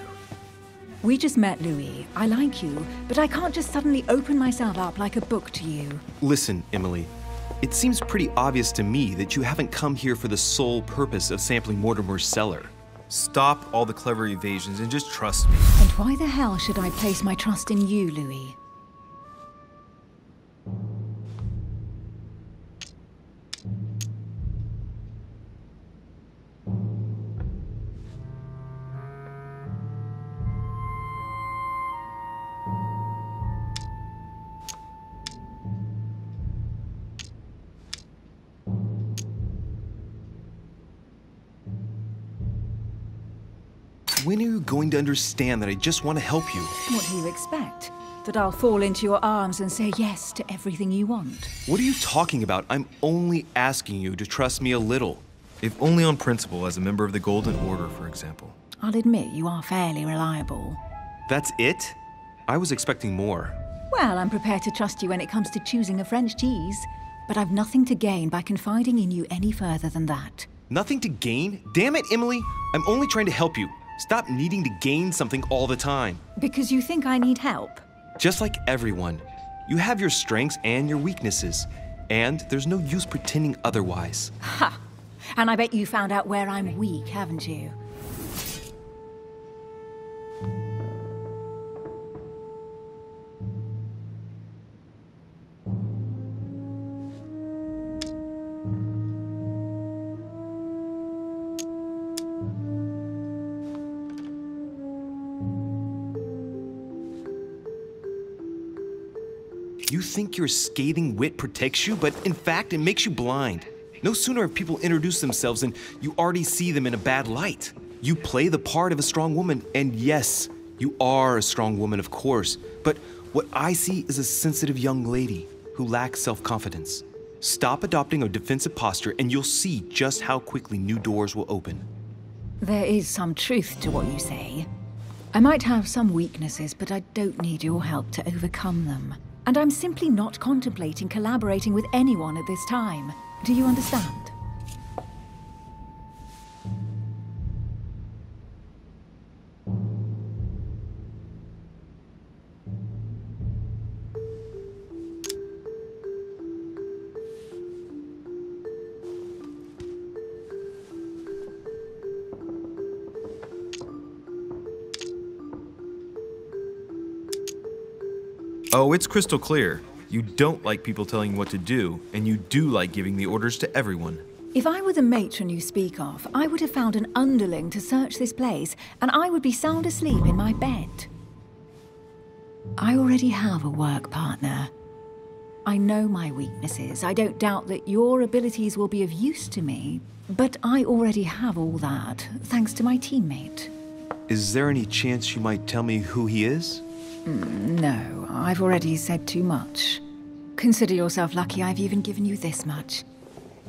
We just met, Louis. I like you, but I can't just suddenly open myself up like a book to you. Listen, Emily. It seems pretty obvious to me that you haven't come here for the sole purpose of sampling Mortimer's cellar. Stop all the clever evasions and just trust me. And why the hell should I place my trust in you, Louis? When are you going to understand that I just want to help you? What do you expect? That I'll fall into your arms and say yes to everything you want? What are you talking about? I'm only asking you to trust me a little. If only on principle, as a member of the Golden Order, for example. I'll admit you are fairly reliable. That's it? I was expecting more. Well, I'm prepared to trust you when it comes to choosing a French cheese. But I've nothing to gain by confiding in you any further than that. Nothing to gain? Damn it, Emily! I'm only trying to help you. Stop needing to gain something all the time. Because you think I need help? Just like everyone, you have your strengths and your weaknesses, and there's no use pretending otherwise. Ha! And I bet you found out where I'm weak, haven't you? You think your scathing wit protects you, but in fact, it makes you blind. No sooner have people introduced themselves than you already see them in a bad light. You play the part of a strong woman, and yes, you are a strong woman, of course, but what I see is a sensitive young lady who lacks self confidence. Stop adopting a defensive posture, and you'll see just how quickly new doors will open. There is some truth to what you say. I might have some weaknesses, but I don't need your help to overcome them. And I'm simply not contemplating collaborating with anyone at this time. Do you understand? Oh, it's crystal clear. You don't like people telling you what to do, and you do like giving the orders to everyone. If I were the matron you speak of, I would have found an underling to search this place, and I would be sound asleep in my bed. I already have a work partner. I know my weaknesses. I don't doubt that your abilities will be of use to me, but I already have all that, thanks to my teammate. Is there any chance you might tell me who he is? No, I've already said too much. Consider yourself lucky I've even given you this much.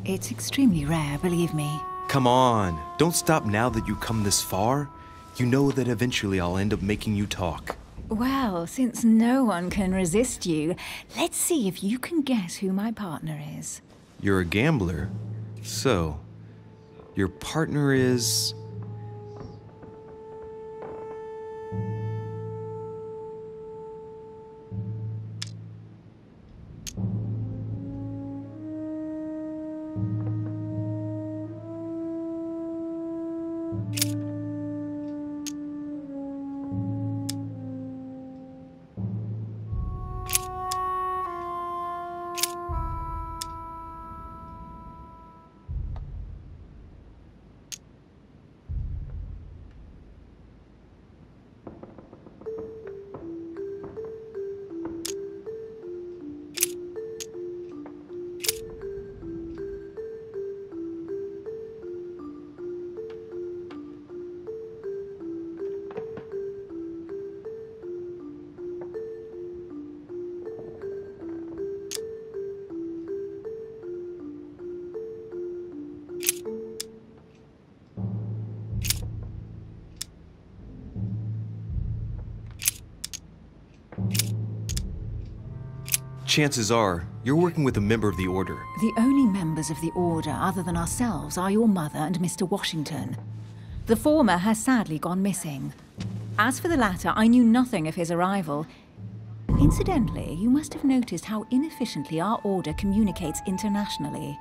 It's extremely rare, believe me. Come on, don't stop now that you've come this far. You know that eventually I'll end up making you talk. Well, since no one can resist you, let's see if you can guess who my partner is. You're a gambler. So, your partner is. Chances are, you're working with a member of the Order. The only members of the Order other than ourselves are your mother and Mr. Washington. The former has sadly gone missing. As for the latter, I knew nothing of his arrival. Incidentally, you must have noticed how inefficiently our Order communicates internationally.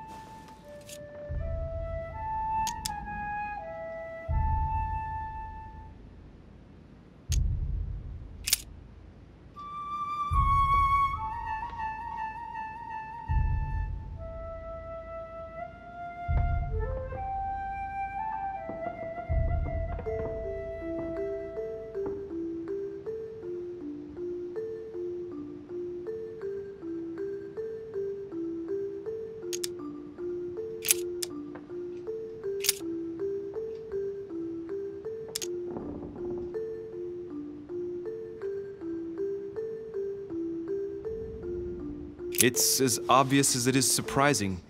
It's as obvious as it is surprising.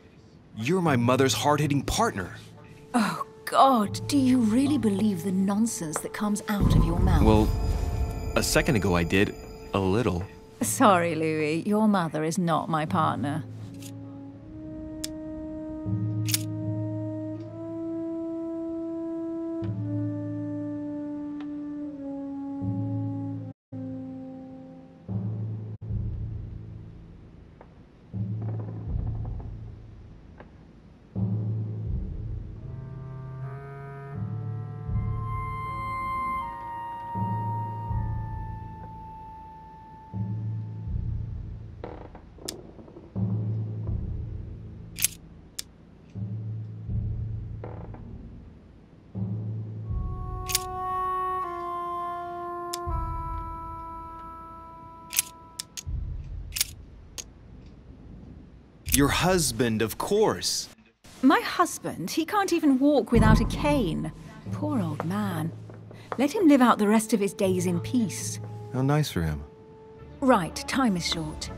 You're my mother's hard-hitting partner. Oh, God, do you really believe the nonsense that comes out of your mouth? Well, a second ago I did. A little. Sorry, Louis, your mother is not my partner. Your husband, of course. My husband, he can't even walk without a cane. Poor old man. Let him live out the rest of his days in peace. How nice for him. Right, time is short.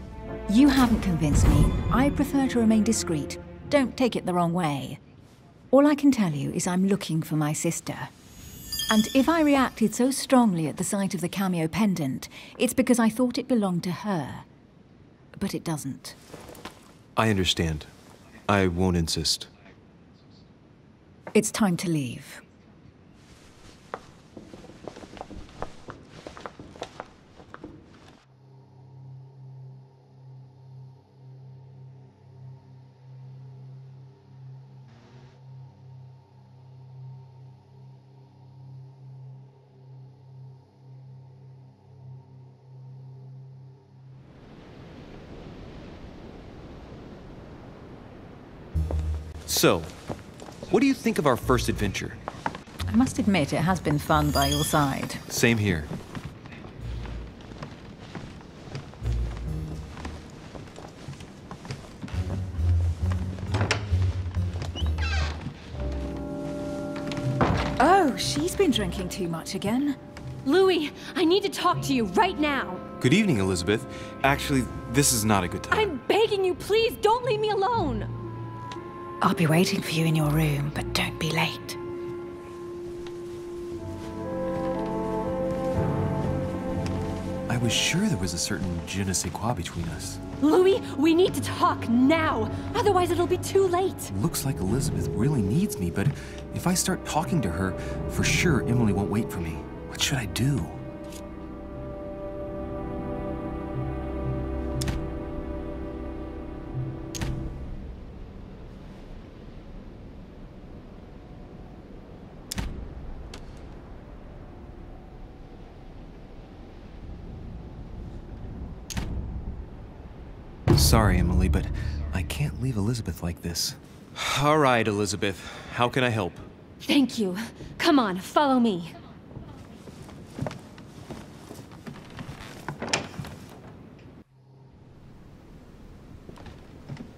You haven't convinced me. I prefer to remain discreet. Don't take it the wrong way. All I can tell you is I'm looking for my sister. And if I reacted so strongly at the sight of the cameo pendant, it's because I thought it belonged to her. But it doesn't. I understand. I won't insist. It's time to leave. So, what do you think of our first adventure? I must admit, it has been fun by your side. Same here. Oh, she's been drinking too much again. Louis, I need to talk to you right now. Good evening, Elizabeth. Actually, this is not a good time. I'm begging you, please, don't leave me alone. I'll be waiting for you in your room, but don't be late. I was sure there was a certain je ne sais quoi between us. Louis, we need to talk now. Otherwise, it'll be too late. Looks like Elizabeth really needs me, but if I start talking to her, for sure Emily won't wait for me. What should I do? Elizabeth like this. All right, Elizabeth. How can I help? Thank you. Come on, follow me.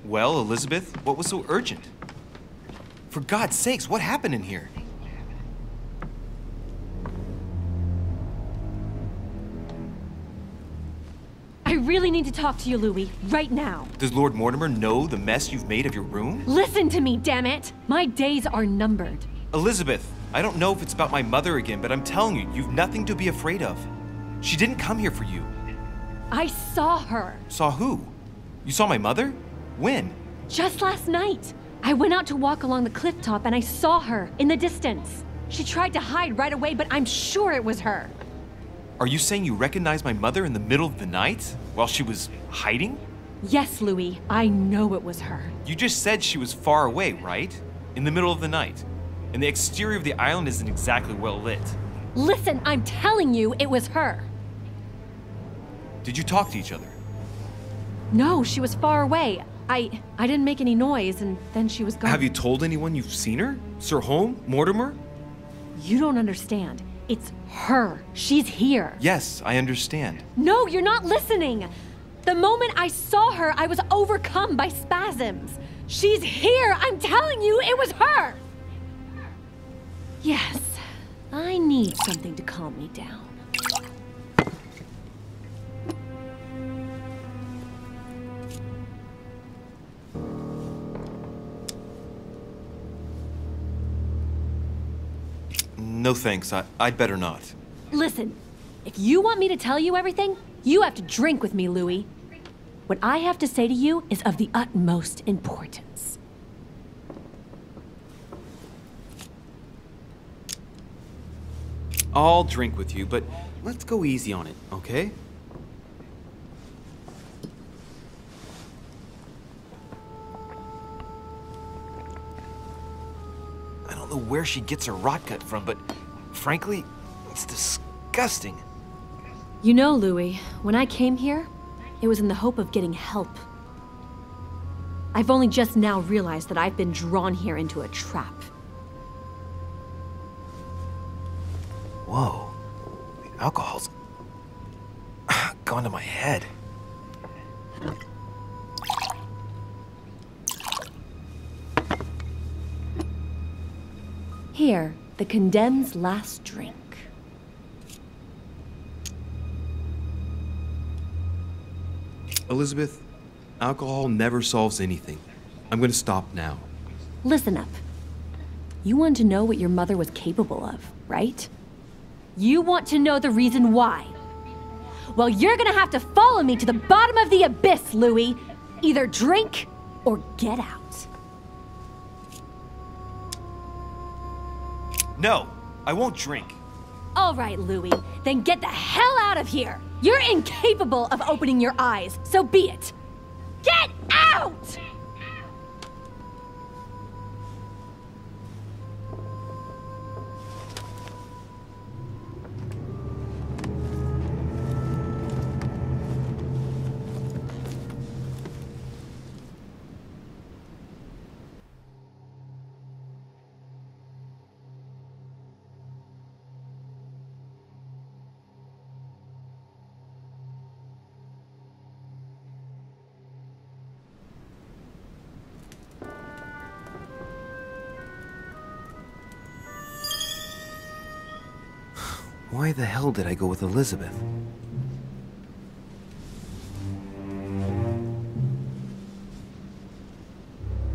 Well, Elizabeth, what was so urgent? For God's sakes, what happened in here? Really need to talk to you, Louis, right now. Does Lord Mortimer know the mess you've made of your room? Listen to me, damn it! My days are numbered. Elizabeth, I don't know if it's about my mother again, but I'm telling you, you've nothing to be afraid of. She didn't come here for you. I saw her. Saw who? You saw my mother? When? Just last night. I went out to walk along the cliff top and I saw her in the distance. She tried to hide right away, but I'm sure it was her. Are you saying you recognized my mother in the middle of the night while she was hiding? Yes, Louis, I know it was her. You just said she was far away, right? In the middle of the night. And the exterior of the island isn't exactly well lit. Listen, I'm telling you, it was her. Did you talk to each other? No, she was far away. I I didn't make any noise and then she was gone. Have you told anyone you've seen her? Sir Holm? Mortimer? You don't understand. It's her. She's here. Yes, I understand. No, you're not listening. The moment I saw her, I was overcome by spasms. She's here. I'm telling you, it was her. Yes, I need something to calm me down. No thanks, I, I'd better not. Listen, if you want me to tell you everything, you have to drink with me, Louis. What I have to say to you is of the utmost importance. I'll drink with you, but let's go easy on it, okay? Where she gets her rot gut from, but frankly, it's disgusting. You know, Louis, when I came here, it was in the hope of getting help. I've only just now realized that I've been drawn here into a trap. Whoa. The alcohol's <sighs> gone to my head. Here, the condemned's last drink. Elizabeth, alcohol never solves anything. I'm gonna stop now. Listen up. You want to know what your mother was capable of, right? You want to know the reason why. Well, you're gonna have to follow me to the bottom of the abyss, Louis. Either drink or get out. No, I won't drink. All right, Louis, then get the hell out of here. You're incapable of opening your eyes, so be it. Get out! Why the hell did I go with Elizabeth?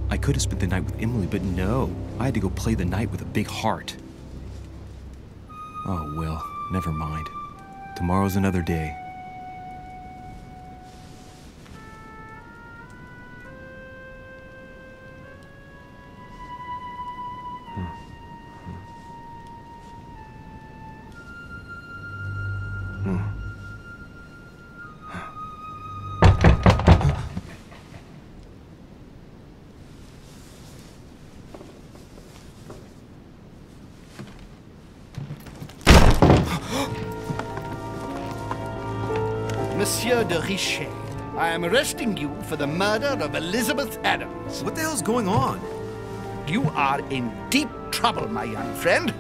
I could have spent the night with Emily, but no. I had to go play the knight with a big heart. Oh, well, never mind. Tomorrow's another day. I am arresting you for the murder of Elizabeth Adams. What the hell's going on? You are in deep trouble, my young friend.